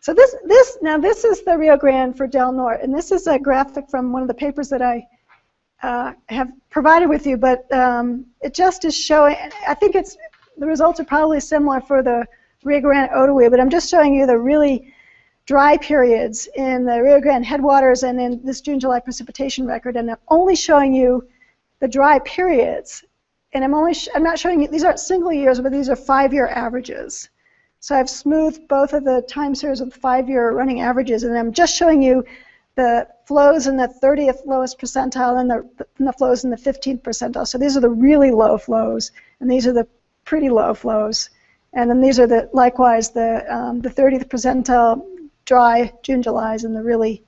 So this, this, now this is the Rio Grande for Del Norte, and this is a graphic from one of the papers that I uh, have provided with you, but um, it just is showing, I think it's, the results are probably similar for the Rio Grande Otowi, but I'm just showing you the really dry periods in the Rio Grande headwaters and in this June-July precipitation record, and I'm only showing you the dry periods. And I'm only, I'm not showing you, these aren't single years, but these are five-year averages. So I've smoothed both of the time series with five-year running averages, and I'm just showing you the flows in the 30th lowest percentile and the, and the flows in the 15th percentile. So these are the really low flows, and these are the pretty low flows. And then these are the likewise the um, the 30th percentile dry June Julys and the really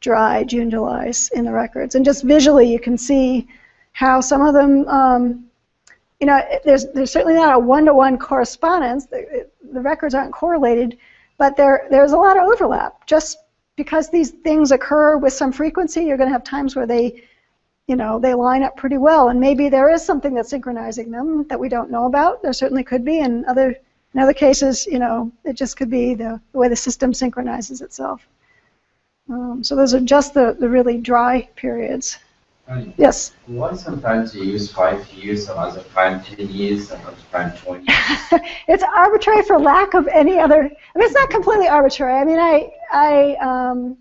dry June Julys in the records. And just visually, you can see how some of them, um, you know, there's there's certainly not a one-to-one correspondence. The, the records aren't correlated, but there there's a lot of overlap. Just because these things occur with some frequency, you're going to have times where they you know, they line up pretty well. And maybe there is something that's synchronizing them that we don't know about. There certainly could be. and other, in other cases, you know, it just could be the, the way the system synchronizes itself. Um, so those are just the, the really dry periods. Right. Yes? Why sometimes you use five years, some other time 10 years, some other time 20 it's arbitrary for lack of any other. I mean, it's not completely arbitrary. I mean, I, I, um,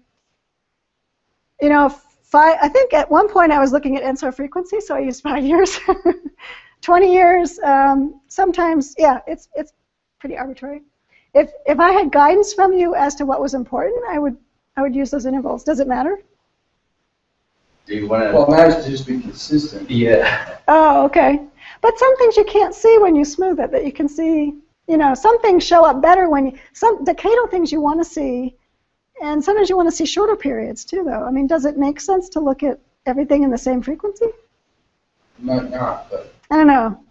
you know, five. I think at one point I was looking at ENSO frequency, so I used five years. 20 years. Um, sometimes, yeah, it's it's pretty arbitrary. If if I had guidance from you as to what was important, I would I would use those intervals. Does it matter? Do you want to? Well, it matters to just be consistent. Yeah. Oh, okay. But some things you can't see when you smooth it that you can see. You know, some things show up better when you, some decadal things you want to see, and sometimes you want to see shorter periods too, though. I mean, does it make sense to look at everything in the same frequency? Might not, but I don't know.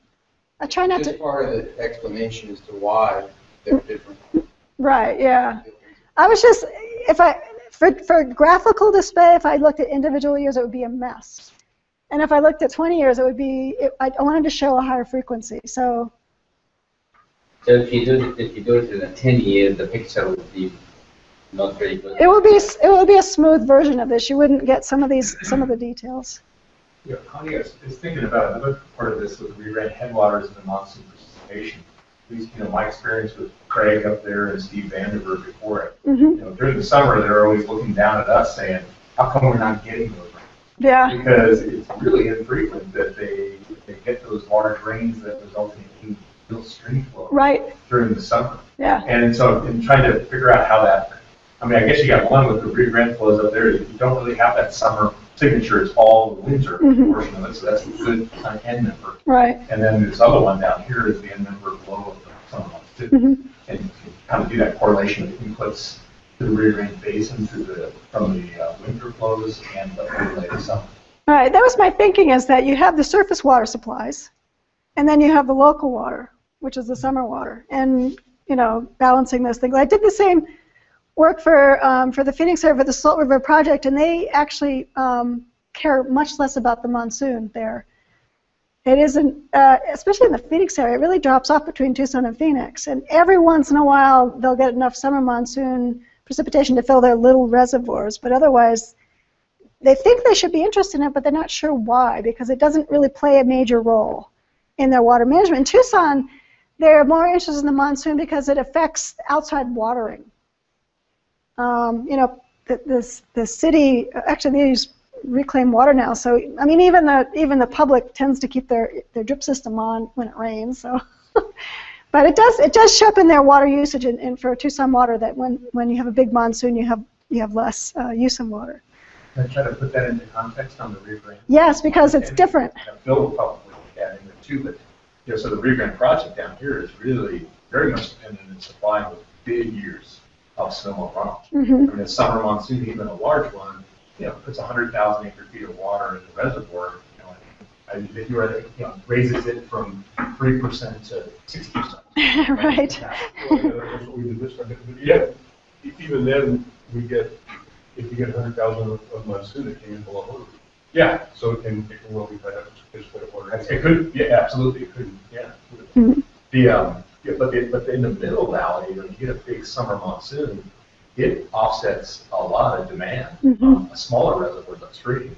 I try not just to. part of the explanation as to why they're different. Right. Yeah. I was just if I for for graphical display, if I looked at individual years, it would be a mess. And if I looked at 20 years, it would be. It, I I wanted to show a higher frequency, so So if you do if you do it in a 10 years, the picture would be not very good. it would be it would be a smooth version of this. You wouldn't get some of these some of the details. Yeah, Connie, I was thinking about another part of this was we ran headwaters and the monsoon precipitation. At least, you know, my experience with Craig up there and Steve Vanderberg before it. Mhm. You know, during the summer, they're always looking down at us saying, how come we're not getting those rains? Yeah. Because it's really infrequent that they, they get those large rains that result in real stream flow Right. during the summer. Yeah. And so in trying to figure out how that, I mean, I guess you got one with the Grande flows up there, you don't really have that summer signature, it's all the winter Mhm. portion of it, so that's a good of end number. Right. And then this other one down here is the end number below of the summer months too. Mhm. And you can kind of do that correlation of inputs to the Rio Grande Basin through the, from the uh, winter flows and the overlay of. All right. That was my thinking is that you have the surface water supplies, and then you have the local water, which is the summer water, and you know balancing those things. I did the same work for um, for the Phoenix River, the Salt River project, and they actually um, care much less about the monsoon there. It isn't, uh, especially in the Phoenix area, it really drops off between Tucson and Phoenix. And every once in a while, they'll get enough summer monsoon precipitation to fill their little reservoirs. But otherwise, they think they should be interested in it, but they're not sure why, because it doesn't really play a major role in their water management. In Tucson, they're more interested in the monsoon because it affects outside watering. Um, you know, the, this, the city, actually they use reclaimed water now, so, I mean, even the, even the public tends to keep their, their drip system on when it rains, so. but it does, it does show up in their water usage and, and for Tucson water that when, when you have a big monsoon, you have, you have less uh, use of water. Can I try to put that into context on the Rio Grande? Yes, because it's different. And Phil will probably that in there too, but, you know, so the Rio Grande project down here is really very much dependent on supply with big years of snow runoff. Mhm. I mean, a summer monsoon, even a large one, you know, puts hundred thousand acre feet of water in the reservoir, you know, and if you were, you know, raises it from three percent to sixty percent. right. Yeah, That's what we did this time. But Yeah, even then, we get, if you get hundred thousand of of monsoon, it came in below hundred. Yeah, So it can, it can well be tied up, it's been a water. it could, yeah, absolutely, it could, yeah. Mhm. The, um, yeah, but the, but in the middle valley, when you get a big summer monsoon, it offsets a lot of demand, Mhm. um, a smaller reservoirs upstream.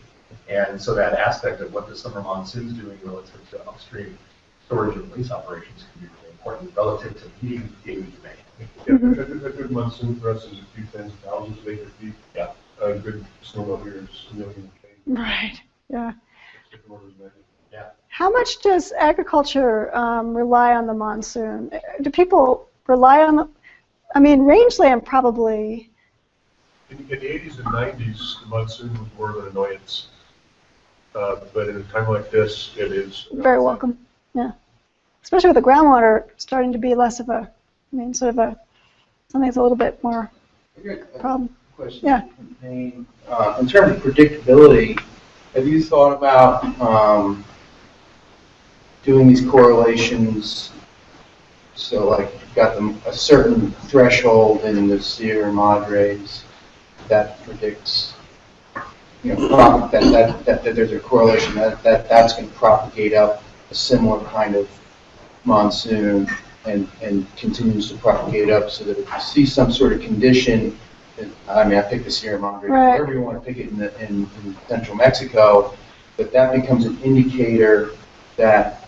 And so that aspect of what the summer monsoon is doing relative to upstream storage and release operations can be really important relative to meeting daily demand. Yeah, Mhm. a good, a good monsoon for us is a few tens of thousands of acre feet. Yeah. A good snow out here is a million. Right, yeah. different orders of magnitude. Yeah. How much does agriculture um, rely on the monsoon? Do people rely on the, I mean, rangeland probably, In, in the eighties and nineties, the monsoon was more of an annoyance. Uh, but in a time like this, it is. very welcome, yeah. Especially with the groundwater starting to be less of a, I mean, sort of a, something that's a little bit more problem. Question. Yeah. Uh, in terms of predictability, have you thought about, um, doing these correlations? So like, you've got them, a certain threshold in the Sierra Madres that predicts, you know, prop- that, that, that, that there's a correlation that, that that's gonna propagate up a similar kind of monsoon and, and continues to propagate up so that if you see some sort of condition, I mean, I pick the Sierra Madre, Right. wherever you want to pick it in, the, in, in central Mexico, but that becomes an indicator that,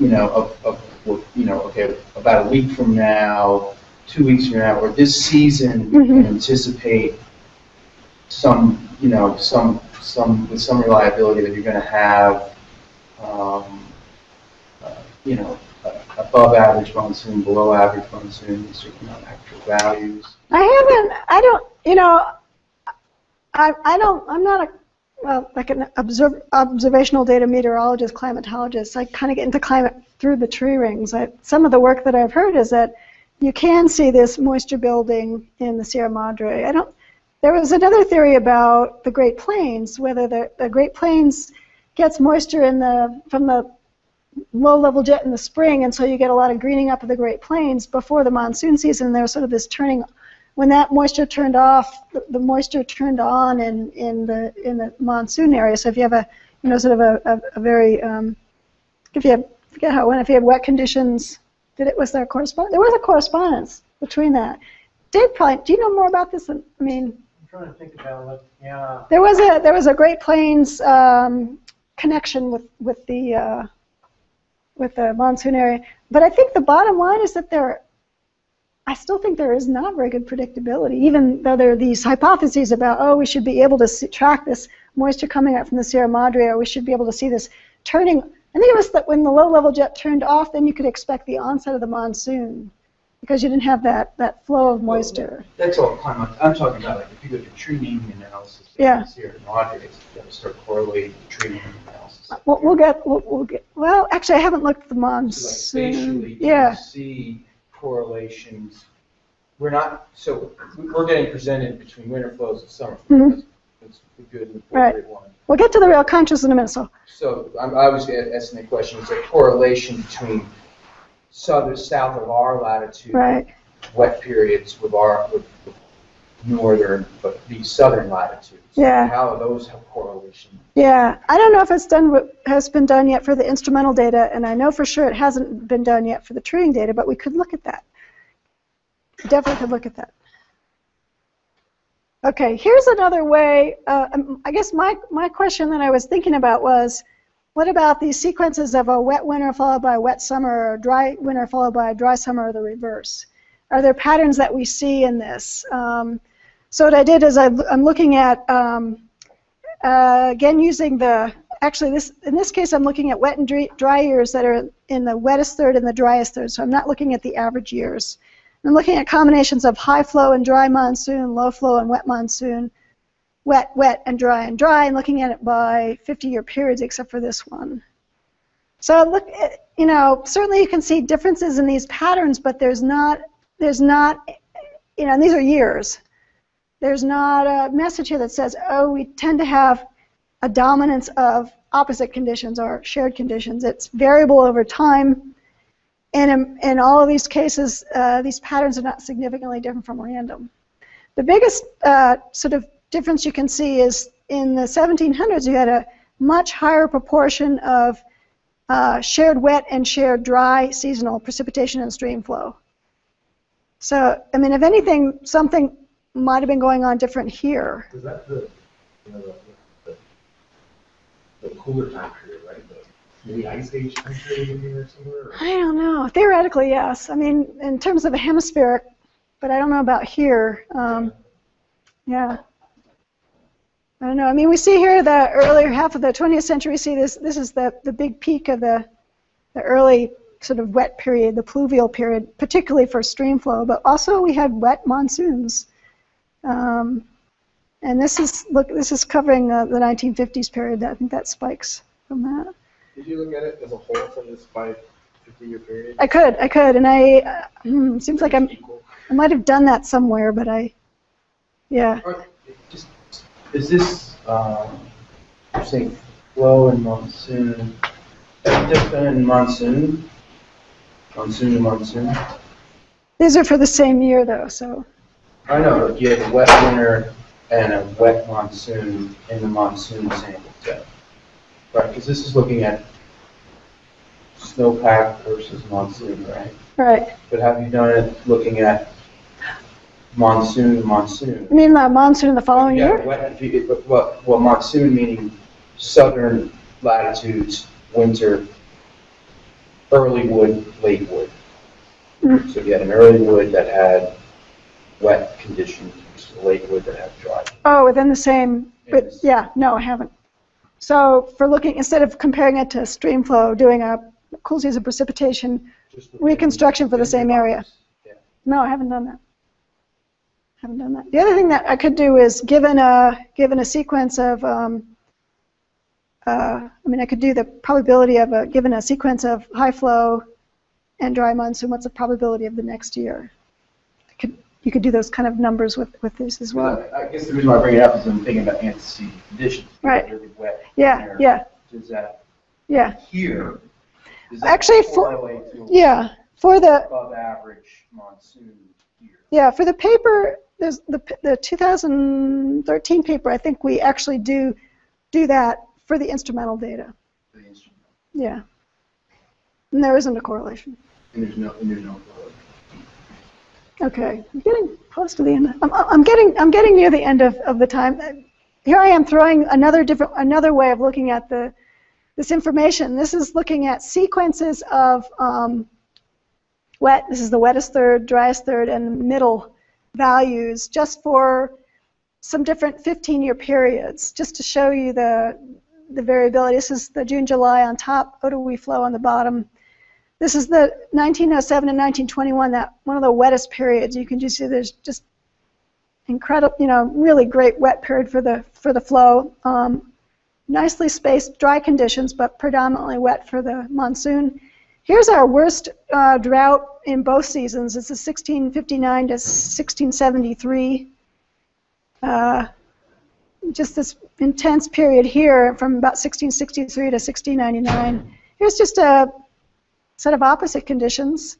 you know, of, of, you know, okay, about a week from now, two weeks from now, or this season, you can anticipate some, you know, some, some, with some reliability that you're gonna have, um, uh, you know, above average monsoon, below average monsoon, certain actual values. I haven't, I don't, you know, I, I don't, I'm not a, well, like an observ- observational data meteorologist, climatologist. I kind of get into climate through the tree rings. I, some of the work that I've heard is that you can see this moisture building in the Sierra Madre. I don't, there was another theory about the Great Plains, whether the, the Great Plains gets moisture in the, from the low-level jet in the spring, and so you get a lot of greening up of the Great Plains before the monsoon season. There's sort of this turning when that moisture turned off, the, the moisture turned on in, in the in the monsoon area. So if you have a you know sort of a, a, a very um, if you have I forget how it went if you had wet conditions, did it was there a correspondence? There was a correspondence between that. Dave probably do you know more about this? Than, I mean, I'm trying to think about it. yeah. there was a there was a Great Plains um, connection with with the uh, with the monsoon area, but I think the bottom line is that there. I still think there is not very good predictability, even though there are these hypotheses about, oh, we should be able to see, track this moisture coming up from the Sierra Madre, or we should be able to see this turning. I think it was that when the low-level jet turned off, then you could expect the onset of the monsoon, because you didn't have that, that flow of moisture. That's all climate. I'm talking about like if you go to tree ring analysis. Yeah. Sierra Madre, you start correlating the tree ring analysis. We'll, we'll get, we'll, we'll get. Well, actually, I haven't looked at the So like monsoon. Yeah. see correlations. We're not, so we're getting presented between winter flows and summer flows. Mhm. That's the good and Right. one. We'll get to the Rio Conchos in a minute. So, So I'm, I was asking the question, is there correlation between southern, south of our latitude? right. Wet periods with our, with with northern, but these southern latitudes? Yeah. How those have correlation? Yeah, I don't know if it's done what has been done yet for the instrumental data, and I know for sure it hasn't been done yet for the tree ring data, but we could look at that. Definitely could look at that. Okay, here's another way. Uh, um, I guess my, my question that I was thinking about was, what about these sequences of a wet winter followed by a wet summer, or a dry winter followed by a dry summer, or the reverse? Are there patterns that we see in this? Um, so what I did is I, I'm looking at um, uh, again, using the, actually this, in this case I'm looking at wet and dry, years that are in the wettest third and the driest third, so I'm not looking at the average years. I'm looking at combinations of high flow and dry monsoon, low flow and wet monsoon, wet, wet, and dry and dry, and looking at it by 50-year periods except for this one. So look, at, you know, certainly you can see differences in these patterns, but there's not, there's not, you know, and these are years there's not a message here that says, oh, we tend to have a dominance of opposite conditions or shared conditions. It's variable over time. And in, in all of these cases, uh, these patterns are not significantly different from random. The biggest uh, sort of difference you can see is in the 1700s, you had a much higher proportion of uh, shared wet and shared dry seasonal precipitation and stream flow. So, I mean, if anything, something might have been going on different here. Is that the, you know, the, the, the cooler time period, right? The, maybe ice age time period in here somewhere? or- I don't know. Theoretically, yes. I mean, in terms of a hemispheric, but I don't know about here. Um, yeah. I don't know. I mean, we see here the earlier half of the 20th century. See this? This is the the big peak of the the early sort of wet period, the pluvial period, particularly for stream flow. But also we had wet monsoons. Um, and this is look. This is covering uh, the 1950s period. I think that spikes from that. Did you look at it as a whole for this five, fifty-year period? I could, I could, and I, uh, hmm, seems like I'm, Equal? I might have done that somewhere, but I, yeah. Just Is this, um, you're saying flow and monsoon, different in monsoon? Monsoon to monsoon? These are for the same year though, so, I know, but you have a wet winter and a wet monsoon in the monsoon sample set. Right, because this is looking at snowpack versus monsoon, right? right. But have you done it looking at monsoon monsoon? You mean the monsoon in the following Yeah, year? wet, if you, if- well, well, monsoon meaning southern latitudes, winter, early wood, late wood. Mm. So you had an early wood that had wet conditions, a late wood that had dry. Oh, within the same, but, yeah, no, I haven't. So for looking, instead of comparing it to stream flow, doing a cool season precipitation reconstruction for the same area. No, I haven't done that. Haven't done that. The other thing that I could do is, given a, given a sequence of, um, uh, I mean, I could do the probability of a, given a sequence of high flow and dry monsoon, what's the probability of the next year? You could do those kind of numbers with, with this as well. I guess the reason why I bring it up is I'm thinking about antecedent conditions. Right. Really wet. Yeah, yeah, Does that yeah. here? does that Actually, for- to Yeah, for the, Above average monsoon here. Yeah, for the paper, there's the, the 2013 paper, I think we actually do, do that for the instrumental data. the instrument, Yeah. And there isn't a correlation. And there's no, and there's no. Okay, I'm getting close to the end. I'm, I'm getting, I'm getting near the end of, of the time. Here I am throwing another different, another way of looking at the, this information. This is looking at sequences of um, wet, this is the wettest third, driest third, and middle values just for some different 15-year periods, just to show you the, the variability. This is the June, July on top, Otowi flow on the bottom. This is the 1907 and 1921, that one of the wettest periods. You can just see there's just incredible, you know, really great wet period for the for the flow. Um, nicely spaced dry conditions, but predominantly wet for the monsoon. Here's our worst uh, drought in both seasons. It's a 1659 to 1673. Uh, just this intense period here from about 1663 to 1699. Here's just a set of opposite conditions.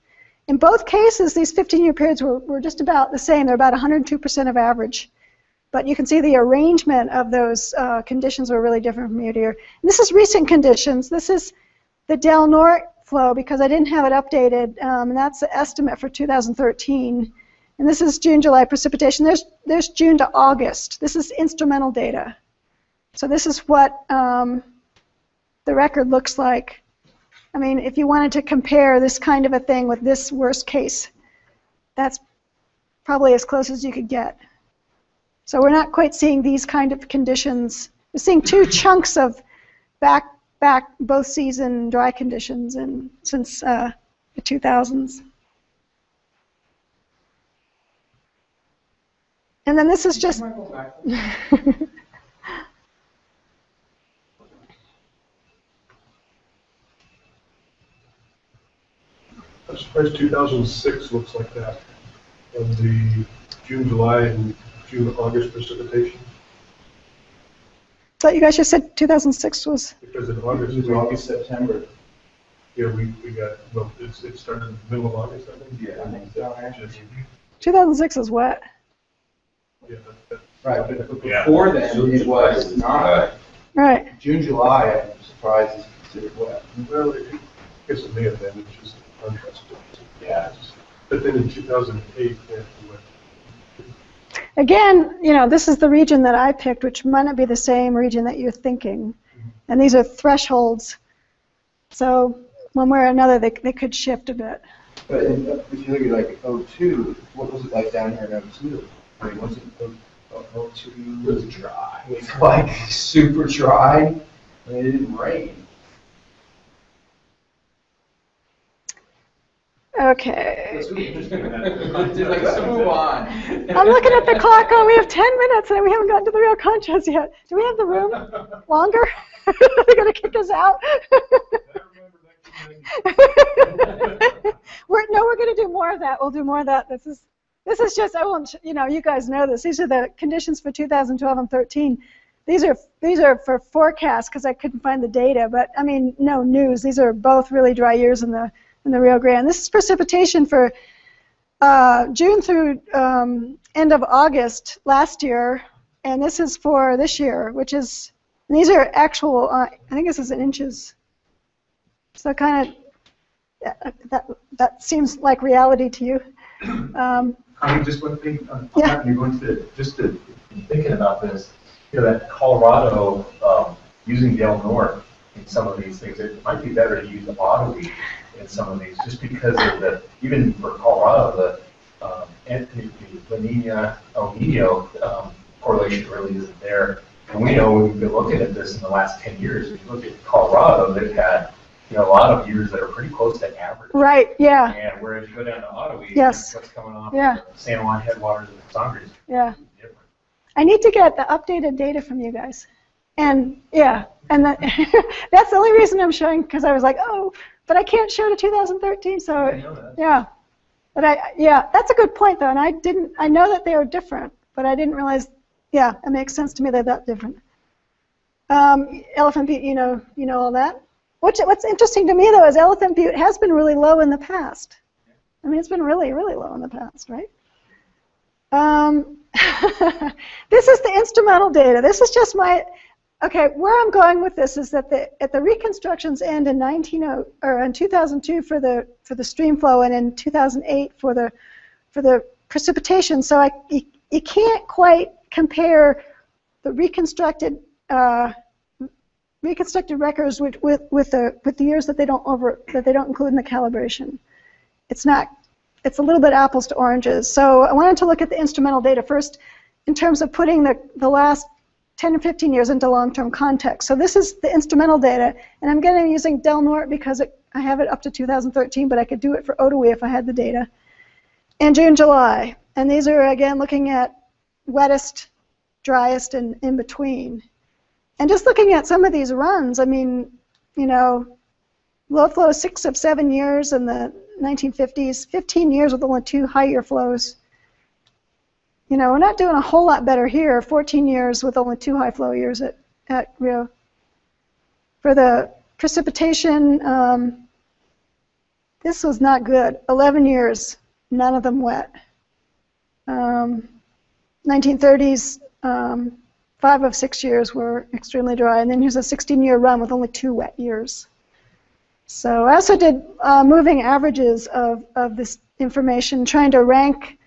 In both cases, these 15-year periods were, were just about the same. They're about 102% of average. But you can see the arrangement of those uh, conditions were really different from year to year. And this is recent conditions. This is the Del Norte flow because I didn't have it updated, um, and that's the estimate for 2013. And this is June, July precipitation. There's, there's June to August. This is instrumental data. So this is what um, the record looks like. I mean, if you wanted to compare this kind of a thing with this worst case, that's probably as close as you could get. So we're not quite seeing these kind of conditions. We're seeing two chunks of back back both season dry conditions and since uh, the 2000s. And then this is just. I'm surprised 2006 looks like that, of the June, July, and June, August precipitation, thought you guys just said 2006 was. because in August. It was August, September. Yeah, we, we got, well, it's, it started in the middle of August, I think. Yeah, I think so. Just- 2006 is wet. Yeah, that- that- Right, but but Yeah. before then, it was not. Right. June, July, I'm surprised it's considered wet. Well, it- I guess it may have been, it's just But then in 2008, yeah, it went Again, you know, this is the region that I picked, which might not be the same region that you're thinking. And these are thresholds. So one way or another, they, they could shift a bit. But in- uh, if you look at like O2, what was it like down here in O2? I mean, was it O- O- O2? It was dry. It was like super dry, I mean, it didn't rain. Okay. Let's move on. I'm looking at the clock. Oh, we have 10 minutes and we haven't gotten to the Rio Conchos yet. Do we have the room longer? They're going to kick us out. we're, no, we're going to do more of that. We'll do more of that. This is this is just I won't. You know, you guys know this. These are the conditions for 2012 and 13. These are these are for forecast because I couldn't find the data. But I mean, no news. These are both really dry years in the in the Rio Grande. This is precipitation for uh, June through um, end of August last year, and this is for this year, which is these are actual. Uh, I think this is in inches. So kind of that that seems like reality to you. Um, I mean, just one thing on Yeah. that, you're going to, just to, thinking about this, you know, that Colorado, um, using Del Norte in some of these things, it might be better to use Otowi in some of these, just because of the, even for Colorado, the, um, Anthony, the La Nina, El Nino, um, correlation really isn't there. And we know, we've been looking at this in the last ten years, if you look at Colorado, they've had, you know, a lot of years that are pretty close to average. right? Yeah. And whereas you go down to Otowi, Yes. what's coming off Yeah. the San Juan headwaters and the Sangres. Yeah. I need to get the updated data from you guys. And yeah, and that, that's the only reason I'm showing because I was like, oh, but I can't show to 2013. So yeah, but I yeah, that's a good point though. And I didn't. I know that they are different, but I didn't realize. Yeah, it makes sense to me they're that different. Um, Elephant Butte, you know, you know all that. What's what's interesting to me though is Elephant Butte has been really low in the past. I mean, it's been really really low in the past, right? Um, this is the instrumental data. This is just my, okay, where I'm going with this is that the, at the reconstructions end in 19, or in 2002 for the, for the stream flow and in 2008 for the, for the precipitation. So I, you, you can't quite compare the reconstructed, uh, reconstructed records with, with, with the, with the years that they don't over, that they don't include in the calibration. It's not it's a little bit apples to oranges. So I wanted to look at the instrumental data first in terms of putting the, the last 10 or 15 years into long-term context. So this is the instrumental data, and I'm going to be using Del Norte because it, I have it up to 2013, but I could do it for Otowi if I had the data. And June, July. And these are, again, looking at wettest, driest, and in between. And just looking at some of these runs, I mean, you know, low flow six of seven years in the 1950s, 15 years with only two high year flows. You know, we're not doing a whole lot better here, 14 years with only two high flow years at, at Rio. For the precipitation, um, this was not good. 11 years, none of them wet. Um, 1930s, um, five of six years were extremely dry, and then here's a 16-year run with only two wet years. So I also did uh, moving averages of, of this information, trying to rank,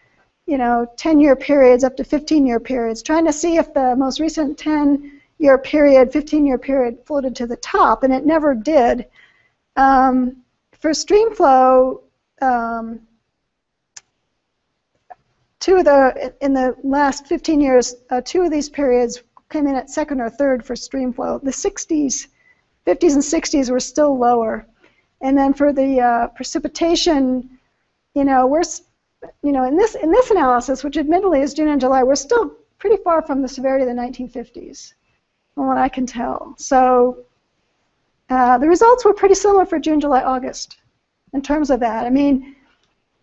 you know, 10-year periods up to 15-year periods, trying to see if the most recent 10-year period, 15-year period floated to the top, and it never did. Um, for streamflow, um, two of the in the last 15 years, uh, two of these periods came in at second or third for streamflow. The 60s, 50s and 60s were still lower. And then for the uh, precipitation, you know, we're, you know, in this in this analysis, which admittedly is June and July, we're still pretty far from the severity of the 1950s, from what I can tell. So uh, the results were pretty similar for June, July, August, in terms of that. I mean,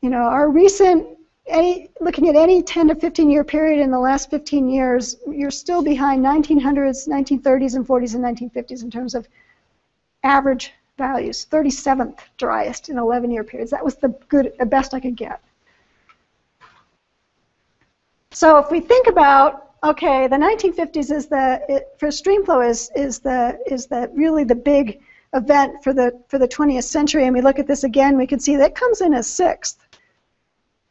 you know, our recent any looking at any 10 to 15 year period in the last 15 years, you're still behind 1900s, 1930s, and 40s and 1950s in terms of average values. 37th driest in 11 year periods. That was the good, the best I could get. So if we think about okay, the 1950s is the it, for stream flow is is the is the really the big event for the for the 20th century, and we look at this again, we can see that comes in as sixth,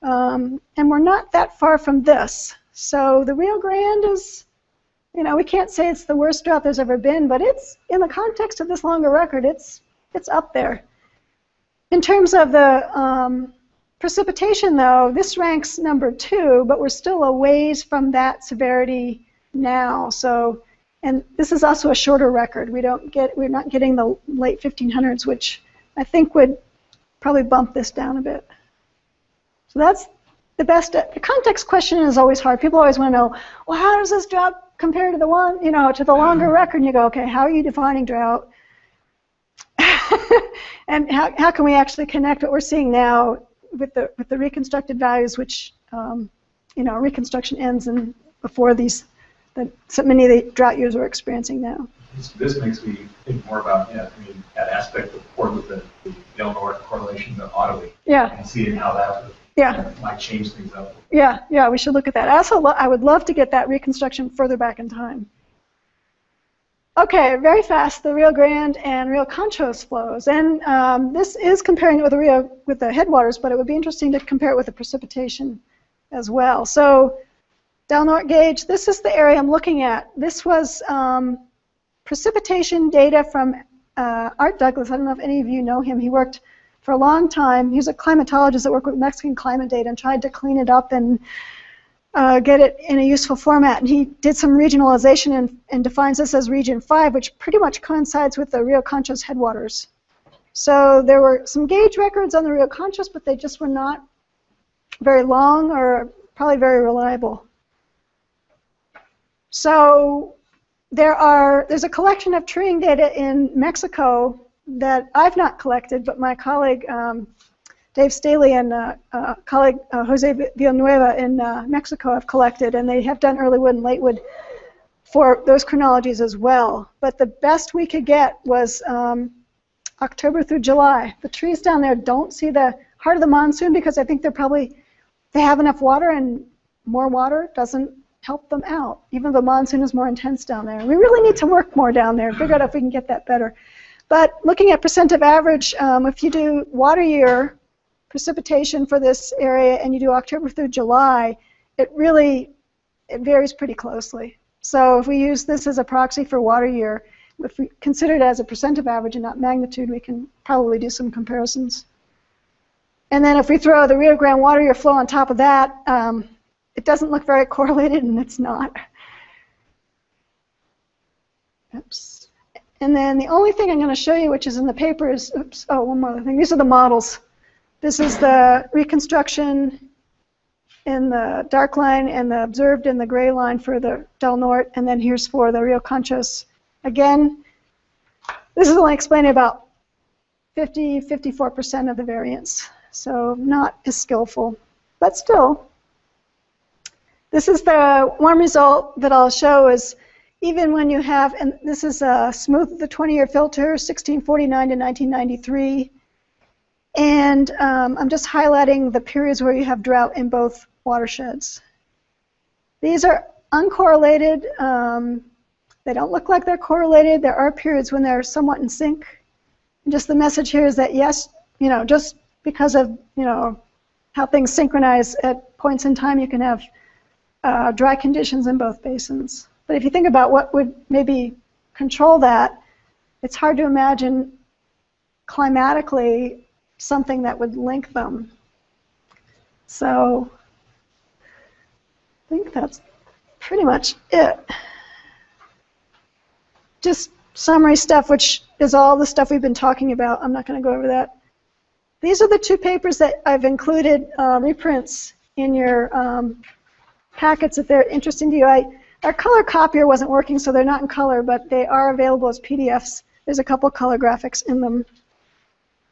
um, and we're not that far from this. So the Rio Grande is, you know, we can't say it's the worst drought there's ever been, but it's in the context of this longer record, it's it's up there. In terms of the um, precipitation, though, this ranks number two, but we're still a ways from that severity now. So, and this is also a shorter record. We don't get, we're not getting the late 1500s, which I think would probably bump this down a bit. So that's the best. The context question is always hard. People always want to know, well, how does this drought compare to the one, you know, to the longer mm-hmm. record? And you go, okay, how are you defining drought? and how, how can we actually connect what we're seeing now with the with the reconstructed values, which um, you know reconstruction ends and before these that so many of the drought years we're experiencing now. This, this makes me think more about yeah, I mean that aspect of port with the, the Del Norte correlation to Otowi. Yeah. And seeing how that would, Yeah. might change things up. Yeah, yeah, we should look at that. I also I would love to get that reconstruction further back in time. Okay, very fast, the Rio Grande and Rio Conchos flows. And um, this is comparing it with the Rio with the headwaters, but it would be interesting to compare it with the precipitation as well. So Del Norte gauge, this is the area I'm looking at. This was um, precipitation data from uh, Art Douglas. I don't know if any of you know him. He worked for a long time. He was a climatologist that worked with Mexican climate data and tried to clean it up and uh, get it in a useful format. And he did some regionalization and, and defines this as Region 5, which pretty much coincides with the Rio Conchos headwaters. So there were some gauge records on the Rio Conchos, but they just were not very long or probably very reliable. So there are there's a collection of tree ring data in Mexico that I've not collected, but my colleague um, Dave Stahle and uh, uh, colleague uh, Jose Villanueva in uh, Mexico have collected, and they have done earlywood and latewood for those chronologies as well. But the best we could get was um, October through July. The trees down there don't see the heart of the monsoon because I think they're probably they have enough water, and more water doesn't help them out. Even the monsoon is more intense down there, we really need to work more down there. And figure out if we can get that better. But looking at percent of average, um, if you do water year precipitation for this area and you do October through July, it really it varies pretty closely. So if we use this as a proxy for water year, if we consider it as a percent of average and not magnitude, we can probably do some comparisons. And then if we throw the Rio Grande water year flow on top of that, um, it doesn't look very correlated, and it's not. Oops. And then the only thing I'm going to show you, which is in the paper, is, oops, oh, one more thing. These are the models. This is the reconstruction in the dark line and the observed in the gray line for the Del Norte, and then here's for the Rio Conchos. Again, this is only explaining about 50, 54% of the variance, so not as skillful, but still. This is the one result that I'll show is even when you have, and this is a smooth the 20-year filter, 1649 to 1993. And um, I'm just highlighting the periods where you have drought in both watersheds. These are uncorrelated. Um, they don't look like they're correlated. There are periods when they're somewhat in sync. And just the message here is that yes, you know, just because of you know how things synchronize at points in time, you can have uh, dry conditions in both basins. But if you think about what would maybe control that, it's hard to imagine climatically something that would link them. So I think that's pretty much it. Just summary stuff, which is all the stuff we've been talking about. I'm not going to go over that. These are the two papers that I've included uh, reprints in your um, packets if they're interesting to you. I, our color copier wasn't working, so they're not in color, but they are available as PDFs. There's a couple color graphics in them.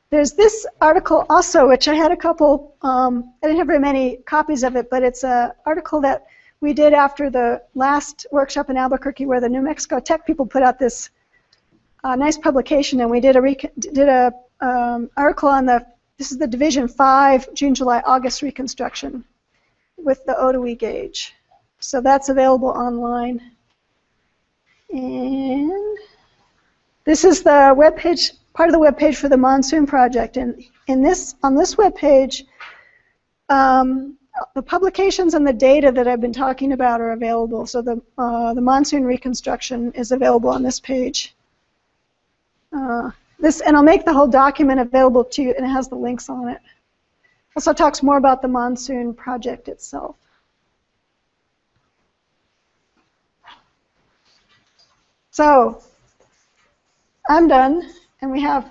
There's this article also, which I had a couple, um, I didn't have very many copies of it, but it's an article that we did after the last workshop in Albuquerque where the New Mexico Tech people put out this uh, nice publication, and we did a, did a um, article on the, this is the Division 5 June, July, August reconstruction with the Otowi gauge. So that's available online. And this is the web page, part of the web page for the monsoon project. And in this, on this web page, um, the publications and the data that I've been talking about are available. So the uh, the monsoon reconstruction is available on this page. Uh, this, and I'll make the whole document available to you, and it has the links on it. Also talks more about the monsoon project itself. So, I'm done, and we have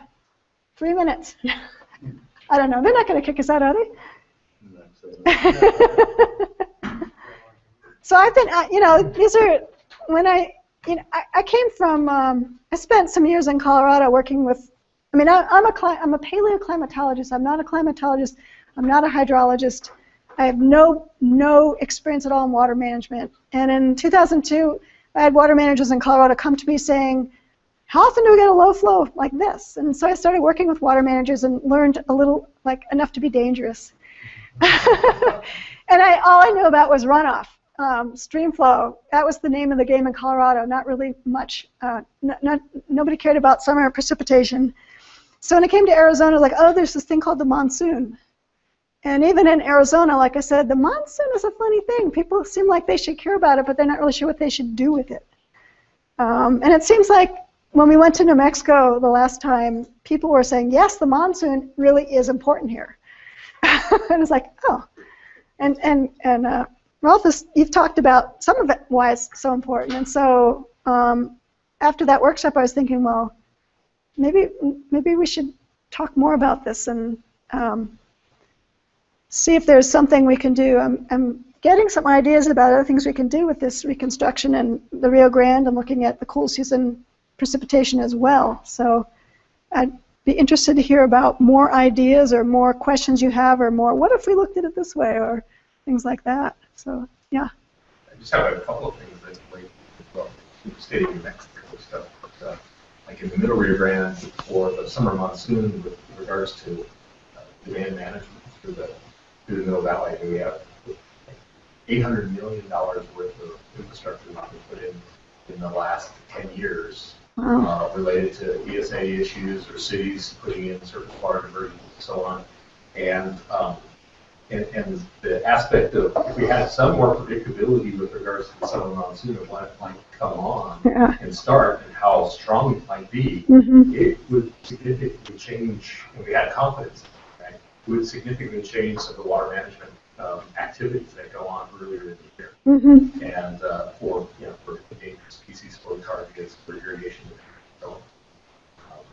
three minutes. I don't know. They're not going to kick us out, are they? so I've been, uh, you know, these are when I, you know, I, I came from. Um, I spent some years in Colorado working with. I mean, I, I'm a I'm a paleoclimatologist. I'm not a climatologist. I'm not a hydrologist. I have no no experience at all in water management. And in 2002, I had water managers in Colorado come to me saying, "How often do we get a low flow like this?" And so I started working with water managers and learned a little, like enough to be dangerous. and I all I knew about was runoff, um, stream flow. That was the name of the game in Colorado. Not really much. Uh, not, nobody cared about summer precipitation. So when it came to Arizona, like, oh, there's this thing called the monsoon. And even in Arizona, like I said, the monsoon is a funny thing. People seem like they should care about it, but they're not really sure what they should do with it. Um, and it seems like when we went to New Mexico the last time, people were saying, yes, the monsoon really is important here. and it's like, oh. And, and, and uh, Rolf, you've talked about some of it, why it's so important. And so um, after that workshop, I was thinking, well, maybe, maybe we should talk more about this and um, see if there's something we can do. I'm, I'm getting some ideas about other things we can do with this reconstruction and the Rio Grande and looking at the cool season precipitation as well. So I'd be interested to hear about more ideas or more questions you have or more, what if we looked at it this way or things like that. So, yeah. I just have a couple of things that relate well, of New Mexico stuff. But, uh, like in the middle Rio Grande for the summer monsoon with regards to uh, demand management through the, through the Middle Valley, we have $800 million worth of infrastructure that's been put in in the last 10 years Wow. uh, related to ESA issues or cities putting in certain water diversions and so on. And, um, and, and the aspect of if we had some more predictability with regards to the summer monsoon of when it might come on Yeah. and start and how strong it might be, Mhm. it would significantly change, and we had confidence, right? It would significantly change some of the water management um, activities that go on earlier in the year. Mhm. And uh, for, you know, for endangered species, for targets, for irrigation, so on. Um,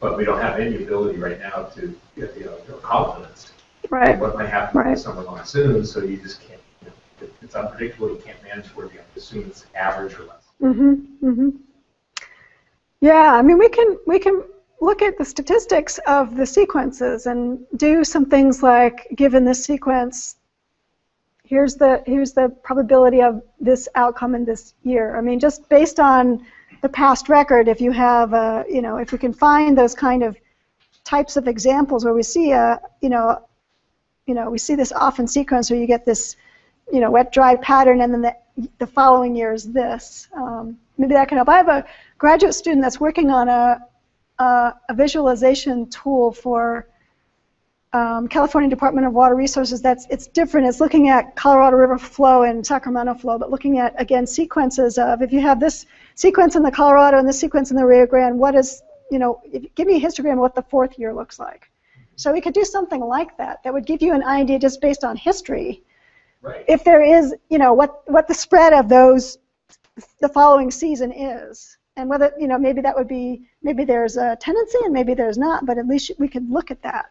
But we don't have any ability right now to, you know, confidence Right. in what might happen in Right. the summer monsoon, so you just can't, you know, it- it's unpredictable, you can't manage where you have to assume it's average or less. Mhm. Mhm. Yeah, I mean, we can we can look at the statistics of the sequences and do some things like, given this sequence, here's the here's the probability of this outcome in this year. I mean, just based on the past record, if you have, a, you know, if we can find those kind of types of examples where we see a, you know, you know, we see this often sequence where you get this, you know, wet dry pattern, and then the, the following year is this. Um, maybe that can help. I have a graduate student that's working on a a, a visualization tool for um, California Department of Water Resources. That's it's different. It's looking at Colorado River flow and Sacramento flow, but looking at again sequences of if you have this sequence in the Colorado and this sequence in the Rio Grande, what is you know, if, give me a histogram of what the fourth year looks like. So we could do something like that. That would give you an idea just based on history. Right. If there is, you know, what what the spread of those the following season is, and whether you know maybe that would be maybe there's a tendency and maybe there's not, but at least we could look at that.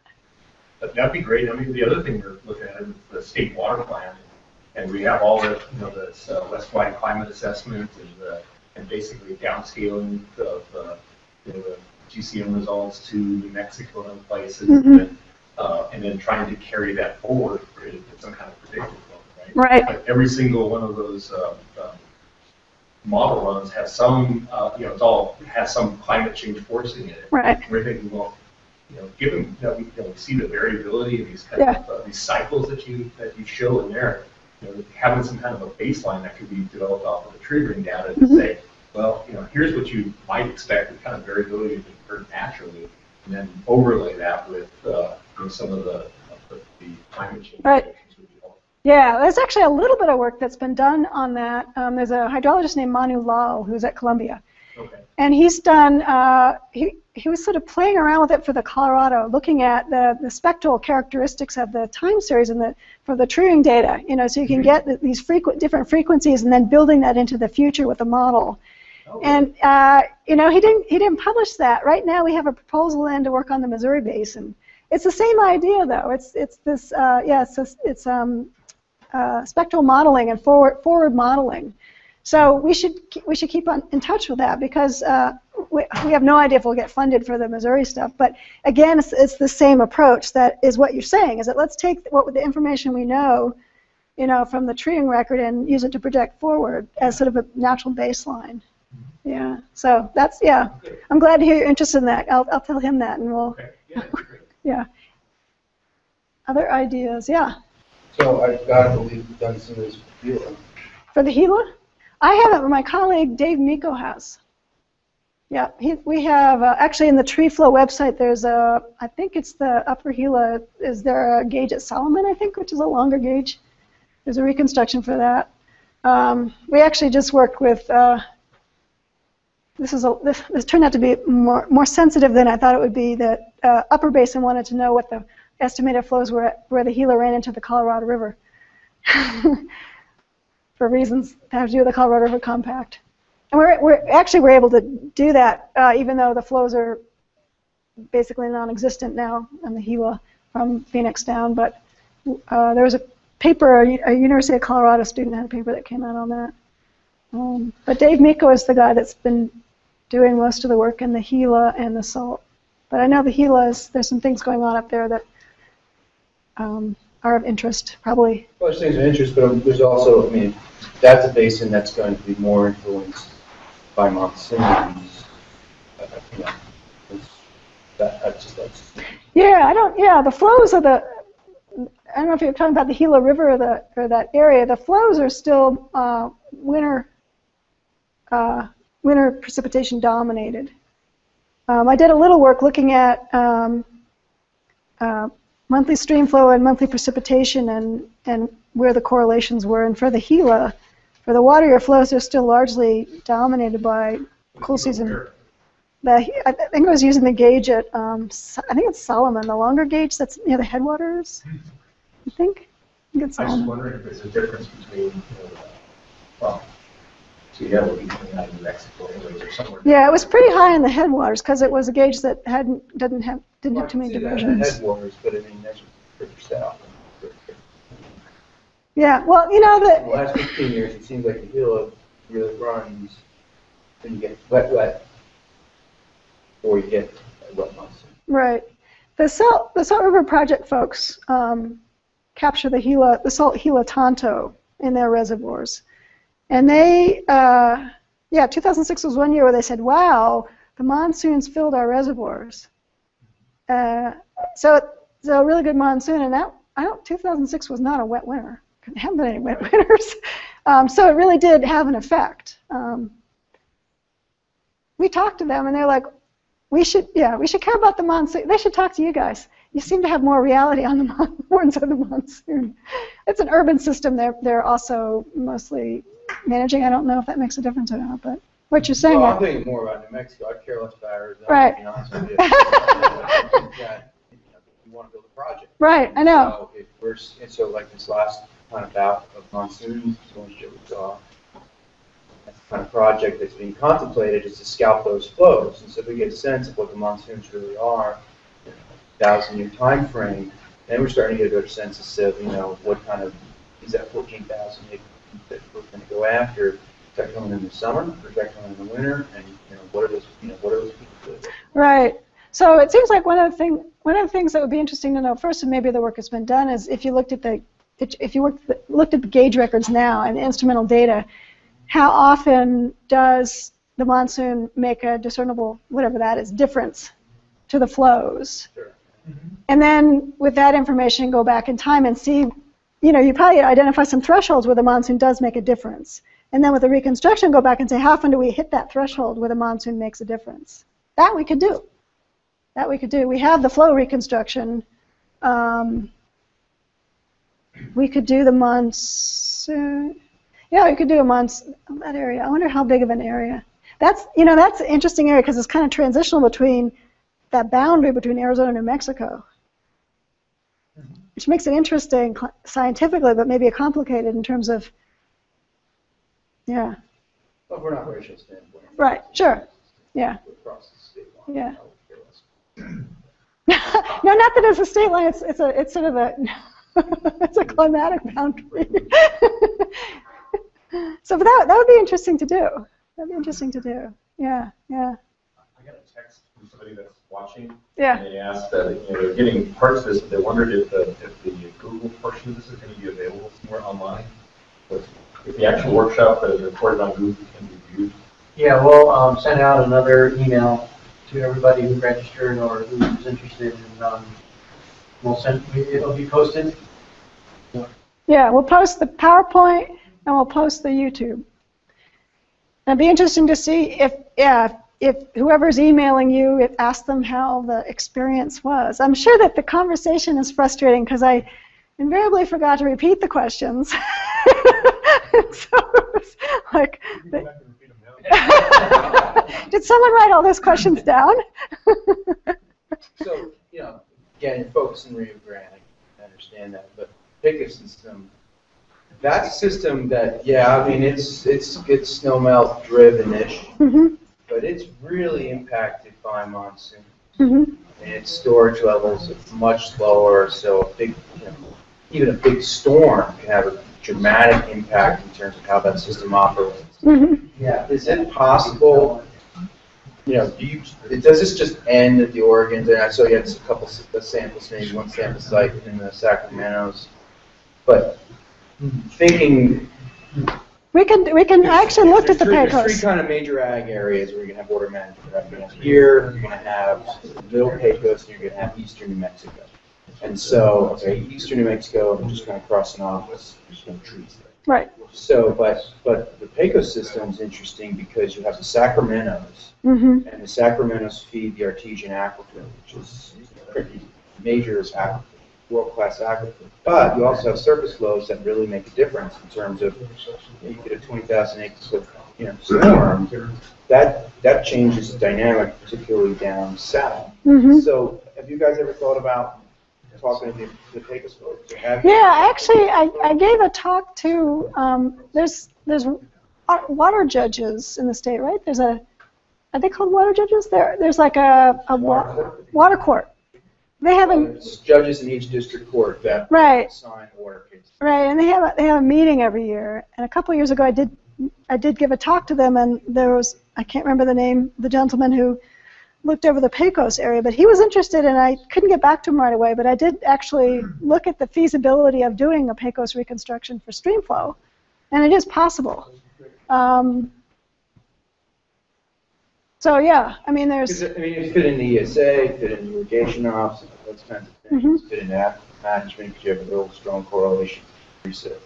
But That'd be great. I mean, the other thing we're looking at is the state water plan, and we have all the, you know, this uh, West-wide climate assessment and the, and basically downscaling of, uh, you know, the GCM results to New Mexico and other places, Mhm. and, uh, and then trying to carry that forward for some kind of predictive mode, right? Right. But every single one of those, um, um, model runs have some, uh, you know, it's all, has some climate change forcing in it. Right. We're thinking, well, you know, given that we, you know, we see the variability of these kind Yeah. of, uh, these cycles that you, that you show in there, you know, having some kind of a baseline that could be developed off of the tree ring data to Mhm. say, well, you know, here's what you might expect, the kind of variability that occurred naturally, and then overlay that with, uh, you know, some of the, the the climate change. Right. Yeah, there's actually a little bit of work that's been done on that. Um, there's a hydrologist named Manu Lall who's at Columbia. Okay. And he's done, uh, he, he was sort of playing around with it for the Colorado, looking at the, the spectral characteristics of the time series and the, for the tree ring data, you know, so you can get the, these frequent, different frequencies and then building that into the future with a model. And, uh, you know, he didn't, he didn't publish that. Right now we have a proposal in to work on the Missouri Basin. It's the same idea, though. It's, it's this, uh, yeah, it's, this- it's um, uh, spectral modeling and forward, forward modeling. So we should we should keep on in touch with that because uh, we, we have no idea if we'll get funded for the Missouri stuff. But again, it's, it's the same approach that is what you're saying. Is that let's take what the information we know, you know, from the tree ring record and use it to project forward as sort of a natural baseline. Yeah. So that's yeah. I'm glad to hear you're interested in that. I'll I'll tell him that and we'll. yeah. Other ideas? Yeah. So I've got to believe you've done some of this before. For the Gila? I haven't, but my colleague Dave Meko has. Yeah, he, we have, uh, actually in the TreeFlow website, there's a, I think it's the upper Gila, is there a gauge at Solomon, I think, which is a longer gauge? There's a reconstruction for that. Um, we actually just worked with, uh, this is a, this, this turned out to be more, more sensitive than I thought it would be, that uh, Upper Basin wanted to know what the estimated flows were where the Gila ran into the Colorado River. for reasons that have to do with the Colorado River Compact. And we're, we're actually we're able to do that uh, even though the flows are basically non-existent now on the Gila from Phoenix down. But uh, there was a paper, a, University of Colorado student had a paper that came out on that. Um, but Dave Meko is the guy that's been doing most of the work in the Gila and the Salt. But I know the Gila is, there's some things going on up there that um, are of interest, probably. Well, there's things of interest, but there's also, I mean, that's a basin that's going to be more influenced by monsoons. Uh, Yeah, I don't. Yeah, the flows of the. I don't know if you're talking about the Gila River or the or that area. The flows are still uh, winter. Uh, winter precipitation dominated. Um, I did a little work looking at um, uh, monthly stream flow and monthly precipitation and and where the correlations were. And for the Gila, for the water year flows, they're still largely dominated by cool season. The, I think I was using the gauge at, um, I think it's Solomon, the longer gauge that's near the headwaters. I think. I think it's I was Solomon. wondering if there's a difference between, you know, uh, well, so you have what you coming out of New Mexico anyways, or somewhere. Yeah, it was pretty high in the headwaters because it was a gauge that hadn't didn't have didn't have too many see that in the diversions. headwaters, but I mean, that's further south. Yeah, well, you know In that the last 15 years, it seems like the Gila really runs when you get wet, wet, or you get wet months. Right. The Salt, the Salt River Project folks um, capture the Gila, the salt Gila Tonto in their reservoirs. And they, uh, yeah, 2006 was one year where they said, wow, the monsoons filled our reservoirs. Uh, so it's a really good monsoon, and that, I don't, 2006 was not a wet winter. Haven't been any wet winters. Um, so it really did have an effect. Um, we talked to them, and they're like, we should, yeah, we should care about the monsoon. They should talk to you guys. You seem to have more reality on the importance of the monsoon. It's an urban system. They're they're also mostly managing. I don't know if that makes a difference or not, but what you're saying. Well, I'm thinking more about New Mexico. I care less about Arizona, Right. to be honest with you. That, you know, You want to build a project. Right, I know. So if we're, and so like this last kind of bout of monsoons, saw, that's the kind of project that's being contemplated is to scout those flows. And so if we get a sense of what the monsoons really are, thousand year time frame, then we're starting to get a better sense of, you know, what kind of, is that fourteen thousand that we're gonna go after? Coming in the summer, coming in the winter? And, you know, what are those, you know, what are those people doing? Right. So it seems like one of the thing, one of the things that would be interesting to know first, and maybe the work has been done, is if you looked at the, if you worked, looked at the gauge records now and the instrumental data, how often does the monsoon make a discernible, whatever that is, difference to the flows? And then with that information, go back in time and see you know, you probably identify some thresholds where the monsoon does make a difference. And then with the reconstruction, go back and say, how often do we hit that threshold where the monsoon makes a difference? That we could do. That we could do. We have the flow reconstruction. Um, we could do the monsoon. Yeah, we could do a monsoon, that area. I wonder how big of an area. That's, you know, that's an interesting area because it's kind of transitional between that boundary between Arizona and New Mexico. Which makes it interesting scientifically, but maybe complicated in terms of, yeah, But we're not racial standpoint. right, sure, yeah, across the state line. yeah. I would care less. no, not that it's a state line. It's it's a it's sort of a it's a climatic boundary. so, but that that would be interesting to do. That'd be interesting to do. Yeah, yeah, I got a text from somebody that's watching. Yeah. And they asked that, you know, they're getting parts of this, but they wondered if the, if the Google portion of this is going to be available somewhere online. If if the actual workshop that is recorded on Google can be viewed. Yeah, we'll um, send out another email to everybody who registered or who's interested, in um, we'll send, it'll be posted. yeah. We'll post the PowerPoint and we'll post the YouTube. It'd be interesting to see if yeah if whoever's emailing you, if ask them how the experience was. I'm sure that the conversation is frustrating because I invariably forgot to repeat the questions. so it's like, did someone write all those questions down? So, you know, again, you're focusing Rio Grande, I understand that, but pick a system. That system that, yeah, I mean, it's, it's, it's snow melt driven-ish, Mhm, but it's really impacted by monsoon. mhm, And its storage levels are much lower, so a big, you know, even a big storm can have a dramatic impact in terms of how that system operates. mhm. Yeah. Is it possible, you know, do you, does this just end at the Organs? And I saw you had a couple s- uh, samples, maybe one sample site in the Sacramento's. But thinking. We can we can actually look at the There's three- There's three kind of major ag areas where you're gonna have water management. Right? You're gonna have Here, you're gonna have Middle Pecos, and you're gonna have eastern New Mexico. And so, okay, eastern New Mexico, I'm just gonna cross an off, there's no trees there. Right. So, but, but the Pecos system is interesting because you have the Sacramentos, Mhm. and the Sacramentos feed the artesian aquifer, which is pretty major aquifer, world-class aquifer. But you also have surface flows that really make a difference in terms of, you get a twenty thousand acre foot, you know, storm, that, that changes the dynamic, particularly down south. Mhm. So, have you guys ever thought about talking to the, the folks? Have? Yeah, actually, I, I gave a talk to, um, there's, there's wa- water judges in the state, right? There's a, are they called water judges? There, there's like a, a wa- water court. They have a, judges in each district court that Right. water cases. right, and they have, a they have a meeting every year. And a couple of years ago, I did, I did give a talk to them, and there was, I can't remember the name, the gentleman who looked over the Pecos area, but he was interested, and I couldn't get back to him right away, but I did actually look at the feasibility of doing a Pecos reconstruction for streamflow, and it is possible. Um, so yeah, I mean, there's, Because, I mean, it fit in the ESA, fit in irrigation ops, those kinds of things, fit in that management, because you have a real strong correlation reset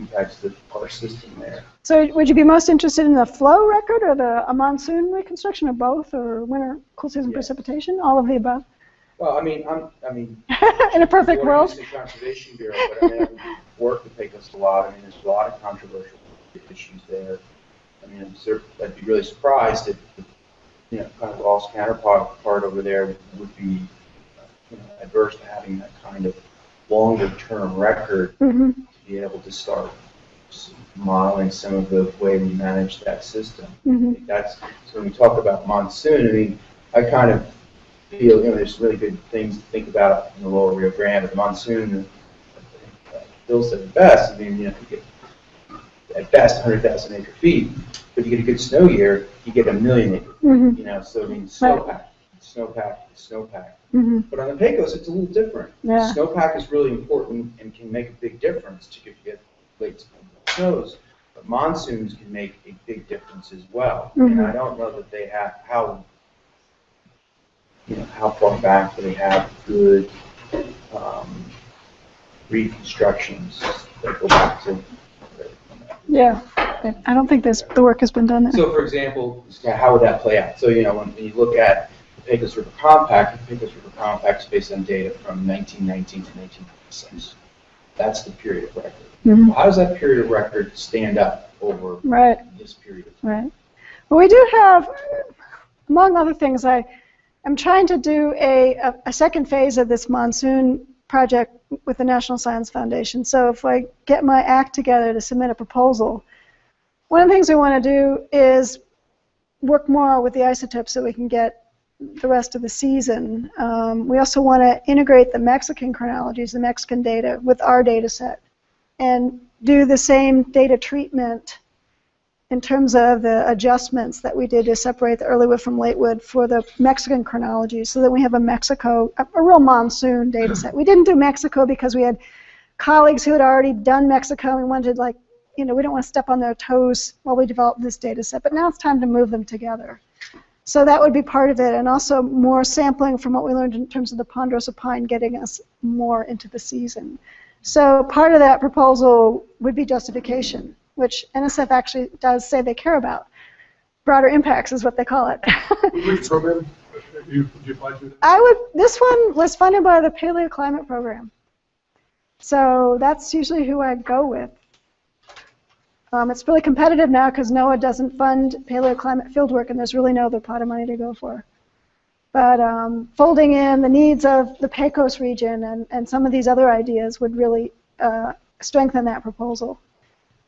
impacts the system there. so would you be most interested in the flow record or the a monsoon reconstruction, or both, or winter cool season precipitation, all of the above? Well, I mean, I'm, I mean. In a perfect world. Conservation Bureau, but I mean, I've worked with Pecos a lot, I mean, there's a lot of controversial issues there. I mean, I'm cer- I'd be really surprised if, you know, kind of Ross counterpart part over there would be, you know, adverse to having that kind of longer-term record Mhm. Be able to start modeling some of the way we manage that system. Mhm. That's, so when we talk about monsoon, I mean, I kind of feel, you know, there's really good things to think about in the lower Rio Grande, but monsoon, Bill said it best, I mean, you know, you get at best hundred thousand acre feet, but you get a good snow year, you get a million acre, Mhm. you know, so I mean, Right. Snowpack, snowpack, snowpack. Mhm. But on the Pecos, it's a little different. Yeah. Snowpack is really important and can make a big difference to get late snows. But monsoons can make a big difference as well. And Mhm. I don't know that they have, how, you know, how far back do they have good, um, reconstructions that go back to. Yeah, I don't think this, the work has been done there. So for example, how would that play out? So, you know, when when you look at Pecos River Compact, the Pecos River Compact is based on data from 1919 to 1996. That's the period of record. Mhm. How does that period of record stand up over Right. this period of Right. Well, we do have, among other things, I, I'm trying to do a, a, a second phase of this monsoon project with the National Science Foundation. So if I get my act together to submit a proposal, one of the things we want to do is work more with the isotopes so we can get the rest of the season. Um, we also want to integrate the Mexican chronologies, the Mexican data, with our data set and do the same data treatment in terms of the adjustments that we did to separate the early wood from late wood for the Mexican chronology so that we have a Mexico, a, a real monsoon data set. We didn't do Mexico because we had colleagues who had already done Mexico and we wanted like, you know, we don't want to step on their toes while we develop this data set, but now it's time to move them together. So that would be part of it, and also more sampling from what we learned in terms of the ponderosa pine getting us more into the season. So part of that proposal would be justification, which NSF actually does say they care about. Broader impacts is what they call it. Program you, you applied to? I would. This one was funded by the Paleoclimate Program, so that's usually who I go with. Um, it's really competitive now because NOAA doesn't fund paleoclimate fieldwork, and there's really no other pot of money to go for. But um, folding in the needs of the Pecos region and, and some of these other ideas would really uh, strengthen that proposal.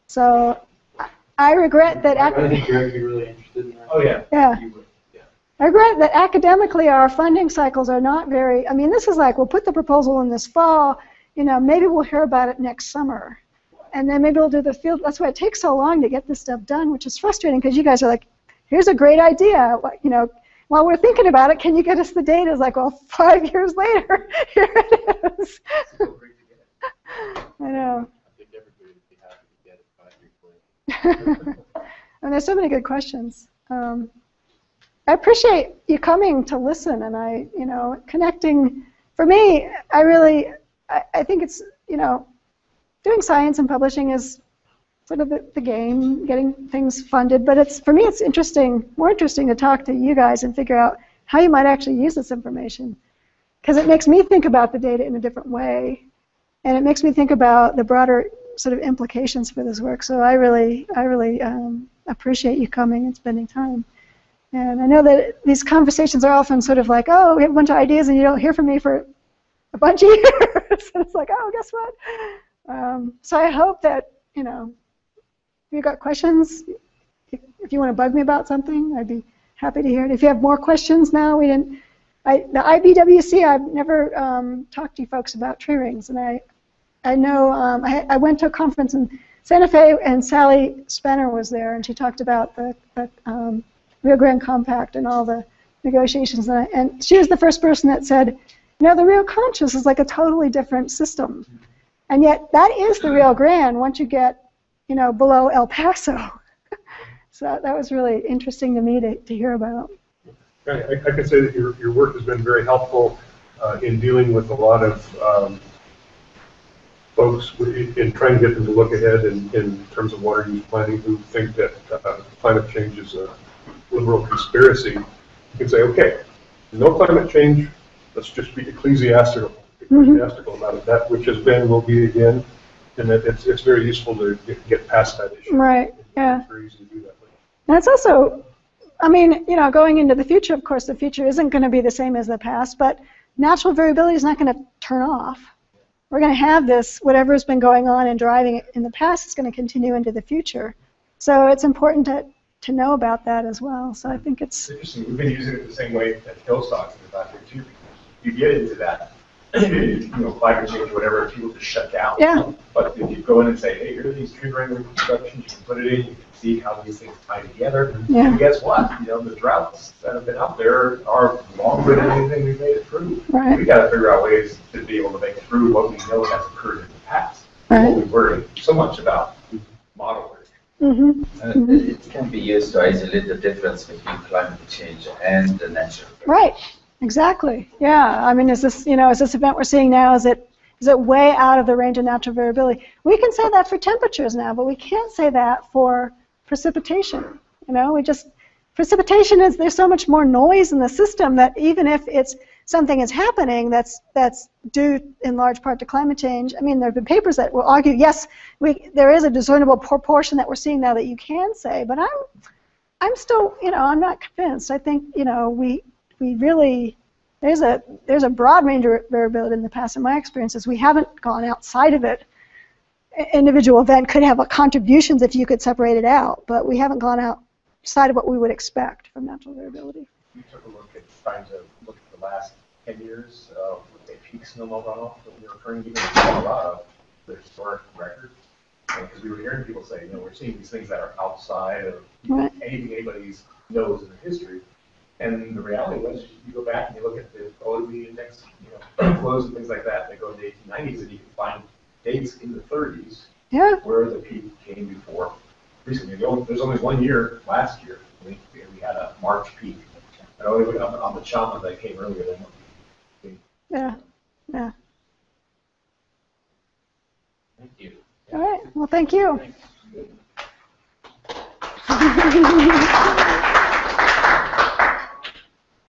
So I- I regret that. ac- I think Greg would be really interested in that. Oh, yeah. Yeah. I regret that academically our funding cycles are not very, I mean, this is like, we'll put the proposal in this fall, you know, maybe we'll hear about it next summer. And then maybe we'll do the field, that's why it takes so long to get this stuff done, which is frustrating because you guys are like, here's a great idea, what- you know, while we're thinking about it, can you get us the data? It's like, well, five years later, here it is. I know. I think everybody would be happy to get it five years later. and there's so many good questions. Um, I appreciate you coming to listen, and I, you know, connecting. For me, I really, I, I think it's, you know, doing science and publishing is sort of the, the game, getting things funded. But it's for me, it's interesting, more interesting to talk to you guys and figure out how you might actually use this information, because it makes me think about the data in a different way, and it makes me think about the broader sort of implications for this work. So I really, I really um, appreciate you coming and spending time. And I know that these conversations are often sort of like, oh, we have a bunch of ideas and you don't hear from me for a bunch of years. and it's like, oh, guess what? Um, so I hope that, you know, if you've got questions, if, if you want to bug me about something, I'd be happy to hear it. If you have more questions now, we didn't, I, the IBWC, I've never um, talked to you folks about tree rings. And I, I know, um, I, I went to a conference in Santa Fe and Sally Spener was there and she talked about the, the um, Rio Grande Compact and all the negotiations. And, I, and she was the first person that said, you know, the Rio Conchos is like a totally different system. And yet that is the Rio Grande once you get, you know, below El Paso. so that was really interesting to me to, to hear about. I, I can say that your, your work has been very helpful uh, in dealing with a lot of um, folks in in trying to get them to look ahead in, in terms of water use planning who think that uh, climate change is a liberal conspiracy. You can say, okay, no climate change, let's just be ecclesiastical, Mm-hmm. ecclesiastical about it. That which has been will be again, and that it's, it's very useful to get, get past that issue. Right, yeah. It's very easy to do that. And it's also, I mean, you know, going into the future, of course, the future isn't going to be the same as the past, but natural variability is not going to turn off. We're going to have this, whatever has been going on and driving it in the past is going to continue into the future. So it's important to, to know about that as well. So I think it's, Interesting, we've been using it the same way at Hill Stocks in the back here too, because you get into that, you know, climate change or whatever, people just shut down. Yeah. But if you go in and say, hey, here are these tree ring reconstructions, you can put it in, you can see how these things tie together. Yeah. And guess what? You know, the droughts that have been out there are longer than anything we've made it through. Right. We gotta figure out ways to be able to make it through what we know has occurred in the past. Right. What we worry so much about model work. hmm And Uh, it can be used to isolate the difference between climate change and the nature. right, exactly. Yeah. I mean, is this, you know, is this event we're seeing now, is it Is it way out of the range of natural variability? We can say that for temperatures now, but we can't say that for precipitation. You know, we just, precipitation is, there's so much more noise in the system that even if it's, something is happening that's, that's due in large part to climate change, I mean, there have been papers that will argue, yes, we, there is a discernible proportion that we're seeing now that you can say, but I'm, I'm still, you know, I'm not convinced. I think, you know, we, we really, there's a, there's a broad range of variability in the past. In my experiences, we haven't gone outside of it. Individual event could have a contributions if you could separate it out, but we haven't gone outside of what we would expect from natural variability. We took a look at trying to look at the last ten years of the peak snowmelt runoff that we were occurring even in Colorado, the historic record. Because we were hearing people say, you know, we're seeing these things that are outside of Right. anything anybody's knows in history. And the reality was, you go back and you look at the OEB index, you know, flows and things like that, that go in the eighteen nineties, and you can find dates in the thirties Yeah. where the peak came before. Recently, there's only one year, last year, we, we had a March peak. And only on, on the Chama that came earlier than what we Yeah, yeah. Thank you. All right, well, thank you.